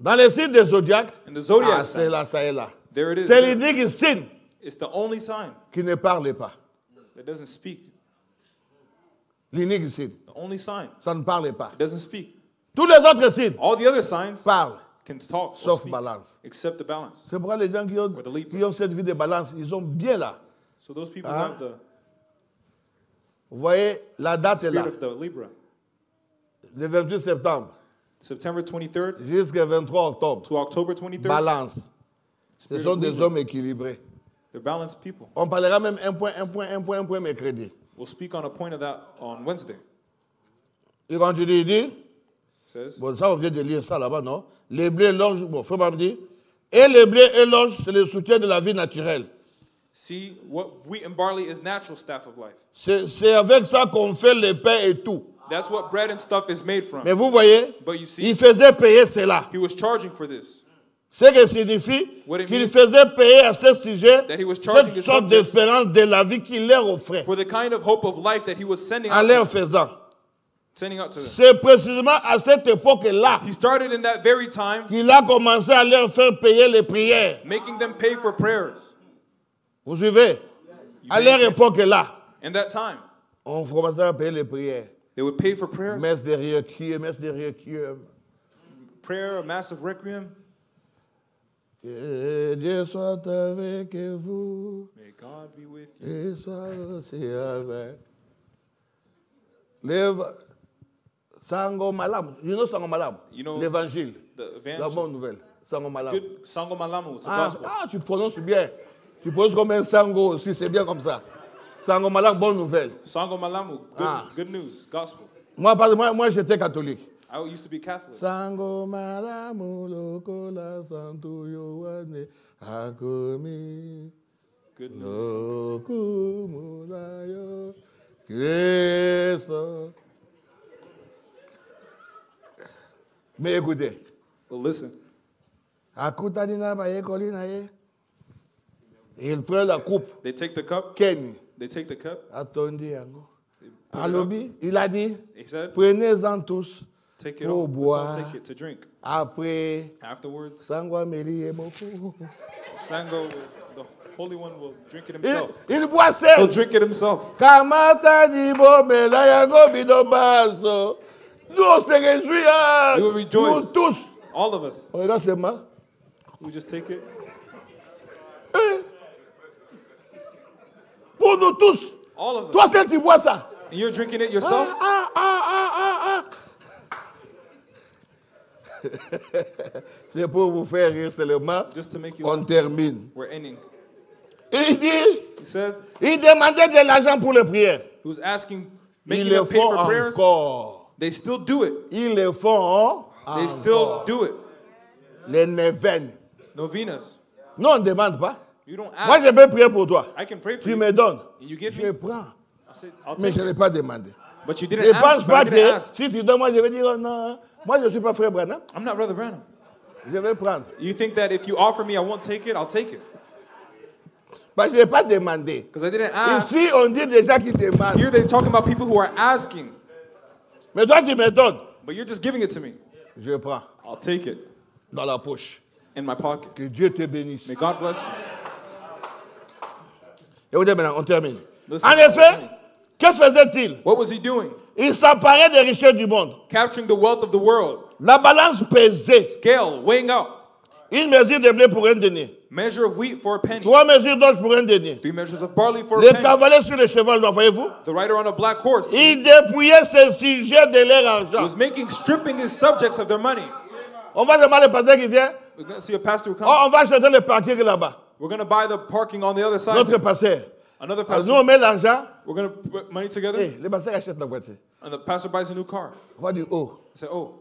Dans les signes des zodiacs, And the zodiac ah, c'est là, ça est là. There it is. C'est l'unique signe It's the only sign qui ne parle pas. that doesn't speak. L'unique signe. The only sign Ça ne parle pas. that doesn't speak. Tous les autres signes All the other signs parlent, can talk or sauf speak, balance. except the balance. C'est pourquoi les gens qui ont, Or the Libra. qui ont cette vie de balance, ils sont bien là. So those people Ah. have the Vous voyez, la date est là. spirit of the Libra. Le 28 septembre September 23rd jusqu'au 23 octobre. to October 23rd. Balance. Ce Spirit sont of des Libra. hommes équilibrés. They're balanced people. On parlera même un point, un point, un point, un point mercredi. We'll speak on a point of that on Wednesday. Il continue, il dit, Bon, ça on vient de lire ça là-bas, non? Les blés et l'orge, bon, faut me dire. Et les blés et l'orge, c'est le soutien de la vie naturelle. See, what wheat and barley is natural staff of life. C'est avec ça qu'on fait le pain et tout. That's what bread and stuff is made from. Mais vous voyez, But you see, il faisait payer cela. he was charging for this. Ce qui signifie qu'il faisait payer à ce sujet cette sorte d'espérance de la vie qu'il leur offrait For the kind of hope of life that he was sending en leur faisant. C'est précisément à cette époque-là He started in that very time, qu'il a commencé à leur faire payer les prières. making them pay for prayers. Vous suivez À leur époque-là, In that time, on commençait à payer les prières. they would pay for prayers, Messe de requiem, messe de requiem. Euh. prayer, a massive requiem. Que Dieu soit avec vous May God be with you. et soit aussi avec. L'éva- Sango Malam. You know Sango Malam? You know L'évangile. The La bonne nouvelle. Sango Malam. Good Sango a Ah, ah, tu prononces bien. Tu prononces comme un sango aussi, c'est bien comme ça. Sango Malam, bonne nouvelle. Sango Malamu. Good, Ah. good news. Gospel. Moi, moi, moi j'étais catholique. I used to be Catholic. Sango Malamu lokola akomi Good news. Kristo. Mais écoutez, Well, listen. akutani na bayekoli na ye. Il prend la coupe. They take the cup? Ken They take the cup? atondi yango. They put it up. Alobi, il a dit, He said, prenez-en tous. take it Oh, all. Let's boy. all take it to drink. Après, Afterwards, sangwa meli ye moko. Sango, will- the Holy One will drink it Il, himself. il boit He'll seul. drink it himself. Kamata ni bomela yango bino baso. Nous on se réjouit. We will rejoice. Nous tous. All of us. On regarde seulement. We just take it. Eh. Pour nous tous. All of us. Toi seul tu bois ça. And you're drinking it yourself? ah, ah, ah, ah, ah. C'est pour vous faire rire seulement. Just to make you On laugh. termine. We're ending. Il dit, He says il demandait de l'argent pour les prières. he was asking, Ils making le them pay font for prayers. encore. They still do it. Ils le font They encore. still do it. Les neuvaines. Novenas. Non, on ne demande pas. You don't ask. Moi, je peux prier pour toi. I can pray for Tu you. me donnes. You give Je me. prends. I said, I'll Mais take je it. n'ai pas demandé. But you Ne didn't pense ask. pas But I didn't que ask. si tu donnes, moi, je vais dire oh, non. Moi, je ne suis pas frère Branham. I'm not Brother Branham. Je vais prendre. You think that if you offer me, I won't take it? I'll take it. Parce que je n'ai pas demandé. Because I didn't ask. Ici, on dit déjà qu'ils demandent. Here they're talking about people who are asking. Mais toi, tu me donnes. But you're just giving it to me. Je prends I'll take it dans la poche. in my pocket. Que Dieu te bénisse. May God bless you. Et vous dites maintenant, on termine. Listen, En effet, que faisait-il What was he doing? Il s'emparait des richesses du monde. Capturing the wealth of the world. La balance pesait. Scale, weighing out. Une mesure de blé pour un denier. Measure of wheat for a penny. Trois mesures d'orge pour un denier. Three measures of barley for a Les penny. cavaliers sur le cheval, voyez-vous? The rider on a black horse. He Il dépouillait ses sujets de leur argent. was making, stripping his subjects of their money. On va demander le pasteur qui vient. We're going to see a pastor who Oh, comes. on va acheter le parking là-bas. We're going to buy the parking on the other side. Notre pasteur. Another nous, pastor. on met l'argent. We're going to put money together. Eh, le pasteur achète la voiture. And the pastor buys a new car. On va dire, oh, I say, oh,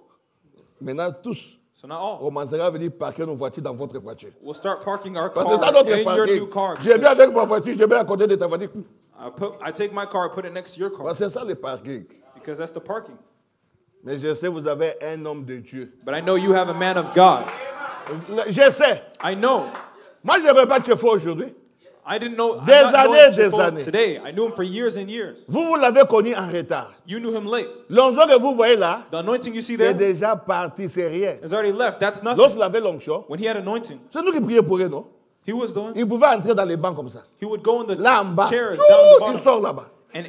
maintenant tous, so not all. Oh, commencera à venir parquer nos voitures dans votre voiture. We'll start parking our Parce que ça, car notre in your new car. Je viens avec ma voiture, je viens à côté de ta voiture. I, put, I take my car, I put it next to your car. Parce que c'est ça le parking. Because that's the parking. Mais je sais, vous avez un homme de Dieu. But I know you have a man of God. Je sais. I know. Moi, je ne pas te faire aujourd'hui. I didn't know. I'm Des not années, des années. Today, I knew him for years and years. Vous, vous l'avez connu en retard. You knew him late. L'onction que vous voyez là, The anointing you see c'est there déjà parti, c'est rien. has already left. That's nothing. Lorsqu'il avait l'onction, When he had anointing, c'est nous qui prions pour eux, non? He was the one. Il pouvait entrer dans les bancs comme ça. He would go in the Là en bas, chairs down the il sort là-bas. and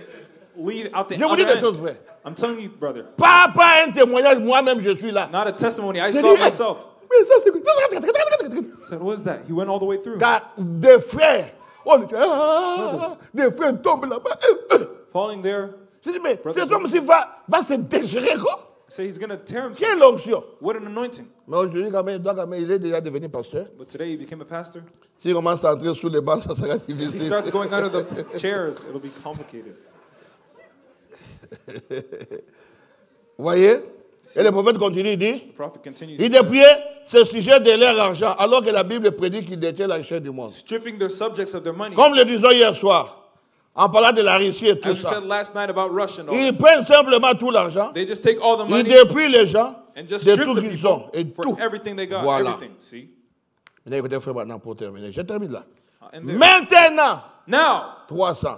leave out the Je vous dis des choses vraies. I'm telling you, brother. Pas, pas un témoignage, moi-même je suis là. Not a testimony. I saw myself. mais ça c'est... I said, what is that? He went all the way through. Car des frères, on dit, ah, des frères tombent là-bas. Euh, euh. Falling there. Je dis, mais Brothers, cet homme-ci va, va se déchirer quoi I say he's going to tear himself. Quelle onction What an anointing. Mais aujourd'hui, quand même, il doit quand même, il est déjà devenu pasteur. But today he became a pastor. S'il commence à entrer sous les bancs, ça sera He difficile. starts going under the chairs. It'll be complicated. Voyez? Et le prophète continue, il dit, The prophet continues. Ce sujet de leur argent, alors que la Bible prédit qu'il détient la richesse du monde. stripping their subjects of their money. Comme le disons hier soir, en parlant de la Russie et tout As we ça. said last night about Russia and all Ils prennent simplement tout l'argent, They just take all the ils money dépouillent les gens and just de strip tout the qu'ils ont. Et for tout. everything they got. Voilà. Everything. See? Maintenant, écoutez, frère, maintenant, pour terminer. Je termine là. Uh, and there. Maintenant, Now, 300.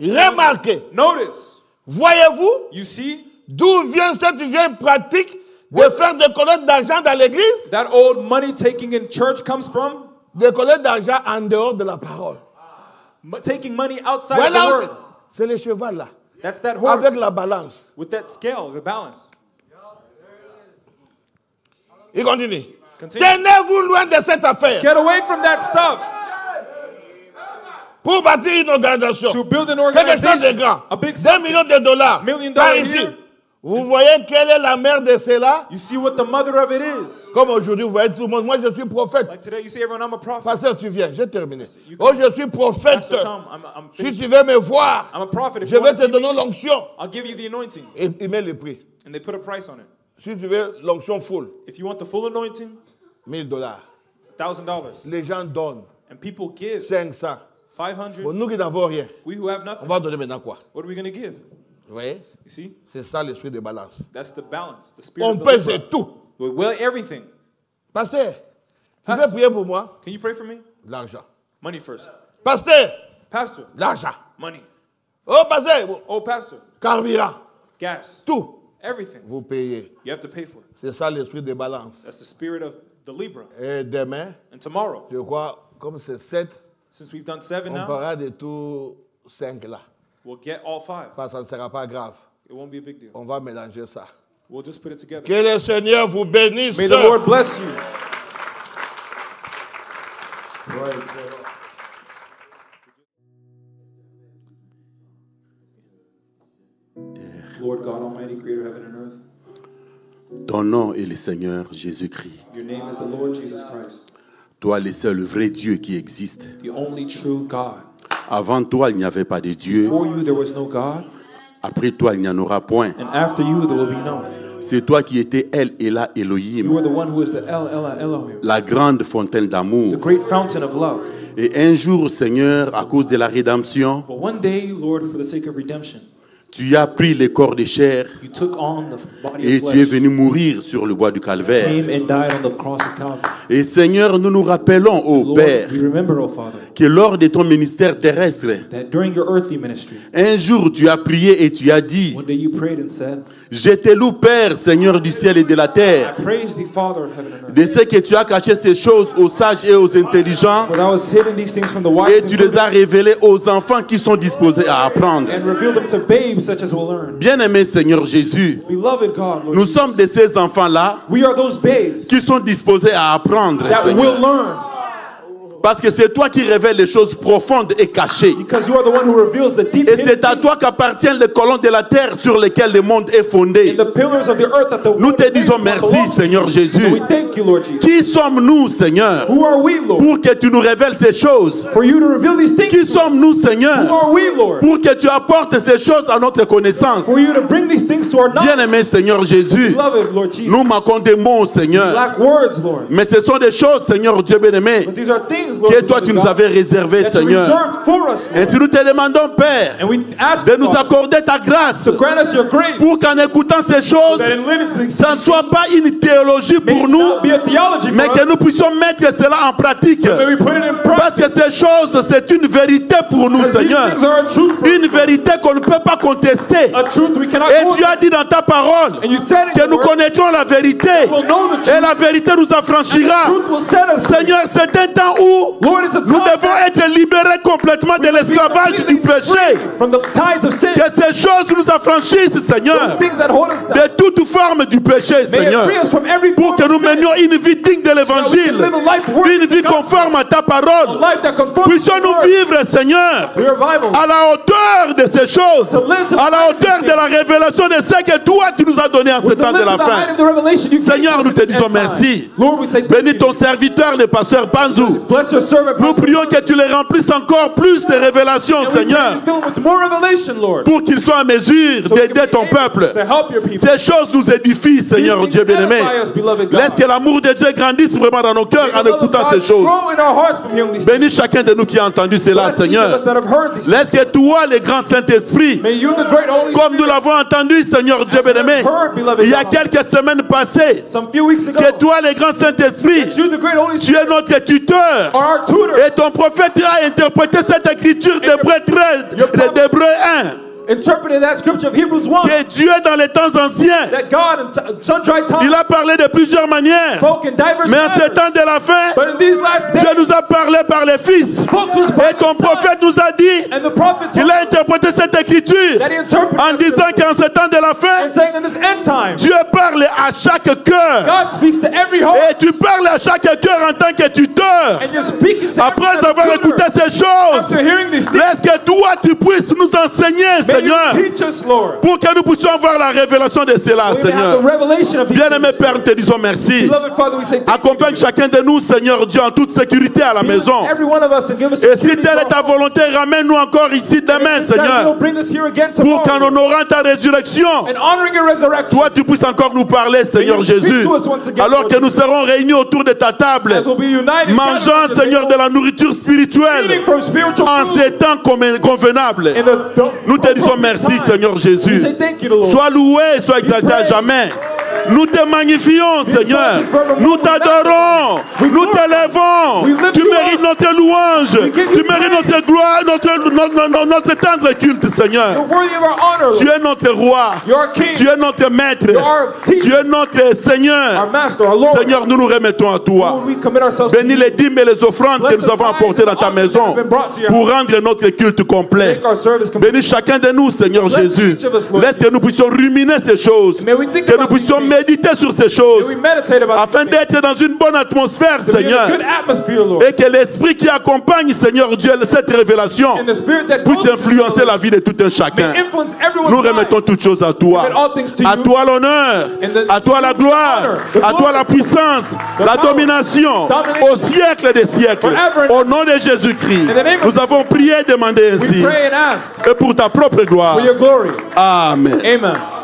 Remarquez, notice. voyez-vous You see? d'où vient cette vieille pratique de faire des collectes d'argent dans l'église, that old money taking in church comes from? des collectes d'argent en dehors de la parole. Taking money outside Voilà, of the word. c'est le cheval là, That's that avec horse la balance. with that scale, the balance. Il continue. Continue. Tenez-vous loin de cette affaire Get away from that stuff pour bâtir une organisation. to build an Quelque chose de organization. grand. A big 2 something. millions de dollars. Million Par dollars ici. here. Vous voyez quelle est la mère de cela? You see what the mother of it is. Comme aujourd'hui, vous voyez tout le monde. Moi, je suis prophète. Like today, you see everyone, I'm a prophet. Pasteur, tu viens. J'ai terminé. Oh, je suis prophète. Pastor, come. I'm, I'm Si tu veux me voir, I'm a prophet. If je vais te donner l'onction. I'll give you the anointing. Et il met le prix. And they put a price on it. Si tu veux l'onction full, If you want the full anointing, 1000 dollars. $1,000. Les gens donnent And people give 500. 500 Bon, nous qui n'avons rien, We who have on va donner maintenant quoi? What are we going to give? Vous voyez? You see? C'est ça l'esprit de balance. That's the balance. The spirit On of the pèse Lord. tout. We will everything. Pasteur, tu veux prier pour moi? Can you pray for me? L'argent. Money first. Pasteur, Pastor, l'argent. money. Oh, pasteur, Oh, pastor, carburant, gas. tout. Everything. Vous payez. You have to pay for it. C'est ça l'esprit de balance. That's the spirit of the Libra. Et demain, And tomorrow, je crois, comme c'est 7, since we've done seven on now, fera de tous 5 là. We'll get all five. Parce que ça ne sera pas grave. It won't be a big deal. On va mélanger ça. We'll just put it together. Que le Seigneur vous bénisse. May the Lord bless you. Lord God Almighty, creator of heaven and earth, Ton nom est le Seigneur Jésus-Christ. your name is the Lord Jesus Christ, Toi, le seul vrai Dieu qui existe. the only true God. Avant toi, il n'y avait pas de Dieu. Before you, there was no God, Après toi, il n'y en aura point. and after you, there will be none. C'est toi qui étais El Ela Elohim, la grande fontaine the d'amour. great fountain of love. Et un jour, Seigneur, à cause de la rédemption, But one day, Lord, for the sake of redemption, tu as pris le corps de chair et tu es venu mourir sur le bois du calvaire. Et Seigneur, nous nous rappelons, ô Père, que lors de ton ministère terrestre, that during your earthly ministry, un jour tu as prié et tu as dit, one day you prayed and said, Je te loue, Père, Seigneur du ciel et de la terre. De ce que tu as caché ces choses aux sages et aux intelligents et tu les as révélés aux enfants qui sont disposés à apprendre. and revealed them to babes such as will learn. Bien-aimé Seigneur Jésus, nous sommes de ces enfants-là we are those babes qui sont disposés à apprendre, Seigneur. Parce que c'est toi qui révèles les choses profondes et cachées. because you are the one who reveals the deep Et c'est à toi qu'appartiennent les colonnes de la terre sur lesquelles le monde est fondé. Nous te disons merci, Seigneur. Jésus. So we thank you, Lord Jesus. Qui sommes-nous, Seigneur, Who are we, Lord? pour que tu nous révèles ces choses For you to reveal these things. Qui sommes-nous, Who Seigneur, are we, Lord? pour que tu apportes ces choses à notre connaissance For you to bring these things to our knowledge. Bien-aimé Seigneur Jésus, Beloved, Lord Jesus. nous manquons des mots, Seigneur. Lack words, Lord. Mais ce sont des choses, Seigneur Dieu bien-aimé, Que toi tu nous avais you Seigneur. Ainsi nous te demandons, Père, de nous accorder ta grâce pour qu'en écoutant ces choses, ça ne soit pas une théologie pour nous, mais que us, nous puissions mettre cela en pratique. Parce que ces choses, c'est une vérité pour nous, Seigneur. things are a truth for Une vérité qu'on ne peut pas contester. Et tu as dit dans ta parole que nous connaîtrons la vérité et la vérité nous affranchira. Seigneur, c'est un temps où nous devons être libérés complètement de l'esclavage du péché. Que ces choses nous affranchissent, Seigneur, de toute forme du péché, Seigneur. Pour que nous menions une vie digne de l'évangile, une vie conforme à ta parole. life that conforms to Puissions your nous word. vivre, Seigneur, à la hauteur de ces choses, à la hauteur de la révélation de ce que toi tu nous as donné en ce temps de la fin. Seigneur, us nous te disons merci. Bénis ton serviteur, le pasteur Panzou. Nous prions que tu les remplisses encore plus de révélations, Seigneur, pour qu'ils soient en mesure d'aider ton peuple. Ces choses nous édifient, Seigneur Dieu bien-aimé. Laisse que l'amour de Dieu grandisse vraiment dans nos cœurs en écoutant ces choses. Bénis chacun de nous qui a entendu cela, Seigneur. Laisse que toi, le grand Saint-Esprit, comme nous l'avons entendu, Seigneur Dieu bien-aimé, il y a quelques semaines passées, que toi, le grand Saint-Esprit, tu es notre tuteur. Et ton prophète a interprété cette écriture d'Hébreu 13, de- d'Hébreu 1. Interpreted that scripture of Hebrews 1 que Dieu dans les temps anciens, that God in t- sundry times il a parlé de plusieurs manières. spoke in diverse Mais en ces temps de la fin, But in these last days, Dieu nous a parlé par les fils. spoke to us Et ton prophète nous a dit, And the prophet told il a interprété cette écriture that he interpreted en disant qu'en ces temps de la fin, and saying in this end time, Dieu parle à chaque cœur. God speaks to every heart Et tu parles à chaque cœur en tant que tuteur. and you're speaking to Après avoir écouté ces choses, laisse que toi tu puisses nous enseigner, may Seigneur, pour que nous puissions avoir la révélation de cela, Seigneur. Bien-aimé. Père, nous te disons merci. Accompagne chacun de nous, Seigneur Dieu, en toute sécurité à la maison. Et si telle est ta volonté, ramène-nous encore ici demain, Seigneur, pour qu'en honorant ta résurrection, toi tu puisses encore nous parler, Seigneur Jésus, alors que nous serons réunis autour de ta table, mangeant, Seigneur, de la nourriture spirituelle en ces temps conven- convenables. Nous te disons merci. Seigneur Jésus. Sois loué, sois exalté à jamais. Nous te magnifions, Seigneur. Nous t'adorons. Nous t'élèvons. Tu mérites notre louange. Tu mérites notre gloire, notre, notre, notre- tendre culte, Seigneur. Tu es notre roi. Tu es notre maître. Tu es notre Seigneur. Seigneur, nous nous remettons à toi. Bénis les dîmes et les offrandes que nous avons apportées dans ta maison pour rendre notre culte complet. Bénis chacun de nous, Seigneur Jésus. Laisse que nous puissions ruminer ces choses. Que nous puissions things. Méditer sur ces choses. Afin d'être dans une bonne atmosphère, Seigneur. Et que l'esprit qui accompagne, Seigneur Dieu, cette révélation puisse influencer la vie de tout un chacun. Nous remettons toutes choses à toi. À toi l'honneur, à toi la gloire, à toi la puissance, la domination au siècle des siècles. Au nom de Jésus-Christ, nous avons prié et demandé ainsi. Et pour ta propre gloire. Amen. Amen.